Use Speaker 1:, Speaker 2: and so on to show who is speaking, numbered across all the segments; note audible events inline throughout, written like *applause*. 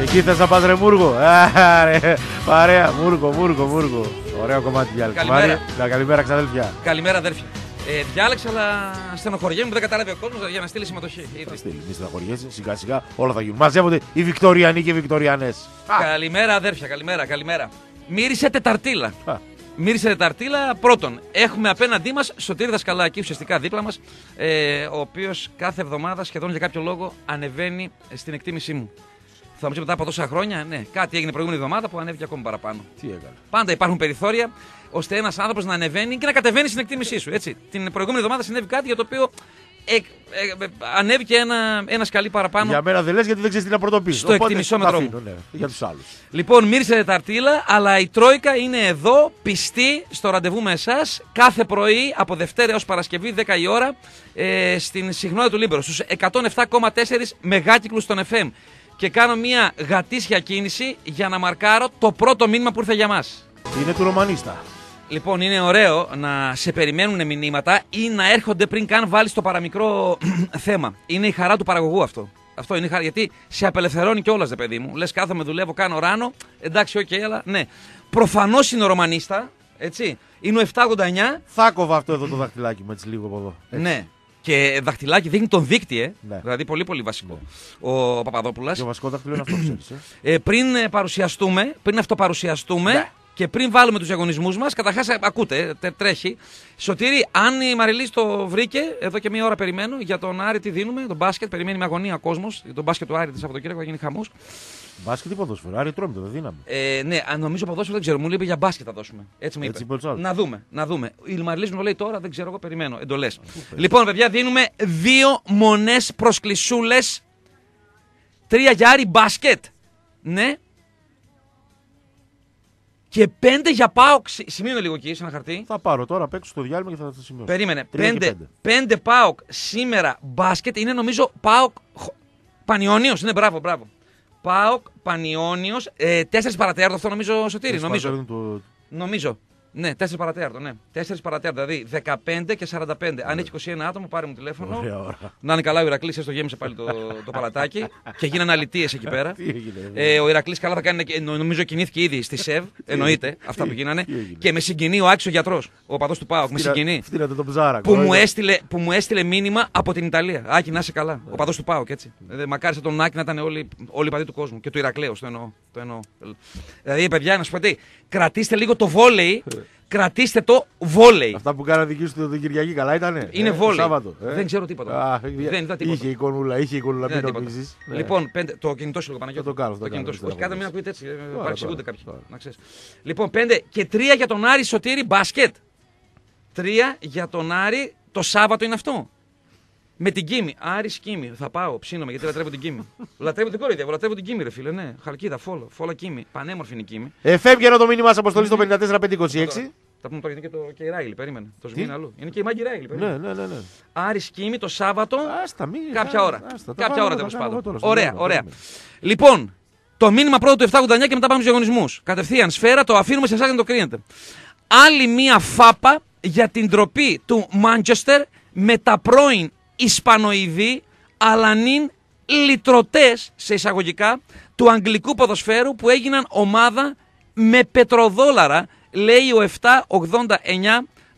Speaker 1: Εκεί θες να πας ρε Μούργο; Α, ρε, Παρέα, Μούργο, Μούργο, Μούργο. Ωραίο κομμάτι διάλεξε.
Speaker 2: Καλημέρα.
Speaker 1: Μάρια, να, καλημέρα ξαδέλφια.
Speaker 2: Καλημέρα, αδέρφια. Ε, διάλεξα, αλλά στενοχωριέμαι που δεν κατάλαβε ο κόσμος για να στείλει συμμετοχή.
Speaker 1: Θα
Speaker 2: Είδες.
Speaker 1: στείλει, μη στεναχωριέσαι, σιγά σιγά όλα θα γίνουν. Μαζεύονται οι Βικτοριανοί και οι Βικτοριανές.
Speaker 2: Καλημέρα, αδέρφια, καλημέρα, καλημέρα. Μύρισε τεταρτήλα.
Speaker 1: Α,
Speaker 2: Μύρισε τεταρτήλα. Πρώτον, έχουμε απέναντί μας Σωτήρη Δασκαλάκη, ουσιαστικά δίπλα μας, ε, ο οποίος κάθε εβδομάδα σχεδόν για κάποιο λόγο ανεβαίνει στην εκτίμησή μου. Θα μου πει μετά από τόσα χρόνια, ναι, κάτι έγινε προηγούμενη εβδομάδα που ανέβηκε ακόμη παραπάνω.
Speaker 1: τι έκανε;
Speaker 2: Πάντα υπάρχουν περιθώρια ώστε ένας άνθρωπος να ανεβαίνει και να κατεβαίνει στην εκτίμησή σου. Έτσι. Την προηγούμενη εβδομάδα συνέβη κάτι για το οποίο ε, ε, ε, ανέβηκε ένα, ένας σκαλί παραπάνω.
Speaker 1: Για μένα δεν λες γιατί δεν ξέρεις τι να πρωτοπείς.
Speaker 2: Στο
Speaker 1: Οπότε,
Speaker 2: εκτιμησόμετρο
Speaker 1: τα
Speaker 2: μου.
Speaker 1: αφήνω, ναι, για τους άλλους.
Speaker 2: Λοιπόν, μύρισε τεταρτήλα, αλλά η Τρόικα είναι εδώ, πιστή στο ραντεβού με εσάς, κάθε πρωί από Δευτέρα έως Παρασκευή, 10 η ώρα, ε, στην συχνότητα του Λίμπερο, στους 107,4 μεγάκυκλους των FM. Και κάνω μια γατίσια κίνηση για να μαρκάρω το πρώτο μήνυμα που ήρθε για μας.
Speaker 1: Είναι του Ρωμανίστα.
Speaker 2: Λοιπόν, είναι ωραίο να σε περιμένουν μηνύματα ή να έρχονται πριν καν βάλεις το παραμικρό *clears throat* θέμα. Είναι η χαρά του παραγωγού αυτό. Αυτό είναι η χαρά. Γιατί σε απελευθερώνει κιόλας, δε παιδί μου. Λες, κάθομαι, δουλεύω, κάνω ράνο. Εντάξει, οκ, αλλά ναι. Προφανώς είναι ο Ρωμανίστα. Έτσι. Είναι ο 789.
Speaker 1: Θα κόβω αυτό εδώ το δαχτυλάκι μου έτσι λίγο από εδώ. Έτσι.
Speaker 2: Ναι. Και δαχτυλάκι δείχνει τον δείκτη, ε.
Speaker 1: Ναι.
Speaker 2: Δηλαδή πολύ πολύ βασικό. Ο Παπαδόπουλας.
Speaker 1: Και ο βασικός δάχτυλος είναι αυτό, *clears throat* ξέρεις. Ε.
Speaker 2: Ε, πριν ε, παρουσιαστούμε, πριν αυτοπαρουσιαστούμε
Speaker 1: Ναι.
Speaker 2: και πριν βάλουμε τους διαγωνισμούς μας, καταρχάς ακούτε, ε, τε- τρέχει. Σωτήρη, αν η Μαριλής το βρήκε, εδώ και μία ώρα περιμένω για τον Άρη τι δίνουμε, τον μπάσκετ. Περιμένει με αγωνία κόσμος. Για τον μπάσκετ του Άρη της Σαββατοκύριακο θα γίνει χαμός.
Speaker 1: Μπάσκετ ή ποδόσφαιρο; Άρη τρώμε το, δεν δίναμε.
Speaker 2: Ε, ναι, αν νομίζω ποδόσφαιρο δεν ξέρω, μου είπε για μπάσκετ θα δώσουμε. Έτσι μου είπε.
Speaker 1: Έτσι είπε ο Τσάλ.
Speaker 2: να δούμε, να δούμε. Η Μαριλή μου το λέει τώρα, δεν ξέρω, εγώ περιμένω. Εντολές. Λοιπόν, παιδιά, δίνουμε δύο μονές προσκλησούλες. Τρία για Άρη μπάσκετ. Ναι. Και πέντε για πάω. Σημείωνε λίγο εκεί σε ένα χαρτί.
Speaker 1: Θα πάρω τώρα, παίξω στο διάλειμμα και θα τα σημειώσω.
Speaker 2: Περίμενε.
Speaker 1: Τρία και
Speaker 2: Πέντε,
Speaker 1: πέντε.
Speaker 2: πέντε ΠΑΟΚ σήμερα μπάσκετ είναι νομίζω ΠΑΟΚ Πανιόνιος. Ναι, μπράβο, μπράβο. ΠΑΟΚ Πανιόνιος. Ε, τέσσερις παρατέταρτο αυτό νομίζω σωτήρι.
Speaker 1: Έτσι,
Speaker 2: Νομίζω.
Speaker 1: παρακαλώ, το-
Speaker 2: Νομίζω. Ναι, 4 παρατέταρτο, ναι. 4 παρατέταρτο, δηλαδή 15 και 45. Αν έχει 21 άτομο, πάρε μου τηλέφωνο.
Speaker 1: Ωραία ώρα.
Speaker 2: Να είναι καλά ο Ηρακλής, έστω γέμισε πάλι το, το παλατάκι και γίνανε αλητίε εκεί *laughs* πέρα.
Speaker 1: Τι έγινε, ρε.
Speaker 2: Ε, ο Ηρακλής καλά θα κάνει. και- Νομίζω κινήθηκε ήδη στη ΣΕΒ. Εννοείται αυτά που γίνανε.
Speaker 1: τι έγινε.
Speaker 2: Και με συγκινεί ο Άξιος γιατρός, ο παδός του Πάοκ. Με
Speaker 1: Φτύνα-
Speaker 2: συγκινεί.
Speaker 1: Φτύνατε τον ψάρα.
Speaker 2: Που μου,
Speaker 1: κορόιδο.
Speaker 2: έστειλε, που μου έστειλε μήνυμα από την Ιταλία. Άκη, να είσαι καλά. Ο παδός του Πάοκ, έτσι. Ε, Μακάρι σαν τον Άκη να ήταν όλοι, όλοι οι παδοί του κόσμου. Και του Ηρακλέου, το εννοώ. Το εννοώ. Δηλαδή, παιδιά, να σου πω τι, κρατήστε λίγο το βόλεϊ. Κρατήστε το βόλεϊ.
Speaker 1: Αυτά που κάνατε εκεί στο την Κυριακή καλά ήτανε;
Speaker 2: Είναι
Speaker 1: ε,
Speaker 2: βόλεϊ.
Speaker 1: το Σάββατο. ε.
Speaker 2: Δεν ξέρω τίποτα.
Speaker 1: Α,
Speaker 2: Δεν είδα τίποτα.
Speaker 1: Είχε εικονούλα, είχε εικονούλα,
Speaker 2: Δεν
Speaker 1: μην
Speaker 2: είναι τίποτα.
Speaker 1: νομίζεις. Ναι.
Speaker 2: Λοιπόν, πέντε, το κινητό σου λίγο Παναγιώτη.
Speaker 1: Θα το κάνω, θα
Speaker 2: Το
Speaker 1: το
Speaker 2: κινητό
Speaker 1: κάνω,
Speaker 2: σου.
Speaker 1: δεν
Speaker 2: Όχι,
Speaker 1: θα
Speaker 2: κάντε μην
Speaker 1: μπορείς.
Speaker 2: ακούτε έτσι. ε,
Speaker 1: Τώρα,
Speaker 2: Παρεξηγούνται
Speaker 1: τώρα,
Speaker 2: κάποιοι.
Speaker 1: τώρα.
Speaker 2: Να ξέρεις. Λοιπόν, πέντε και τρία για τον Άρη Σωτήρη μπάσκετ. Τρία για τον Άρη το Σάββατο είναι αυτό. Με την Κίμη. Άρης Κίμη. Θα πάω, ψήνομαι γιατί λατρεύω την Κίμη. *laughs* λατρεύω την κορίδια, εγώ λατρεύω την Κίμη, ρε φίλε. Ναι, χαλκίδα, φόλο, φόλο Κίμη. Πανέμορφη είναι η Κίμη.
Speaker 1: Εφεύγαινο το μήνυμά σα αποστολή στο 54526.
Speaker 2: Θα πούμε τώρα γιατί και, το, και η Ράγιλη, περίμενε. Το σμήνει αλλού. Είναι και η Μάγκη Ράγιλη,
Speaker 1: Ναι,
Speaker 2: περίμενε.
Speaker 1: ναι, ναι. ναι.
Speaker 2: Άρης Κίμη το Σάββατο.
Speaker 1: Άστα, μη.
Speaker 2: Κάποια
Speaker 1: α,
Speaker 2: ώρα.
Speaker 1: άστα, τα
Speaker 2: Κάποια
Speaker 1: κάνω
Speaker 2: ώρα
Speaker 1: εγώ,
Speaker 2: τέλος
Speaker 1: τα κάνω εγώ
Speaker 2: πάντων.
Speaker 1: τώρα στο
Speaker 2: Ωραία,
Speaker 1: διάλογο,
Speaker 2: ωραία.
Speaker 1: περίμενε.
Speaker 2: Λοιπόν, το μήνυμα πρώτο του 789 και μετά πάμε στους διαγωνισμούς. Κατευθείαν σφαίρα, το αφήνουμε σε εσάς να το κρίνετε. Άλλη μία φάπα για την τροπή του Μάντσεστερ με τα πρώην Ισπανοειδή αλλά νυν λυτρωτές σε εισαγωγικά του αγγλικού ποδοσφαίρου που έγιναν ομάδα με πετροδόλαρα λέει ο 789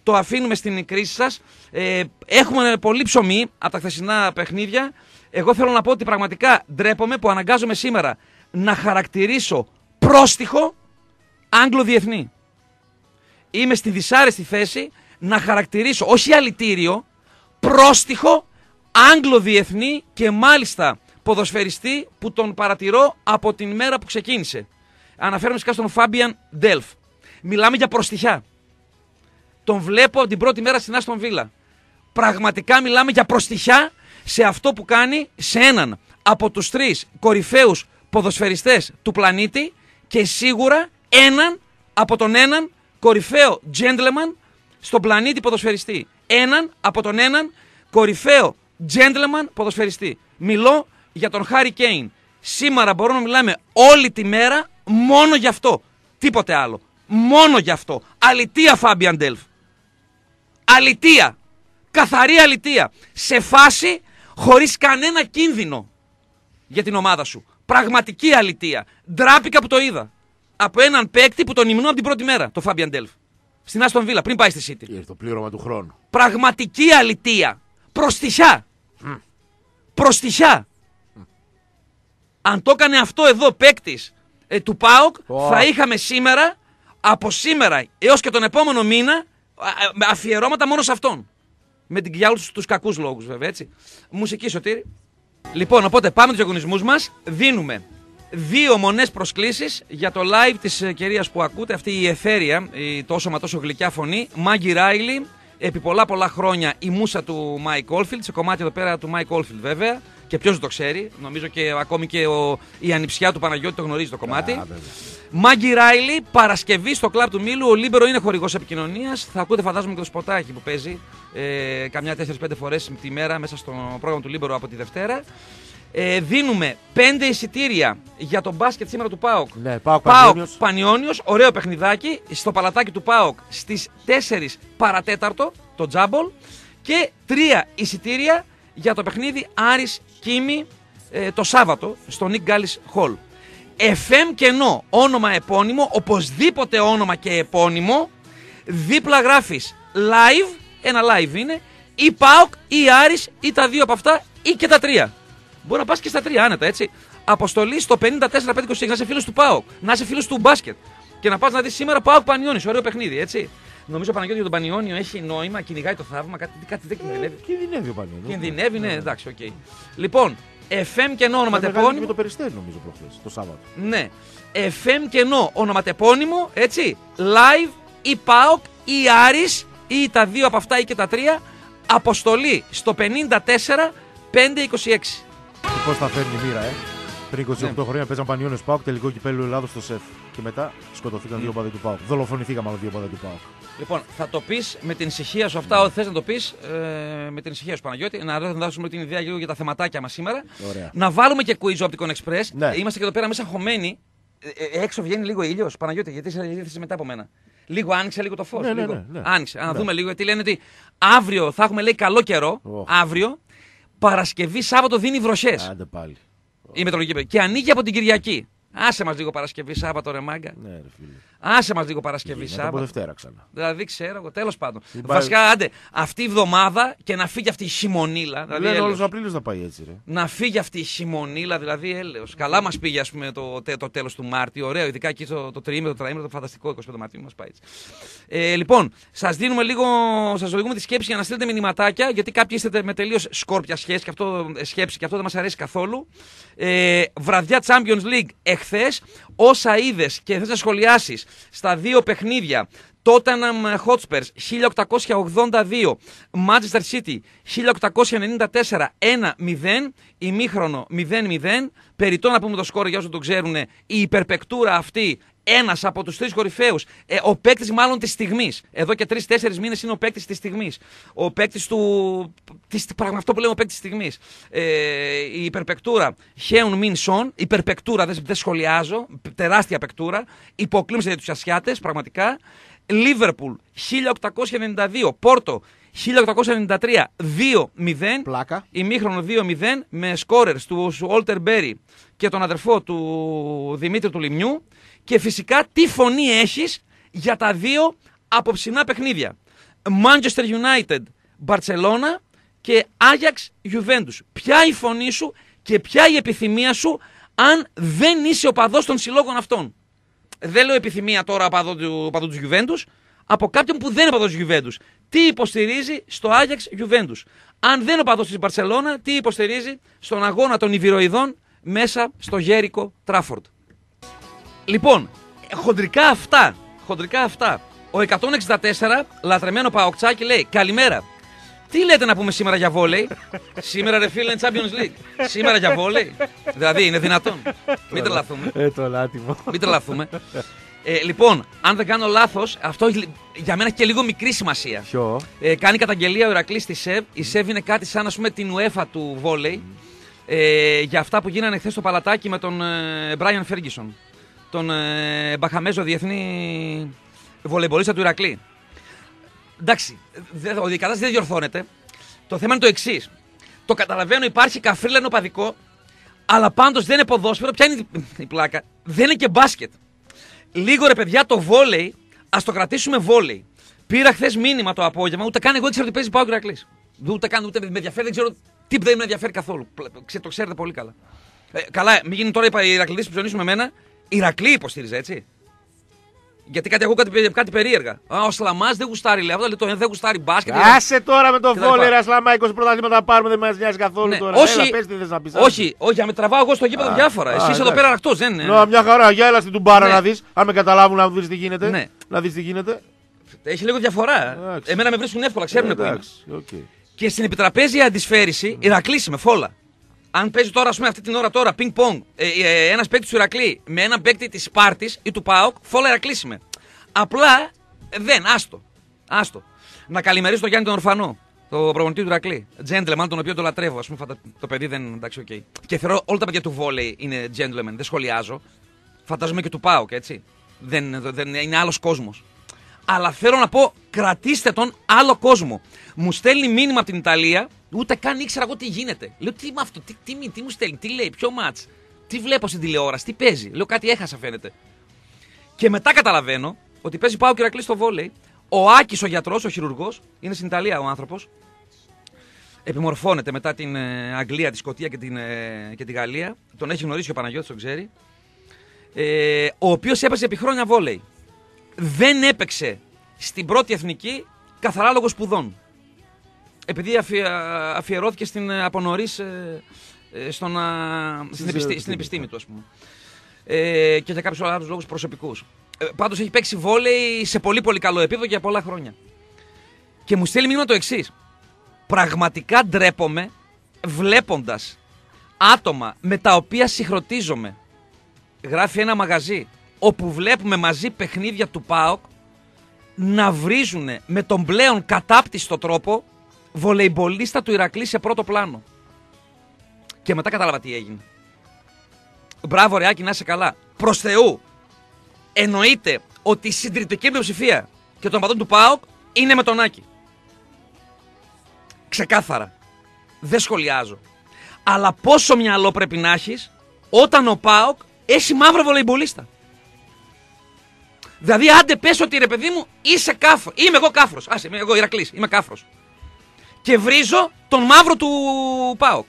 Speaker 2: το αφήνουμε στην κρίση σας. Ε, έχουμε πολύ ψωμί από τα χθεσινά παιχνίδια. Εγώ θέλω να πω ότι πραγματικά ντρέπομαι που αναγκάζομαι σήμερα να χαρακτηρίσω πρόστιχο Άγγλο διεθνή. Είμαι στη δυσάρεστη θέση να χαρακτηρίσω, όχι αλητήριο, πρόστιχο Άγγλο διεθνή και μάλιστα ποδοσφαιριστή που τον παρατηρώ από την μέρα που ξεκίνησε. Αναφέρομαι φυσικά στον Φάμπιαν Ντέλφ. Μιλάμε για προστιχιά. Τον βλέπω από την πρώτη μέρα στην Άστον Βίλα. Πραγματικά μιλάμε για προστιχιά σε αυτό που κάνει σε έναν από τους τρεις κορυφαίους ποδοσφαιριστές του πλανήτη και σίγουρα έναν από τον έναν κορυφαίο gentleman στον πλανήτη ποδοσφαιριστή. Έναν από τον έναν κορυφαίο gentleman ποδοσφαιριστή. Μιλώ για τον Χάρι Κέιν. Σήμερα μπορούμε να μιλάμε όλη τη μέρα μόνο γι' αυτό. Τίποτε άλλο. Μόνο γι' αυτό. Αλητία Φάμπιαν Ντέλφ. Αλητία. Καθαρή αλητία. Σε φάση χωρίς κανένα κίνδυνο για την ομάδα σου. Πραγματική αλητία. Ντράπηκα που το είδα. Από έναν παίκτη που τον υμνώ από την πρώτη μέρα, το Φάμπιαν Ντέλφ. Στην Άστον Βίλα, πριν πάει στη City.
Speaker 1: Ήρθε το πλήρωμα του χρόνου.
Speaker 2: Πραγματική αλητία. Προστιχιά. Προστιχιά. Αν το έκανε αυτό εδώ παίκτης ε, του ΠΑΟΚ,
Speaker 1: Ω.
Speaker 2: θα είχαμε σήμερα, από σήμερα έως και τον επόμενο μήνα, α, α, αφιερώματα μόνο σε αυτόν. Με την για όλους τους κακούς λόγους βέβαια, έτσι. Μουσική σωτήρη. Λοιπόν, οπότε πάμε τους διαγωνισμούς μας. Δίνουμε δύο μονές προσκλήσεις για το live της ε, κυρίας που ακούτε, αυτή η εθέρια, η τόσο μα τόσο γλυκιά φωνή, Μάγκη Ράιλι, επί πολλά πολλά χρόνια η μούσα του Μάικ Όλντφιλντ, σε κομμάτι εδώ πέρα του Μάικ Όλντφιλντ βέβαια, και ποιος δεν το ξέρει, νομίζω και ακόμη και ο, η ανιψιά του Παναγιώτη το γνωρίζει το κομμάτι.
Speaker 1: Α, βέβαια.
Speaker 2: Μάγκι Ράιλι, Παρασκευή στο κλαμπ του Μήλου. Ο Λίμπερο είναι χορηγός επικοινωνίας. Θα ακούτε, φαντάζομαι, και το σποτάκι που παίζει ε, καμιά 4-5 φορές τη μέρα μέσα στο πρόγραμμα του Λίμπερο από τη Δευτέρα. Ε, δίνουμε 5 εισιτήρια για το μπάσκετ σήμερα του ΠΑΟΚ.
Speaker 1: Ναι, ΠΑΟΚ
Speaker 2: ΠΑΟΚ
Speaker 1: Πανιόνιος.
Speaker 2: Πανιόνιος, ωραίο παιχνιδάκι, στο παλατάκι του ΠΑΟΚ στις 4 παρά τέταρτο, το τζάμπολ. Και 3 εισιτήρια για το παιχνίδι Άρης Κίμη ε, το Σάββατο στο Nick Gallis Hall. FM κενό, όνομα επώνυμο, οπωσδήποτε όνομα και επώνυμο, δίπλα γράφεις live, ένα live είναι, ή ΠΑΟΚ ή Άρης ή τα δύο από αυτά ή και τα τρία. Μπορεί να πας και στα τρία άνετα, έτσι. Αποστολή στο 54526 να είσαι φίλος του ΠΑΟΚ, να είσαι φίλος του μπάσκετ και να πας να δεις σήμερα ΠΑΟΚ Πανιόνιος, ωραίο παιχνίδι, έτσι. Νομίζω ο Παναγιώτη για τον Πανιόνιο έχει νόημα, κυνηγάει το θαύμα, κάτι, κάτι δεν κινδυνεύει.
Speaker 1: Κινδυνεύει ο Πανιόνιος.
Speaker 2: Κινδυνεύει, ναι, εντάξει, οκ. Λοιπόν, FM κενό
Speaker 1: Με το
Speaker 2: ονοματεπώνυμο.
Speaker 1: Περιστέρι νομίζω προχθές, το Σάββατο.
Speaker 2: Ναι. FM κενό ονοματεπώνυμο, έτσι. Live ή ΠΑΟΚ ή Άρης ή τα δύο από αυτά ή και τα τρία. Αποστολή στο 54 526.
Speaker 1: Πώς θα φέρνει η μοίρα, ε; Πριν 28
Speaker 2: Ναι.
Speaker 1: χρόνια παίζαν Πανιόνιος Πάοκ, τελικό κυπέλλου Ελλάδος στο ΣΕΦ. Και μετά σκοτωθήκαν δύο παδί του Πάοκ. Δολοφονηθήκαμε άλλο δύο παδί του Πάοκ.
Speaker 2: Λοιπόν, θα το πεις με την ησυχία σου αυτά, ό,τι θες να το πεις ε, με την ησυχία σου, Παναγιώτη. Να δώσουμε την ιδέα λίγο για τα θεματάκια μας σήμερα.
Speaker 1: Ωραία.
Speaker 2: Να βάλουμε και quiz Opticon Express.
Speaker 1: Ναι.
Speaker 2: Ε, Είμαστε και εδώ πέρα μέσα χωμένοι. Ε, ε, έξω βγαίνει λίγο ήλιος, Παναγιώτη, γιατί είσαι, γιατί είσαι μετά από μένα; Λίγο άνοιξε λίγο το φως.
Speaker 1: Ναι, ναι,
Speaker 2: λίγο.
Speaker 1: ναι, ναι.
Speaker 2: Άνοιξε. Α, Να
Speaker 1: Ναι.
Speaker 2: δούμε λίγο, γιατί λένε ότι αύριο θα έχουμε λέει καλό καιρό.
Speaker 1: Ω.
Speaker 2: Αύριο. Παρασκευή, Σάββατο δίνει βροχές.
Speaker 1: Άντε πάλι.
Speaker 2: Η μετρολογική περίοδο. Και ανοίγει από την Κυριακή. Άσε μας λίγο Παρασκευή, Σάββατο, ρε μάγκα.
Speaker 1: Ναι, ρε φίλε.
Speaker 2: Άσε μας λίγο Παρασκευή,
Speaker 1: Γίνεται από
Speaker 2: Σάββατο.
Speaker 1: Δευτέρα ξανά.
Speaker 2: Δηλαδή ξέρω εγώ, τέλος πάντων.
Speaker 1: Είπα-
Speaker 2: Βασικά, άντε, αυτή η εβδομάδα και να φύγει αυτή η χειμωνίλα. Δηλαδή,
Speaker 1: Λένε
Speaker 2: έλεος.
Speaker 1: όλο ο Απρίλιος να πάει έτσι, ρε.
Speaker 2: Να φύγει αυτή η χειμωνίλα, δηλαδή έλεος. Καλά μας πήγε, ας πούμε, το, τε- το τέλος του Μάρτιου. Ωραίο, ειδικά εκεί το, το τριήμερο, το τραήμερο, το φανταστικό 25 Μαρτίου μας πάει έτσι. Ε, λοιπόν, σας δίνουμε λίγο, σας οδηγούμε τη σκέψη για να στείλετε μηνυματάκια, γιατί κάποιοι είστε με τελείως σκόρπια σχέση και αυτό, ε, σκέψη και αυτό δεν μας αρέσει καθόλου. Ε, βραδιά Champions League εχθές, όσα είδες και θες να σχολιάσεις στα δύο παιχνίδια Tottenham Hotspurs 1882, Manchester City 1894 1-0, ημίχρονο 0-0. Περιττό να πούμε το σκόρ για όσοι το ξέρουν, η υπερπεκτούρα αυτή ένας από τους τρεις κορυφαίους, ε, ο παίκτης μάλλον της στιγμής. Εδώ και τρει-τέσσερι μήνες είναι ο παίκτης της στιγμής. Ο παίκτης του. Της, πράγμα αυτό που λέμε ο παίκτης της στιγμής. Ε, η υπερπεκτούρα Χέουν Μιν Σον. Υπερπεκτούρα, δεν, δεν σχολιάζω. Τεράστια πεκτούρα. Υποκλίμψε για τους Ασιάτες, πραγματικά. Λίβερπουλ 1892. Πόρτο 1893 2-0.
Speaker 1: Πλάκα.
Speaker 2: Ημίχρονο 2-0 με σκόρερ του Όλτερ Μπέρι και τον αδερφό του Δημήτρη του Λιμιού. Και φυσικά τι φωνή έχεις για τα δύο απόψινά παιχνίδια; Manchester United, Barcelona και Ajax Juventus. Ποια η φωνή σου και ποια η επιθυμία σου αν δεν είσαι οπαδός των συλλόγων αυτών; Δεν λέω επιθυμία τώρα οπαδό του, οπαδού του Juventus, από κάποιον που δεν είναι οπαδός του Juventus. Τι υποστηρίζει στο Ajax Juventus; Αν δεν είναι οπαδός της Barcelona, τι υποστηρίζει στον αγώνα των Ιβυροειδών μέσα στο Γέρικο Τράφορντ. Λοιπόν, χοντρικά αυτά, χοντρικά αυτά. Ο 164, λατρεμένο Παοκτσάκι, λέει Καλημέρα. Τι λέτε να πούμε σήμερα για βόλεϊ; *laughs* σήμερα ρε φίλε είναι Champions League. σήμερα για βόλεϊ. δηλαδή είναι δυνατόν. Μην τρελαθούμε.
Speaker 1: Ε, το λάτιμο.
Speaker 2: Μην τρελαθούμε. Ε, λοιπόν, αν δεν κάνω λάθος, αυτό έχει- για μένα έχει και λίγο μικρή σημασία.
Speaker 1: Ποιο;
Speaker 2: Ε, κάνει καταγγελία ο Ηρακλής στη ΣΕΒ. Η ΣΕΒ είναι κάτι σαν ας πούμε, την UEFA του βόλεϊ. Ε, για αυτά που γίνανε χθες στο παλατάκι με τον ε, Brian Ferguson. Τον ε, Μπαχαμέζο διεθνή βολεμπολίστα του Ηρακλή. Εντάξει, δε- ο κατάσταση δεν διορθώνεται. Το θέμα είναι το εξής. Το καταλαβαίνω, υπάρχει καφρίλανο παδικό, Αλλά πάντως δεν είναι ποδόσφαιρο, ποια είναι η- η πλάκα. Δεν είναι και μπάσκετ. Λίγο ρε παιδιά το βόλεϊ, ας το κρατήσουμε βόλεϊ. Πήρα χθες μήνυμα το απόγευμα, ούτε καν εγώ ήξερα ότι παίζει πάω Ηρακλής. Ούτε καν, ούτε με ενδιαφέρει, δεν ξέρω τι δεν με ενδιαφέρει καθόλου. Πλα- ξε- Το ξέρετε πολύ καλά. Ε, καλά, μην γίνει τώρα οι Ηρακλήδες που ψωνίσουν με μένα. Ηρακλή υποστήριζε, έτσι. Γιατί κάτι ακούω κάτι, περί- κάτι περίεργα. Α, ο Σλαμάς δεν γουστάρει, λέει. Αυτό λέει, το δεν γουστάρει μπάσκετ.
Speaker 1: Άσε τώρα με το
Speaker 2: Και τα λοιπά.
Speaker 1: βόλερ, ασλαμά 20 πρωταθλήματα να πάρουμε, δεν μας νοιάζει καθόλου
Speaker 2: Ναι,
Speaker 1: τώρα.
Speaker 2: όχι,
Speaker 1: Έλα, πες τι θες να πεις.
Speaker 2: όχι, όχι, για με τραβάω εγώ στο γήπεδο
Speaker 1: Α,
Speaker 2: διάφορα.
Speaker 1: α,
Speaker 2: Εσύ είσαι εδώ
Speaker 1: εντάξει.
Speaker 2: πέρα ρακτό, δεν είναι.
Speaker 1: Να, μια χαρά, για έλα στην Τουμπάρα
Speaker 2: Ναι.
Speaker 1: να δεις. Αν με καταλάβουν να δεις τι γίνεται.
Speaker 2: Ναι.
Speaker 1: Να δεις τι γίνεται.
Speaker 2: Έχει λίγο διαφορά.
Speaker 1: Εντάξει.
Speaker 2: Εμένα με βρίσκουν εύκολα, ξέρουν που είμαι.
Speaker 1: Εντάξει, οκ.
Speaker 2: Και στην επιτραπέζια αντισφαίριση, Ηρακλή με φόλα. Αν παίζει τώρα, ας πούμε, αυτή την ώρα τώρα, πινγκ-πονγκ, ε, ε, ένας παίκτης του Ηρακλή με έναν παίκτη της Σπάρτης ή του Πάοκ, φόλα Ηρακλής είμαι. Απλά ε, δεν, άστο. Άστο. Να καλημερίσω τον Γιάννη τον Ορφανό, το προπονητή του Ηρακλή. Gentleman, τον οποίο το λατρεύω. Ας πούμε, φαντα... το παιδί δεν. εντάξει, οκ. Και θεωρώ όλα τα παιδιά του βόλεϊ είναι gentleman, δεν σχολιάζω. Φαντάζομαι και του Πάοκ, έτσι. Δεν, δεν, είναι άλλος κόσμος. Αλλά θέλω να πω, κρατήστε τον άλλο κόσμο. Μου στέλνει μήνυμα από την Ιταλία, ούτε καν ήξερα εγώ τι γίνεται. Λέω τι με αυτό, τι, τι, τι, τι μου στέλνει, τι λέει, ποιο μάτ, τι βλέπω στην τηλεόραση, τι παίζει. Λέω κάτι έχασα φαίνεται. Και μετά καταλαβαίνω ότι παίζει πάω και στο βόλεϊ. Ο Άκης, ο γιατρός, ο χειρουργός, είναι στην Ιταλία ο άνθρωπος. Επιμορφώνεται μετά την ε, Αγγλία, τη Σκωτία και την, ε, και τη Γαλλία. Τον έχει γνωρίσει ο Παναγιώτης, τον ξέρει. Ε, ο οποίος έπαιζε επί χρόνια βόλεϊ δεν έπαιξε στην πρώτη εθνική καθαρά λόγω σπουδών. Επειδή αφιε- αφιερώθηκε στην, ε, από νωρίς, ε, ε, στον, α, στην, επιστή-
Speaker 1: επιστήμη,
Speaker 2: στην επιστήμη του, ας πούμε. Ε, και για κάποιους άλλους λόγους προσωπικούς. Ε, Πάντως έχει παίξει βόλεϊ σε πολύ πολύ καλό επίπεδο για πολλά χρόνια. Και μου στέλνει μήνυμα το εξής. Πραγματικά ντρέπομαι βλέποντας άτομα με τα οποία συγχρονίζομαι γράφει ένα μαγαζί όπου βλέπουμε μαζί παιχνίδια του ΠΑΟΚ να βρίζουν με τον πλέον κατάπτυστο τρόπο βολεϊμπολίστα του Ηρακλή σε πρώτο πλάνο. Και μετά κατάλαβα τι έγινε. Μπράβο ρε Άκη, να είσαι καλά. Προς Θεού, εννοείται ότι η συντριπτική πλειοψηφία και των παντών του ΠΑΟΚ είναι με τον Άκη. Ξεκάθαρα. Δεν σχολιάζω. Αλλά πόσο μυαλό πρέπει να έχεις όταν ο ΠΑΟΚ έχει μαύρο βολεϊμπολίστα; Δηλαδή, άντε πες ότι ρε παιδί μου είσαι κάφρο. Είμαι εγώ κάφρος. Άσε, είμαι εγώ Ηρακλής, είμαι κάφρος. Και βρίζω τον μαύρο του ΠΑΟΚ.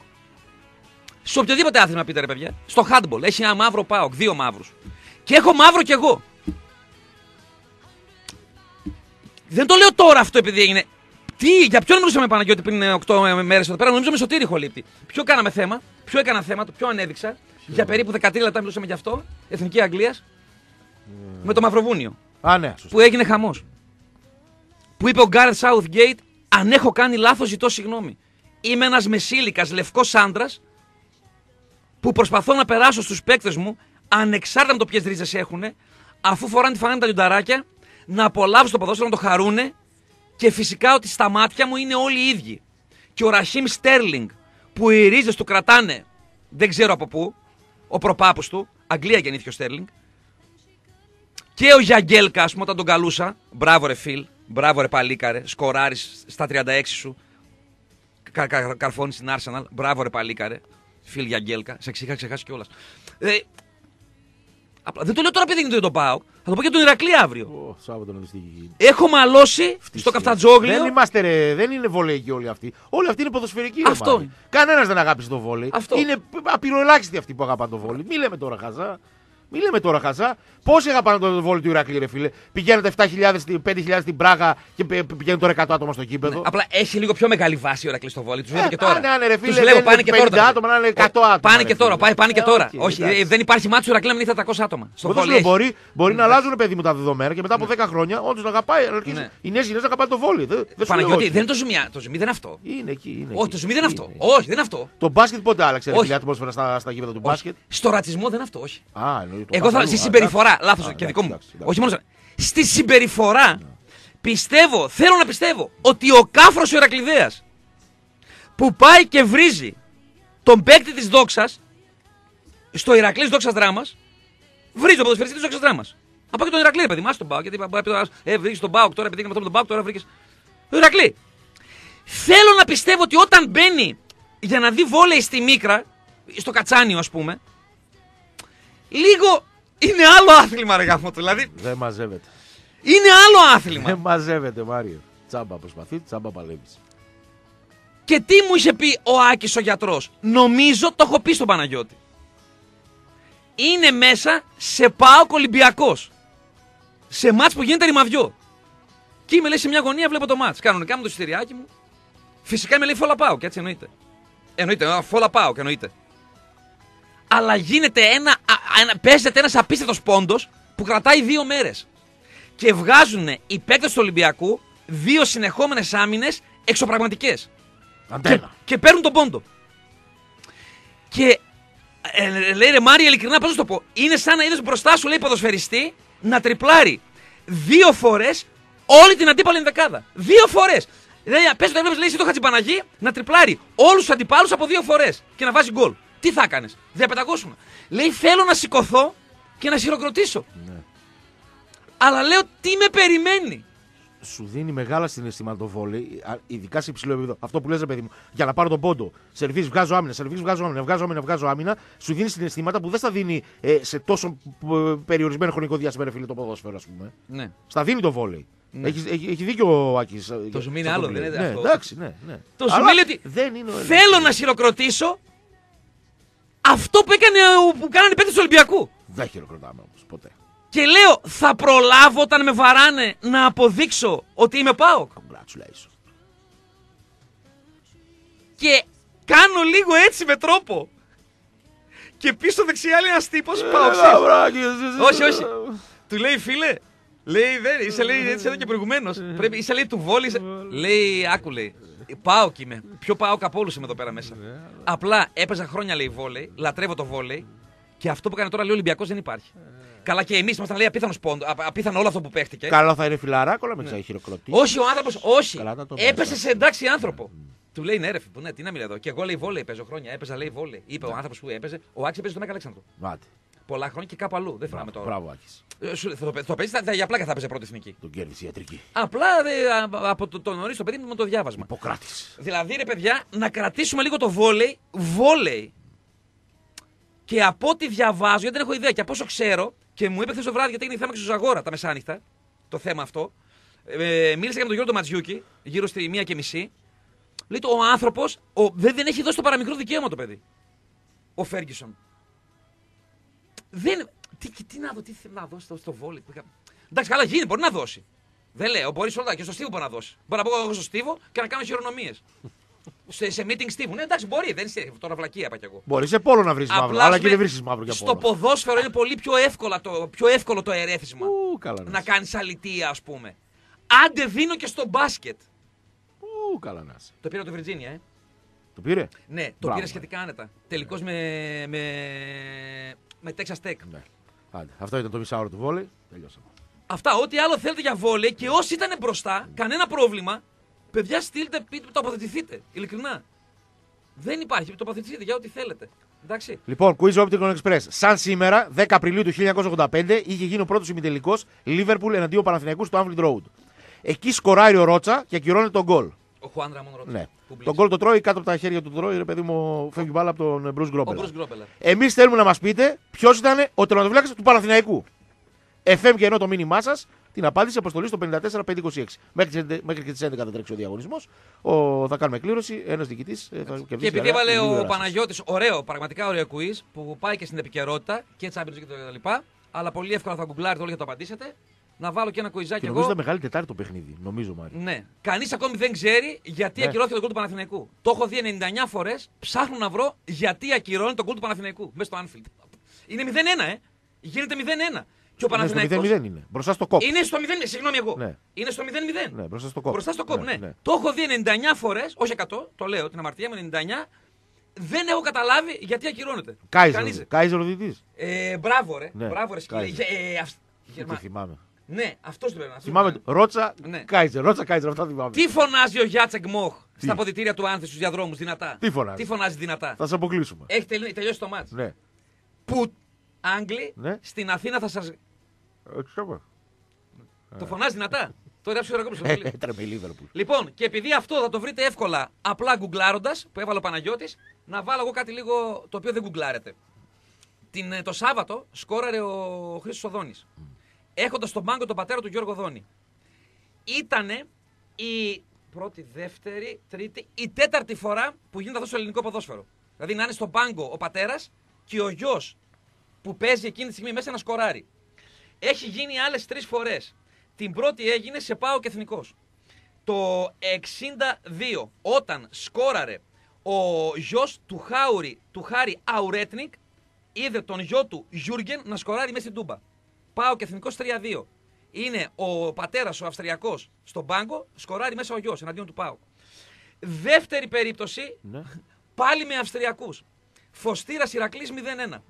Speaker 2: Σε οποιοδήποτε άθλημα πείτε ρε παιδιά. Στο handball έχει ένα μαύρο ΠΑΟΚ, δύο μαύρους. Και έχω μαύρο κι εγώ. Δεν το λέω τώρα αυτό επειδή έγινε. Τι, για ποιον μιλούσαμε Παναγιώτη πριν 8 μέρες εδώ πέρα, νομίζω με σωτήρι χολύπτη. Ποιο κάναμε θέμα, ποιο έκανα θέμα, το ποιο ανέδειξα. Για περίπου 13 λεπτά μιλούσαμε γι' αυτό. Εθνική Αγγλίας. Με το Μαυροβούνιο.
Speaker 1: Α, ναι, σωστά.
Speaker 2: Που έγινε χαμός. Που είπε ο Γκάρετ Southgate, αν έχω κάνει λάθος, ζητώ συγγνώμη. Είμαι ένας μεσήλικας λευκός άντρας που προσπαθώ να περάσω στους παίκτες μου, ανεξάρτητα με το ποιες ρίζες έχουν, αφού φοράνε τη φανέλα τα λιονταράκια, να απολαύσουν το ποδόσφαιρο, να το χαρούνε και φυσικά ότι στα μάτια μου είναι όλοι οι ίδιοι. Και ο Ραχίμ Στέρλινγκ, που οι ρίζες του κρατάνε, δεν ξέρω από πού, ο προπάπους του, Αγγλία γεννήθηκε ο Στέρλινγκ, και ο Γιαγγέλκα, ας πούμε, όταν τον καλούσα, μπράβο ρε Φιλ, μπράβο ρε Παλίκαρε, σκοράρεις στα 36 σου, κα, κα, καρφώνεις στην Arsenal, μπράβο ρε Παλίκαρε, Φιλ Γιαγγέλκα, σε είχα ξεχάσει κιόλας. Ε, απλά, δεν το λέω τώρα επειδή δεν το πάω, θα το πω και τον Ηρακλή αύριο.
Speaker 1: Ω, Σάββατο να δεις τι γίνει.
Speaker 2: Έχω μαλώσει στο Καυτανζόγλειο.
Speaker 1: Δεν είμαστε ρε, δεν είναι βολέικοι όλοι αυτοί. Όλοι αυτοί είναι ποδοσφαιρικοί.
Speaker 2: Αυτό.
Speaker 1: Κανένας δεν αγάπησε το βόλεϊ.
Speaker 2: Αυτό.
Speaker 1: Είναι απειροελάχιστοι αυτοί που αγαπάνε το βόλεϊ. Μη λέμε τώρα χαζά. Μη λέμε τώρα χαζά. Πόσοι αγαπάνε το βόλεϊ του Ηρακλή, ρε φίλε; Πηγαίνετε 7.000, στην- 5.000 στην Πράγα και πε- πηγαίνουν τώρα 100 άτομα στο γήπεδο.
Speaker 2: Απλά έχει λίγο πιο μεγάλη βάση ο Ηρακλής στο βόλεϊ. Τους βλέπω
Speaker 1: Ε,
Speaker 2: και τώρα.
Speaker 1: πάνε, άνε, ρε, φίλε,
Speaker 2: Τους βλέπω,
Speaker 1: δεν
Speaker 2: πάνε
Speaker 1: είναι
Speaker 2: και τώρα.
Speaker 1: 50 άτομα, να είναι 100 άτομα,
Speaker 2: Πάνε
Speaker 1: ρε,
Speaker 2: και τώρα,
Speaker 1: φίλε.
Speaker 2: πάει, πάνε και
Speaker 1: Ε,
Speaker 2: τώρα.
Speaker 1: οκ,
Speaker 2: Όχι,
Speaker 1: εντάξει.
Speaker 2: ε, δεν υπάρχει ματς ο Ηρακλής να μην είναι 400 άτομα. Στο
Speaker 1: Εγώ σου
Speaker 2: βόλεϊ.
Speaker 1: λέω,
Speaker 2: έχει.
Speaker 1: μπορεί, μπορεί να αλλάζουν παιδί μου τα δεδομένα και μετά από 10 χρόνια όντως να αγαπάει. να αρχίσει
Speaker 2: Ναι.
Speaker 1: Οι νέε γυναίκε να αγαπάνε το βόλεϊ. Δεν, δεν σου λέω
Speaker 2: Παναγιώτη,
Speaker 1: όχι.
Speaker 2: δεν είναι το ζημιά. Το ζημί δεν είναι αυτό.
Speaker 1: Είναι εκεί. Είναι
Speaker 2: Όχι,
Speaker 1: εκεί.
Speaker 2: το ζημί δεν είναι αυτό.
Speaker 1: Είναι.
Speaker 2: Όχι, δεν είναι αυτό.
Speaker 1: Το μπάσκετ πότε άλλαξε ρε
Speaker 2: Όχι.
Speaker 1: φίλε, η ατμόσφαιρα στα, στα γήπεδα του
Speaker 2: Όχι.
Speaker 1: μπάσκετ;
Speaker 2: Στο ρατσισμό δεν είναι αυτό, όχι.
Speaker 1: Α, εννοεί το
Speaker 2: Εγώ θα
Speaker 1: καθαρό.
Speaker 2: Στη
Speaker 1: Α,
Speaker 2: συμπεριφορά.
Speaker 1: εντάξει.
Speaker 2: Λάθος
Speaker 1: Α,
Speaker 2: και
Speaker 1: εντάξει,
Speaker 2: δικό μου.
Speaker 1: εντάξει, εντάξει.
Speaker 2: Όχι μόνος. σε- Στη συμπεριφορά πιστεύω, θέλω να πιστεύω ότι ο κάφρος ο Ηρακλειδέα που πάει και βρίζει τον παίκτη της δόξας στο Ηρακλής δόξας δράμας, βρίζει τον ποδοσφαιριστή της δόξας δράμας. Από και τον Ηρακλή, ρε παιδί, μα τον πάω. Γιατί μπορεί να πει τώρα, ε, βρήκες τον Μπάουκ τώρα, επειδή είναι με τον Μπάουκ, τώρα βρήκες. Το Ηρακλή. Θέλω να πιστεύω ότι όταν μπαίνει για να δει βόλεϊ στη μίκρα, στο Κατσάνιο, ας πούμε. Λίγο είναι άλλο άθλημα, ρε γάμο του. Δηλαδή,
Speaker 1: Δεν μαζεύεται.
Speaker 2: είναι άλλο άθλημα.
Speaker 1: Δεν μαζεύεται, Μάριο. Τσάμπα προσπαθεί, τσάμπα παλεύεις.
Speaker 2: Και τι μου είχε πει ο Άκης ο γιατρός; Νομίζω το έχω πει στον Παναγιώτη. Είναι μέσα σε πάω Ολυμπιακός. Σε μάτς που γίνεται ρημαδιό. Και είμαι λέει σε μια γωνία, βλέπω το μάτς. Κανονικά με το εισιτηριάκι μου. Φυσικά με λέει φόλα πάω και έτσι εννοείται. Εννοείται, α, φόλα πάω και εννοείται. Αλλά γίνεται ένα, α, ένα παίζεται ένας απίστευτος πόντος που κρατάει δύο μέρες. Και βγάζουν οι παίκτες του Ολυμπιακού δύο συνεχόμενες άμυνες εξωπραγματικές. Και,
Speaker 1: Αντένα.
Speaker 2: και παίρνουν τον πόντο. Και ε, λέει ρε Μάρια, ειλικρινά, πώς να το πω. Είναι σαν να είδες μπροστά σου, λέει ποδοσφαιριστή, να τριπλάρει δύο φορές όλη την αντίπαλη ενδεκάδα. Δύο φορές. Δηλαδή, πες το έβλεπες, λέει εσύ το Χατζιπαναγί, να τριπλάρει όλους τους αντιπάλους από δύο φορές και να βάζει γκολ. Τι θα έκανες, διαπεταγώσουμε. Λέει θέλω να σηκωθώ και να χειροκροτήσω.
Speaker 1: Ναι.
Speaker 2: Αλλά λέω τι με περιμένει;
Speaker 1: Σου δίνει μεγάλα συναισθήματα το βόλεϊ, α, ειδικά σε υψηλό επίπεδο. Αυτό που λες ρε παιδί μου, για να πάρω τον πόντο. Σερβίς, βγάζω άμυνα, σερβίς, βγάζω άμυνα, βγάζω άμυνα, βγάζω άμυνα. Σου δίνει συναισθήματα που δεν στα δίνει ε, σε τόσο ε, περιορισμένο χρονικό διάστημα, ρε φίλε, το ποδόσφαιρο, ας πούμε.
Speaker 2: Ναι.
Speaker 1: Στα δίνει το βόλεϊ.
Speaker 2: Ναι.
Speaker 1: Έχεις, έχει, έχει δίκιο ο Άκης.
Speaker 2: Το zoom είναι άλλο, δεν είναι
Speaker 1: ναι,
Speaker 2: αυτό.
Speaker 1: Εντάξει, ναι, ναι.
Speaker 2: Το
Speaker 1: Αλλά
Speaker 2: zoom είναι ότι
Speaker 1: δεν είναι ο
Speaker 2: Θέλω να χειροκροτήσω αυτό που, έκανε, που κάνανε οι παίκτες του Ολυμπιακού.
Speaker 1: Δεν χειροκροτάμε όμως ποτέ.
Speaker 2: Και λέω, θα προλάβω όταν με βαράνε να αποδείξω ότι είμαι ΠΑΟΚ.
Speaker 1: Congratulations.
Speaker 2: Και κάνω λίγο έτσι με τρόπο. Και πίσω δεξιά λέει ένας τύπος ΠΑΟΚ.
Speaker 1: Έλα, βράκι, εσύ,
Speaker 2: Όχι,
Speaker 1: εσύ.
Speaker 2: όχι. Του λέει, φίλε, λέει, δεν, είσαι λέει, έτσι εδώ και προηγουμένως. Πρέπει, είσαι λέει του βόλη. είσαι- Λέει, άκου λέει. Πάω κι είμαι. Πιο πάω από όλους είμαι εδώ πέρα μέσα. Απλά έπαιζα χρόνια λέει βόλεϊ, λατρεύω το βόλεϊ και αυτό που έκανε τώρα λέει ο Ολυμπιακός δεν υπάρχει. Καλά και εμείς ήμασταν λέει απίθανος πόντο, α- απίθανο όλο αυτό που παίχτηκε.
Speaker 1: Καλό θα είναι φιλαράκο, αλλά με ξέρει χειροκροτή.
Speaker 2: Όχι ο άνθρωπος, όχι.
Speaker 1: Καλά ήταν το
Speaker 2: Έπεσε
Speaker 1: μέσα.
Speaker 2: σε εντάξει άνθρωπο. Του λέει ναι, ρε, που ναι, τι να μιλάω εδώ. Και εγώ λέει βόλεϊ παίζω χρόνια. Έπαιζα λέει βόλεϊ. Είπε ο άνθρωπος που έπαιζε. Ο Άξι έπαιζε στο Μέγα Αλέξανδρο.
Speaker 1: Μάτε.
Speaker 2: Πολλά χρόνια και κάπου αλλού. Δεν θυμάμαι τώρα.
Speaker 1: Μπράβο, Άκης.
Speaker 2: Ε, σου- Θα το, παί- θα το παίζεις, θα, θα, για πλάκα θα παίζει πρώτη εθνική.
Speaker 1: Τον κέρδισε η ιατρική.
Speaker 2: Απλά δε, α, από το, το νωρί το παιδί μου με το διάβασμα.
Speaker 1: Υποκράτη.
Speaker 2: Δηλαδή, ρε παιδιά, να κρατήσουμε λίγο το βόλεϊ. Βόλεϊ. Και από ό,τι διαβάζω, γιατί δεν έχω ιδέα και από όσο ξέρω, και μου είπε χθε το βράδυ γιατί είναι θέμα και στο Ζαγόρα τα μεσάνυχτα, το θέμα αυτό. Ε, μίλησα και με τον Γιώργο Ματζιούκη, γύρω στη μία και μισή. Λέει το, ο άνθρωπος δεν, δεν έχει δώσει το παραμικρό δικαίωμα το παιδί. Ο Φέργκισον. Δεν. Τι, τι, τι να δω, τι θέλει να δώσει στο, στο βόλεϊ. Εντάξει, καλά γίνει, μπορεί να δώσει. Δεν λέω, μπορεί όλα και στο Στίβο μπορεί να δώσει. Μπορεί να πω εγώ στο Στίβο και να κάνω χειρονομίες. *laughs* σε, σε meeting Στίβου. Ναι, εντάξει, μπορεί, δεν είσαι τώρα βλακία, είπα κι εγώ.
Speaker 1: Μπορεί σε πόλο να βρεις μαύρο,
Speaker 2: Απλά,
Speaker 1: αλλά
Speaker 2: ας
Speaker 1: και δεν
Speaker 2: πούμε,
Speaker 1: βρίσκεις μαύρο για
Speaker 2: Στο
Speaker 1: πόλο.
Speaker 2: ποδόσφαιρο είναι πολύ πιο εύκολο το, πιο εύκολο το ερέθισμα.
Speaker 1: Ου, καλά να
Speaker 2: να
Speaker 1: είσαι.
Speaker 2: κάνεις αλητία, ας πούμε. Άντε δίνω και στο μπάσκετ.
Speaker 1: Ου, καλά να είσαι.
Speaker 2: Το πήρε το Βιρτζίνια, ε.
Speaker 1: Το πήρε;
Speaker 2: Ναι, το
Speaker 1: Μπράβο.
Speaker 2: πήρε σχετικά άνετα. Τελικώς με, με, με Texas Tech.
Speaker 1: Ναι. Άντε. Αυτό ήταν το μισάωρο του βόλεϊ. Τελειώσαμε.
Speaker 2: Αυτά, ό,τι άλλο θέλετε για βόλεϊ και όσοι ήταν μπροστά, κανένα πρόβλημα. Παιδιά, στείλτε, πείτε, τοποθετηθείτε. Ειλικρινά. Δεν υπάρχει. Τοποθετηθείτε για ό,τι θέλετε. Εντάξει.
Speaker 1: Λοιπόν, Quiz Optical Express. Σαν σήμερα, 10 Απριλίου του 1985, είχε γίνει ο πρώτος ημιτελικός Liverpool εναντίον Παναθηναϊκού στο Anfield Road. Εκεί σκοράρει ο Ρότσα και ακυρώνει τον γκολ.
Speaker 2: Ο Χουάν Ραμόν Ρότσα.
Speaker 1: Ναι.
Speaker 2: Που μπλέξει.
Speaker 1: Τον γκολ το τρώει κάτω από τα χέρια του, το τρώει, ρε παιδί μου, φεύγει μπάλα από τον Bruce
Speaker 2: Ο
Speaker 1: Grobbelaar.
Speaker 2: Μπρουσ Γκρόπελα.
Speaker 1: Εμείς θέλουμε να μας πείτε ποιος ήταν ο τερματοφύλακα του Παναθηναϊκού. FM και ενώ το μήνυμά σας την απάντηση αποστολή στο 54526. Μέχρι, τις 11 μέχρι και τις 11 θα τρέξει ο διαγωνισμός. Θα κάνουμε κλήρωση. Ένας διοικητή θα κερδίσει.
Speaker 2: Και επειδή
Speaker 1: χαρά
Speaker 2: έβαλε
Speaker 1: λίγο
Speaker 2: ο
Speaker 1: δράσης.
Speaker 2: Παναγιώτης, ωραίο, πραγματικά ωραίο quiz που πάει και στην επικαιρότητα και Champions League και τα λοιπά. Αλλά πολύ εύκολα θα γκουγκλάρετε όλοι για το απαντήσετε. Να βάλω και ένα κουιζάκι
Speaker 1: Και νομίζω
Speaker 2: εγώ.
Speaker 1: ήταν μεγάλη Τετάρτη το παιχνίδι. Νομίζω, Μάρι.
Speaker 2: Ναι. Κανείς ακόμη δεν ξέρει γιατί
Speaker 1: Ναι.
Speaker 2: ακυρώθηκε το γκολ του Παναθηναϊκού. Το έχω δει 99 φορές. Ψάχνω να βρω γιατί ακυρώνει το γκολ του Παναθηναϊκού μέσα στο Anfield. Είναι 0-1, ε. Γίνεται 0-1. Και ο
Speaker 1: Ναι, στο
Speaker 2: Παναθηναϊκός
Speaker 1: 0-0 είναι. Μπροστά στο κόπ.
Speaker 2: είναι στο 0, συγγνώμη εγώ.
Speaker 1: Ναι.
Speaker 2: Είναι στο 0-0.
Speaker 1: Ναι, μπροστά στο κόπ.
Speaker 2: Μπροστά στο κόπ, ναι. Το έχω δει 99 φορές, όχι 100, το λέω την αμαρτία μου 99. Δεν έχω καταλάβει γιατί ακυρώνεται. Κανείς
Speaker 1: Κάιζερ.
Speaker 2: δεν.
Speaker 1: Κάιζερ ο διαιτητής.
Speaker 2: Ε, μπράβο, ρε.
Speaker 1: Ναι,
Speaker 2: Μπράβο, ρε. σκύλε.
Speaker 1: Κάιζερ.
Speaker 2: Ε, ε, αυς-
Speaker 1: Δεν
Speaker 2: Γερμα-
Speaker 1: τη θυμάμαι.
Speaker 2: Ναι, αυτός το πρέπει να
Speaker 1: Θυμάμαι το. Ρότσα,
Speaker 2: Ναι.
Speaker 1: Κάιζερ. Ρότσα, Κάιζερ. Αυτά θυμάμαι.
Speaker 2: Τι φωνάζει ο Γιάτσεκ Μοχ
Speaker 1: Τι;
Speaker 2: στα ποδητήρια του Άνθη στους διαδρόμους δυνατά;
Speaker 1: Τι φωνάζει;
Speaker 2: Τι φωνάζει δυνατά;
Speaker 1: Θα σε αποκλείσουμε.
Speaker 2: Έχει τελει- τελειώσει το μάτς.
Speaker 1: Ναι.
Speaker 2: Που Άγγλοι
Speaker 1: Ναι.
Speaker 2: στην Αθήνα θα σα.
Speaker 1: Ε, ξέρω.
Speaker 2: Το φωνάζει δυνατά; Το ράψει ο Ρακόπουλο.
Speaker 1: Έτρεμε η Λίβερπουλ.
Speaker 2: Λοιπόν, και επειδή αυτό θα το βρείτε εύκολα, απλά γκουγκλάροντας, που έβαλε ο Παναγιώτης, να βάλω εγώ κάτι λίγο το οποίο δεν γκουγκλάρετε. Την, ε, το Σάββατο σκόραρε ο Χρήστος Οδόνης. Έχοντας στον πάγκο τον πατέρα του Γιώργο Δόνη. Ήτανε η πρώτη, δεύτερη, τρίτη, η τέταρτη φορά που γίνεται αυτός στο ελληνικό ποδόσφαιρο. Δηλαδή να είναι στον πάγκο ο πατέρας και ο γιος που παίζει εκείνη τη στιγμή μέσα να σκοράρει. Έχει γίνει άλλες τρεις φορές. Την πρώτη έγινε σε πάω και εθνικός. Το 62 όταν σκόραρε ο γιος του, Χάουρι, του Χάρη Αουρέτνικ είδε τον γιο του Γιούργεν να σκοράρει μέσα στην Τούμπα. Πάω και εθνικός 3-2. Είναι ο πατέρας ο Αυστριακός στον πάγκο, σκοράρει μέσα ο γιος εναντίον του Πάου. Δεύτερη περίπτωση,
Speaker 1: Ναι.
Speaker 2: πάλι με Αυστριακούς. Φωστήρα Ηρακλής 0-1.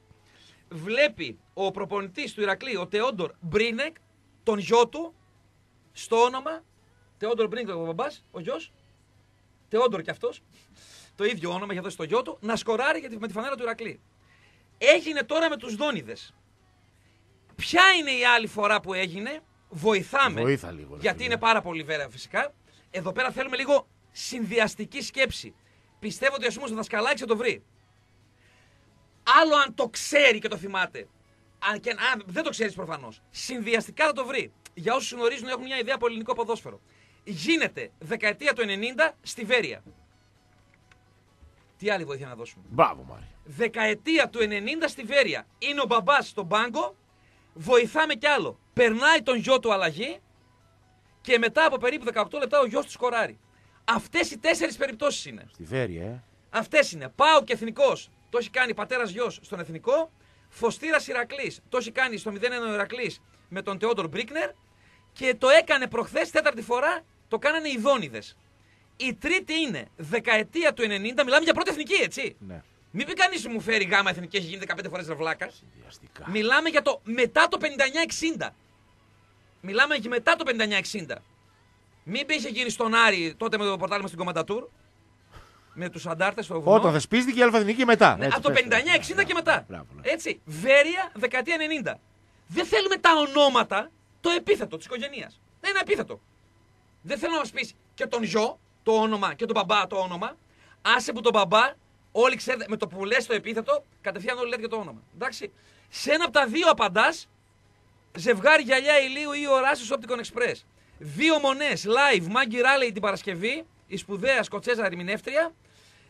Speaker 2: Βλέπει ο προπονητής του Ηρακλή, ο Τεόντορ Μπρίνεκ, τον γιο του, στο όνομα. Τεόντορ Μπρίνεκ, ο μπαμπάς, ο γιος. Τεόντορ κι αυτός. Το ίδιο όνομα είχε δώσει στο γιο του, να σκοράρει για τη- με τη φανέλα του Ηρακλή. Έγινε τώρα με τους Δόνιδες. Ποια είναι η άλλη φορά που έγινε, βοηθάμε.
Speaker 1: Βοήθα λίγο, ρε
Speaker 2: Γιατί
Speaker 1: φίλε.
Speaker 2: είναι πάρα πολύ βέβαια φυσικά. Εδώ πέρα θέλουμε λίγο συνδυαστική σκέψη. Πιστεύω ότι ο Ασίμος Δασκαλάκης θα το βρει. Άλλο αν το ξέρει και το θυμάται. Αν, και, αν δεν το ξέρεις προφανώς. Συνδυαστικά θα το βρει. Για όσους γνωρίζουν έχουν μια ιδέα από ελληνικό ποδόσφαιρο. Γίνεται δεκαετία του 90 στη Βέρεια. Τι άλλη βοήθεια να δώσουμε;
Speaker 1: Μπράβο, Μάρι.
Speaker 2: Δεκαετία του 90 στη Βέρεια. Είναι ο μπαμπάς στον πάγκο. Βοηθάμε κι άλλο. Περνάει τον γιο του αλλαγή. Και μετά από περίπου 18 λεπτά ο γιος του σκοράρει. Αυτές οι τέσσερις περιπτώσεις είναι.
Speaker 1: Στη Βέρεια, ε.
Speaker 2: Αυτές είναι. Πάω και εθνικός. Το έχει κάνει πατέρας γιος στον εθνικό. Φωστήρας Ηρακλής. Το έχει κάνει στο 0-1 ο Ηρακλής με τον Τεόντορ Μπρίκνερ. Και το έκανε προχθές, τέταρτη φορά, το κάνανε οι Δόνιδες. Η τρίτη είναι δεκαετία του 90. Μιλάμε για πρώτη εθνική, έτσι.
Speaker 1: Ναι.
Speaker 2: Μην πει κανείς μου φέρει γάμα εθνική και έχει γίνει 15 φορές ρευλάκας.
Speaker 1: Βιαστικά.
Speaker 2: Μιλάμε για το μετά το 59-60. Μιλάμε για μετά το 59-60. Μην πεις είχε γίνει στον Άρη τότε με το πορτάλι μας στην Κομμαντατούρ. Με τους αντάρτες στο βουνό.
Speaker 1: Όταν θεσπίστηκε η Αλφαδινική μετά.
Speaker 2: Ναι,
Speaker 1: Έτσι,
Speaker 2: από το
Speaker 1: πες το.
Speaker 2: 59-60 και μετά.
Speaker 1: Μπράβο, ναι.
Speaker 2: Έτσι. Βέρεια, δεκαετία 90. Δεν θέλουμε τα ονόματα, το επίθετο της οικογένειας. Δεν είναι επίθετο. Δεν θέλω να μας πεις και τον γιο, το όνομα, και τον μπαμπά, το όνομα. Άσε που τον μπαμπά, όλοι ξέρετε, με το που λες το επίθετο, κατευθείαν όλοι λέτε και το όνομα. Εντάξει. Σε ένα από τα δύο απαντάς, ζευγάρι γυαλιά ηλίου ή οράσιο Opticon Express. Δύο μονές live, Μάγκη Ράλεϊ την Παρασκευή, η σπουδαία Σκοτσέζα ερμηνεύτρια.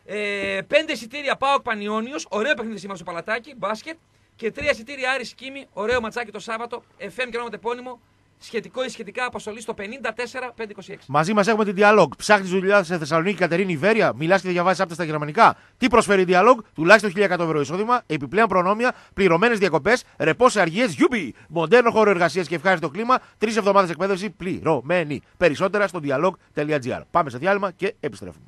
Speaker 2: Ε, πέντε εισιτήρια Πάοκ Πανιόνιος, ωραίο παιχνίδι σήμερα στο παλατάκι, μπάσκετ. Και τρία εισιτήρια Άρης Κίμη, ωραίο ματσάκι το Σάββατο, FM και όνομα επώνυμο, σχετικό ή σχετικά αποστολή στο 54-526.
Speaker 1: Μαζί μας έχουμε την Dialog. Ψάχνεις δουλειά σε Θεσσαλονίκη, Κατερίνη, Βέρεια. Μιλάς και διαβάζεις άπτα στα γερμανικά. Τι προσφέρει η Dialog, τουλάχιστον 1100 ευρώ εισόδημα, επιπλέον προνόμια, πληρωμένες διακοπές, ρεπός σε αργίες, γιούμπι. Μοντέρνο χώρο εργασίας και ευχάριστο κλίμα, τρεις εβδομάδες εκπαίδευση πληρωμένη. Περισσότερα στο dialog.gr. Πάμε σε διάλειμμα και επιστρέφουμε.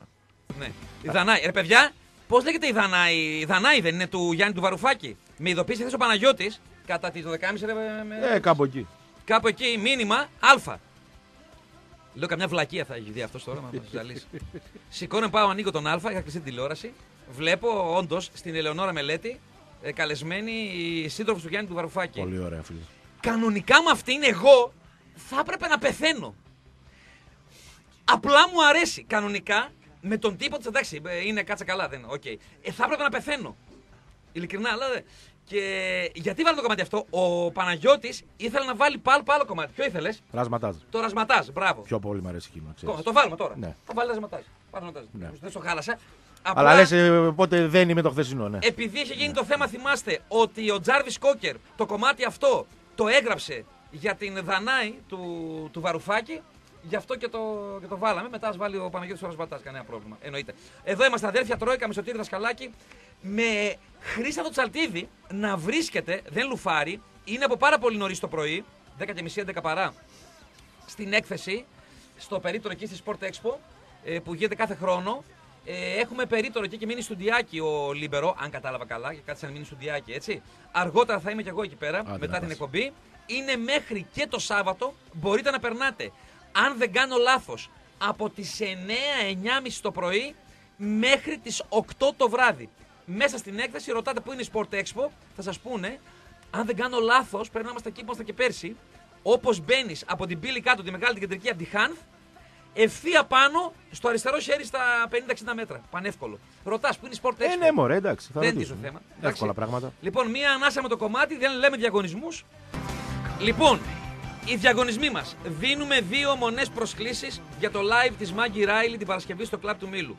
Speaker 2: Ναι. Η Δανάη. Ρε παιδιά, πώς λέγεται η Δανάη. Η Δανάη δεν είναι του Γιάννη του Βαρουφάκη; Με ειδοποίησε χθε ο Παναγιώτης κατά τη 12.30 ρε, με-
Speaker 1: Ε, κάπου εκεί.
Speaker 2: Κάπου εκεί μήνυμα Α. Λέω καμιά βλακεία θα έχει δει αυτός τώρα, μα μας ζαλίσει. Σηκώνω, πάω, ανοίγω τον Α, είχα κλείσει την τηλεόραση. Βλέπω όντως στην Ελεονόρα Μελέτη ε, καλεσμένη η σύντροφος του Γιάννη του Βαρουφάκη.
Speaker 1: Πολύ ωραία, φίλε.
Speaker 2: Κανονικά με αυτήν εγώ θα έπρεπε να πεθαίνω. Απλά μου αρέσει. Κανονικά με τον τύπο της εντάξει, ε, είναι κάτσα καλά, δεν οκ. Ε, θα έπρεπε να πεθαίνω. Ειλικρινά, αλλά δεν. Και γιατί βάλω το κομμάτι αυτό, ο Παναγιώτης ήθελε να βάλει πάλι άλλο κομμάτι. Ποιο ήθελες,
Speaker 1: Razzmatazz.
Speaker 2: το Razzmatazz, μπράβο.
Speaker 1: Πιο πολύ μου αρέσει εκείνο. ξέρεις.
Speaker 2: Θα το βάλουμε τώρα.
Speaker 1: Ναι.
Speaker 2: Θα βάλει Razzmatazz. Πάρε Razzmatazz.
Speaker 1: Ναι.
Speaker 2: Δεν στο χάλασα.
Speaker 1: Αλλά λες, ε, πότε δεν είμαι το χθεσινό, ναι.
Speaker 2: Επειδή είχε γίνει το θέμα, θυμάστε ότι ο Τζάρβις Κόκερ το κομμάτι αυτό το έγραψε για την Δανάη του, του Βαρουφάκη. Γι' αυτό και το, και το βάλαμε. Μετά ας βάλει ο Παναγιώτης το Razzmatazz, κανένα πρόβλημα. Εννοείται. Εδώ είμαστε αδέρφια Τρόικα με Σωτήρη Δασκαλάκη. Με Χρήστο Τσαλτίδη να βρίσκεται, δεν λουφάρει. Είναι από πάρα πολύ νωρίς το πρωί, 10.30-11 παρά, στην έκθεση στο περίπτωρο εκεί στη Sport Expo ε, που γίνεται κάθε χρόνο. Ε, έχουμε περίπτωρο εκεί και μείνει στουντιάκι ο Λίμπερο, αν κατάλαβα καλά, και κάτσε να μείνει στουντιάκι, έτσι. Αργότερα θα είμαι και εγώ εκεί πέρα,
Speaker 1: Άντε,
Speaker 2: μετά
Speaker 1: να
Speaker 2: την
Speaker 1: πας.
Speaker 2: εκπομπή. Είναι μέχρι και το Σάββατο, μπορείτε να περνάτε. Αν δεν κάνω λάθος, από τις 9-9.30 το πρωί μέχρι τις 8 το βράδυ. Μέσα στην έκθεση ρωτάτε πού είναι η Sport Expo, θα σας πούνε. Αν δεν κάνω λάθος, πρέπει να είμαστε εκεί που ήμασταν και πέρσι, Όπως μπαίνεις από την πύλη κάτω, τη μεγάλη την κεντρική από τη Χάνθ, ευθεία πάνω στο αριστερό χέρι στα 50-60 μέτρα. Πανεύκολο. Ρωτάς που είναι η Sport Expo;
Speaker 1: Ε, ναι, μωρέ, εντάξει. Θα
Speaker 2: Δεν
Speaker 1: ρωτήσω.
Speaker 2: είναι το θέμα.
Speaker 1: Εύκολα
Speaker 2: Εντάξει.
Speaker 1: πράγματα.
Speaker 2: Λοιπόν, μία ανάσα με το κομμάτι, δεν λέμε διαγωνισμούς. Λοιπόν, οι διαγωνισμοί μας. Δίνουμε δύο μονές προσκλήσεις για το live της Μάγκη Ράιλι την Παρασκευή στο κλαμπ του Μήλου.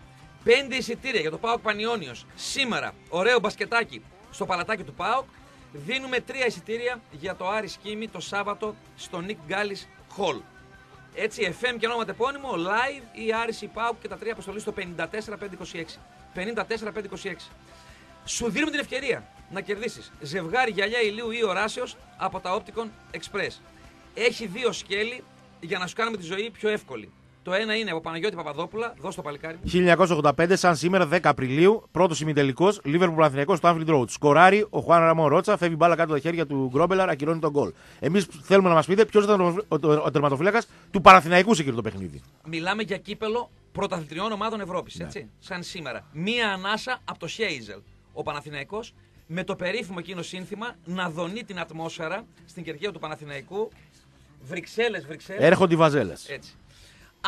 Speaker 2: Πέντε εισιτήρια για το Πάοκ Πανιόνιος. Σήμερα, ωραίο μπασκετάκι στο παλατάκι του Πάοκ. Δίνουμε τρία εισιτήρια για το Άρη Σκήμη το Σάββατο στο Nick Gallis Hall. Έτσι, FM και ονόματα επώνυμο, live ή Άρης ή Πάοκ και τα τρία αποστολή στο 54526. 54526. Σου δίνουμε την ευκαιρία να κερδίσεις ζευγάρι γυαλιά ηλίου ή οράσεως από τα Opticon Express. Έχει δύο σκέλη για να σου κάνουμε τη ζωή πιο εύκολη. Το ένα είναι από Παναγιώτη Παπαδόπουλα, δώσ' το παλικάρι. μου.
Speaker 1: 1985, σαν σήμερα 10 Απριλίου, πρώτος ημιτελικός, Λίβερπουλ Παναθυνιακό στο Anfield Road. Σκοράρει ο Χουάν Ραμόν Ρότσα, φεύγει μπάλα κάτω από τα χέρια του Γκρόμπελαρ, ακυρώνει τον γκολ. Εμείς θέλουμε να μας πείτε ποιος ήταν ο, ο, ο, ο τερματοφύλακας του Παναθηναϊκού σε εκείνο το παιχνίδι.
Speaker 2: Μιλάμε για κύπελο πρωταθλητριών ομάδων Ευρώπης. Έτσι. Σαν σήμερα. Μία ανάσα από το Χέιζελ. Ο Παναθηναϊκός με το περίφημο εκείνο σύνθημα να δονεί την ατμόσφαιρα στην κερκία του Παναθηναϊκού. Βρυξέλλες, Βρυξέλλες.
Speaker 1: Έρχονται οι βαζέλες.
Speaker 2: Έτσι.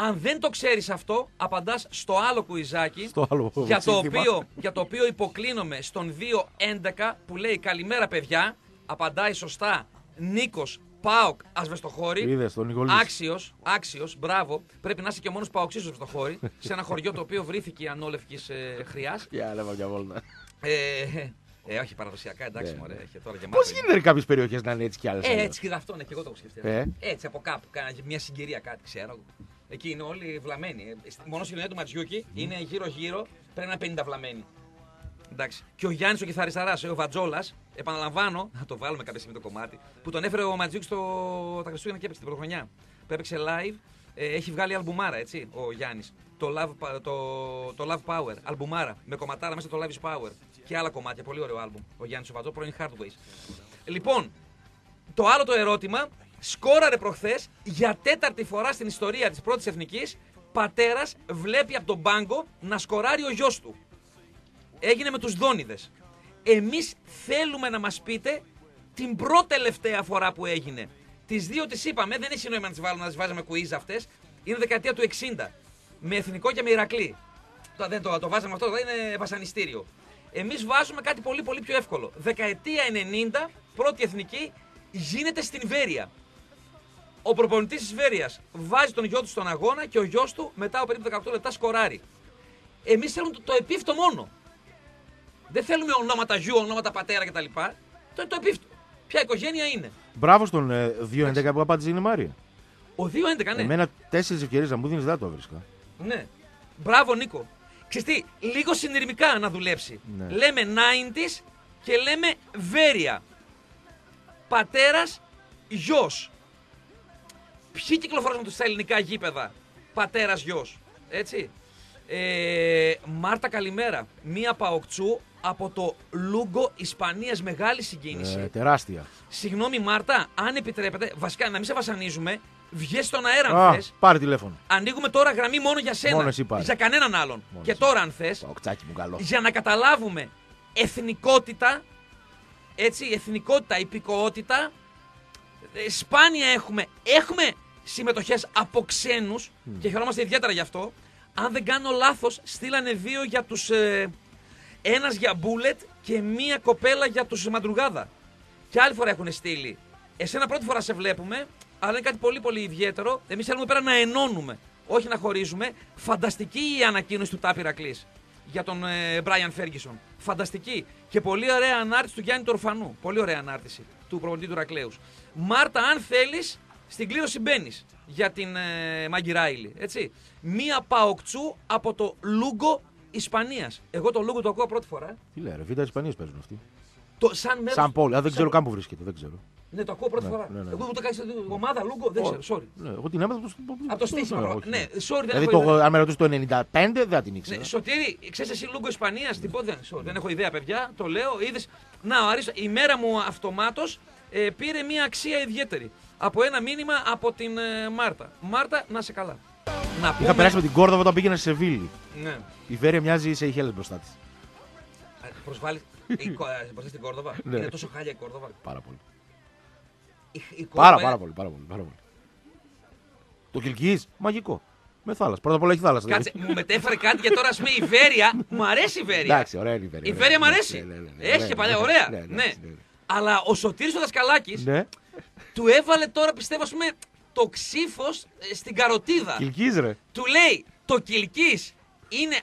Speaker 2: Αν δεν το ξέρεις αυτό, απαντάς στο άλλο κουιζάκι
Speaker 1: Στο άλλο
Speaker 2: για, το
Speaker 1: σύνθημα.
Speaker 2: οποίο, για το οποίο υποκλίνομαι στον 2.11 που λέει καλημέρα παιδιά. Απαντάει σωστά Νίκος Πάοκ Ασβεστοχώρη.
Speaker 1: Είδες τον Νικολής.
Speaker 2: Άξιος, άξιος, μπράβο. Πρέπει να είσαι και ο μόνος παοξή στο χώρι, σε ένα χωριό το οποίο βρήθηκε η ανόλευκης ε, χρειάς.
Speaker 1: Για λέμε μια βόλτα.
Speaker 2: Ε, ε, όχι παραδοσιακά, εντάξει,
Speaker 1: Ναι,
Speaker 2: μωρέ,
Speaker 1: ναι.
Speaker 2: έχει τώρα γεμάτο.
Speaker 1: Πώς γίνεται κάποιες περιοχές να είναι έτσι κι άλλες.
Speaker 2: Ε, έτσι και αυτό, ναι, και εγώ το έχω σκεφτεί.
Speaker 1: Ε.
Speaker 2: Έτσι από κάπου, κάνα μια συγκυρία κάτι, ξέρω. Εκεί είναι όλοι βλαμμένοι. Ε, στη- Μόνο στη γειτονιά του Ματζιούκη είναι γύρω-γύρω, πρέπει να είναι 50 βλαμμένοι. Εντάξει. Και ο Γιάννης ο Κιθαρισταράς, ο Βατζόλας, επαναλαμβάνω, να το βάλουμε κάποια στιγμή το κομμάτι, που τον έφερε ο Ματζιούκης στο τα Χριστούγεννα και έπαιξε την πρωτοχρονιά. Που έπαιξε live, ε, έχει βγάλει αλμπουμάρα, έτσι, ο Γιάννης. Το Love, Pa- το, το Love Power, αλμπουμάρα, με κομματάρα μέσα το Love is Power. Και άλλα κομμάτια, πολύ ωραίο άλμπουμ. Ο Γιάννης ο Βατζό, πρώην Hardways. Λοιπόν, το άλλο το ερώτημα, σκόραρε προχθές για τέταρτη φορά στην ιστορία της πρώτης εθνικής. Πατέρας βλέπει από τον πάγκο να σκοράρει ο γιος του. Έγινε με τους Δόνιδες. Εμείς θέλουμε να μας πείτε την πρώτη τελευταία φορά που έγινε. Τις δύο τις είπαμε, δεν έχει νόημα να τις βάλουμε, να τις βάζαμε quiz αυτές. Είναι δεκαετία του 60. Με εθνικό και με Ηρακλή. Το, δεν το, το βάζαμε αυτό, τώρα είναι βασανιστήριο. Εμείς βάζουμε κάτι πολύ πολύ πιο εύκολο. Δεκαετία 90, πρώτη εθνική, γίνεται στην Βέρεια. Ο προπονητής της Βέρειας βάζει τον γιο του στον αγώνα και ο γιος του μετά από περίπου 18 λεπτά σκοράρει. Εμείς θέλουμε το, το επίφτο μόνο. Δεν θέλουμε ονόματα γιου, ονόματα πατέρα κτλ. Το, το επίφτο. Ποια οικογένεια είναι.
Speaker 1: Μπράβο στον ε, 2-11 που απάντησε είναι η Μάρια.
Speaker 2: Ο 2-11, ναι.
Speaker 1: Εμένα τέσσερις ευκαιρίες να μου δίνεις δεν το έβρισκα.
Speaker 2: Ναι. Μπράβο, Νίκο. Ξέρεις τι, λίγο συνειρμικά να δουλέψει.
Speaker 1: Ναι.
Speaker 2: Λέμε 90s και λέμε Βέρεια. Πατέρας, γιος. Ποιοι κυκλοφορούν τους στα ελληνικά γήπεδα; Πατέρας, γιος. Έτσι. Ε, Μάρτα, καλημέρα. Μία παοκτσού από το Λούγκο Ισπανίας. Μεγάλη συγκίνηση.
Speaker 1: Ε, τεράστια.
Speaker 2: Συγγνώμη Μάρτα, αν επιτρέπετε, βασικά να μην σε βασανίζουμε, βγες στον αέρα αν
Speaker 1: Α,
Speaker 2: θες.
Speaker 1: πάρε τηλέφωνο.
Speaker 2: Ανοίγουμε τώρα γραμμή μόνο για σένα.
Speaker 1: Μόνος εσύ πάρε.
Speaker 2: Για κανέναν άλλον.
Speaker 1: Μόνος
Speaker 2: και
Speaker 1: εσύ.
Speaker 2: τώρα, αν θες,
Speaker 1: Το οξάκι μου καλό.
Speaker 2: για να καταλάβουμε εθνικότητα, έτσι, εθνικότητα, υπηκοότητα, ε, σπάνια έχουμε, έχουμε συμμετοχές από ξένους και χαιρόμαστε ιδιαίτερα γι' αυτό. Αν δεν κάνω λάθος, στείλανε δύο για τους... Ε, ένας για μπούλετ και μία κοπέλα για τους Μαντρουγάδα. Και άλλη φορά έχουν στείλει. Εσένα πρώτη φορά σε βλέπουμε, αλλά είναι κάτι πολύ πολύ ιδιαίτερο. Εμείς θέλουμε πέρα να ενώνουμε, όχι να χωρίζουμε. Φανταστική η ανακοίνωση του Τάπη Ρακλή για τον ε, Brian Ferguson. Φανταστική. Και πολύ ωραία ανάρτηση του Γιάννη του Ορφανού. Πολύ ωραία ανάρτηση του προπονητή του Ρακλέου. Μάρτα, αν θέλεις, στην κλήρωση μπαίνεις για την ε, Μάγκη Ράιλι. Έτσι. Μία παοκτσού από το Λούγκο Ισπανίας. Εγώ το Λούγκο το ακούω πρώτη φορά.
Speaker 1: Τι λέει, ρε, Β' Ισπανίας παίζουν αυτοί.
Speaker 2: Το, σαν μέρος,
Speaker 1: Σαν πόλη. Α, δεν ξέρω
Speaker 2: σαν-
Speaker 1: καν που βρίσκεται, δεν ξέρω.
Speaker 2: Ναι, το ακούω πρώτη
Speaker 1: Ναι,
Speaker 2: φορά.
Speaker 1: ναι, ναι.
Speaker 2: Εγώ ούτε καν ομάδα Λούγκο δεν ξέρω. Sorry.
Speaker 1: Ναι, εγώ την έμαθα από το-
Speaker 2: Από το στήσιμο.
Speaker 1: Ναι,
Speaker 2: προ-
Speaker 1: όχι,
Speaker 2: Ναι,
Speaker 1: ναι.
Speaker 2: sorry, δεν
Speaker 1: Δηλαδή,
Speaker 2: έχω
Speaker 1: το,
Speaker 2: ιδέα.
Speaker 1: αν με ρωτήσεις το 95, δεν την ήξερα.
Speaker 2: Ναι, Σωτήρη, ξέρεις εσύ Λούγκο Ισπανίας, την πω, δεν, sorry, δεν έχω ιδέα, παιδιά. Το λέω, είδες. Να, ο Αρίστο, η μέρα μου αυτομάτως ε, πήρε μια αξία ιδιαίτερη. Από ένα μήνυμα από την ε, Μάρτα. Μάρτα, να σε καλά. Να πούμε.
Speaker 1: Είχα περάσει με την Κόρδοβα όταν πήγαινα σε Σεβίλη.
Speaker 2: Ναι.
Speaker 1: Η Βέρεια μοιάζει σε Ιχέλε μπροστά της.
Speaker 2: Ε, Προσβάλλει. η Κο- ε, μπροστά στην Κόρδοβα;
Speaker 1: Ναι.
Speaker 2: Είναι τόσο χάλια η Κόρδοβα;
Speaker 1: Πάρα πολύ.
Speaker 2: Η, η
Speaker 1: Πάρα,
Speaker 2: Κόρδοβα
Speaker 1: πάρα πολύ, πάρα πολύ. Πάρα πολύ. Το Κιλκή, μαγικό. Με θάλασσα. Πρώτα απ' όλα έχει θάλασσα.
Speaker 2: Κάτσε, μου μετέφερε κάτι και τώρα ας πούμε η Βέρεια. Μου αρέσει η Βέρεια.
Speaker 1: Εντάξει, ωραία είναι η Βέρεια.
Speaker 2: Η Βέρεια μου
Speaker 1: Ναι,
Speaker 2: αρέσει.
Speaker 1: ναι, ναι, ναι,
Speaker 2: Έχει
Speaker 1: ναι,
Speaker 2: και παλιά,
Speaker 1: ναι,
Speaker 2: ωραία.
Speaker 1: ναι,
Speaker 2: Ναι.
Speaker 1: ναι, ναι, ναι.
Speaker 2: Αλλά ο Σωτήρης ο Δασκαλάκης
Speaker 1: Ναι.
Speaker 2: του έβαλε τώρα πιστεύω ας πούμε το ξύφος στην καροτίδα.
Speaker 1: Κιλκή, ρε.
Speaker 2: Του λέει το Κιλκή είναι.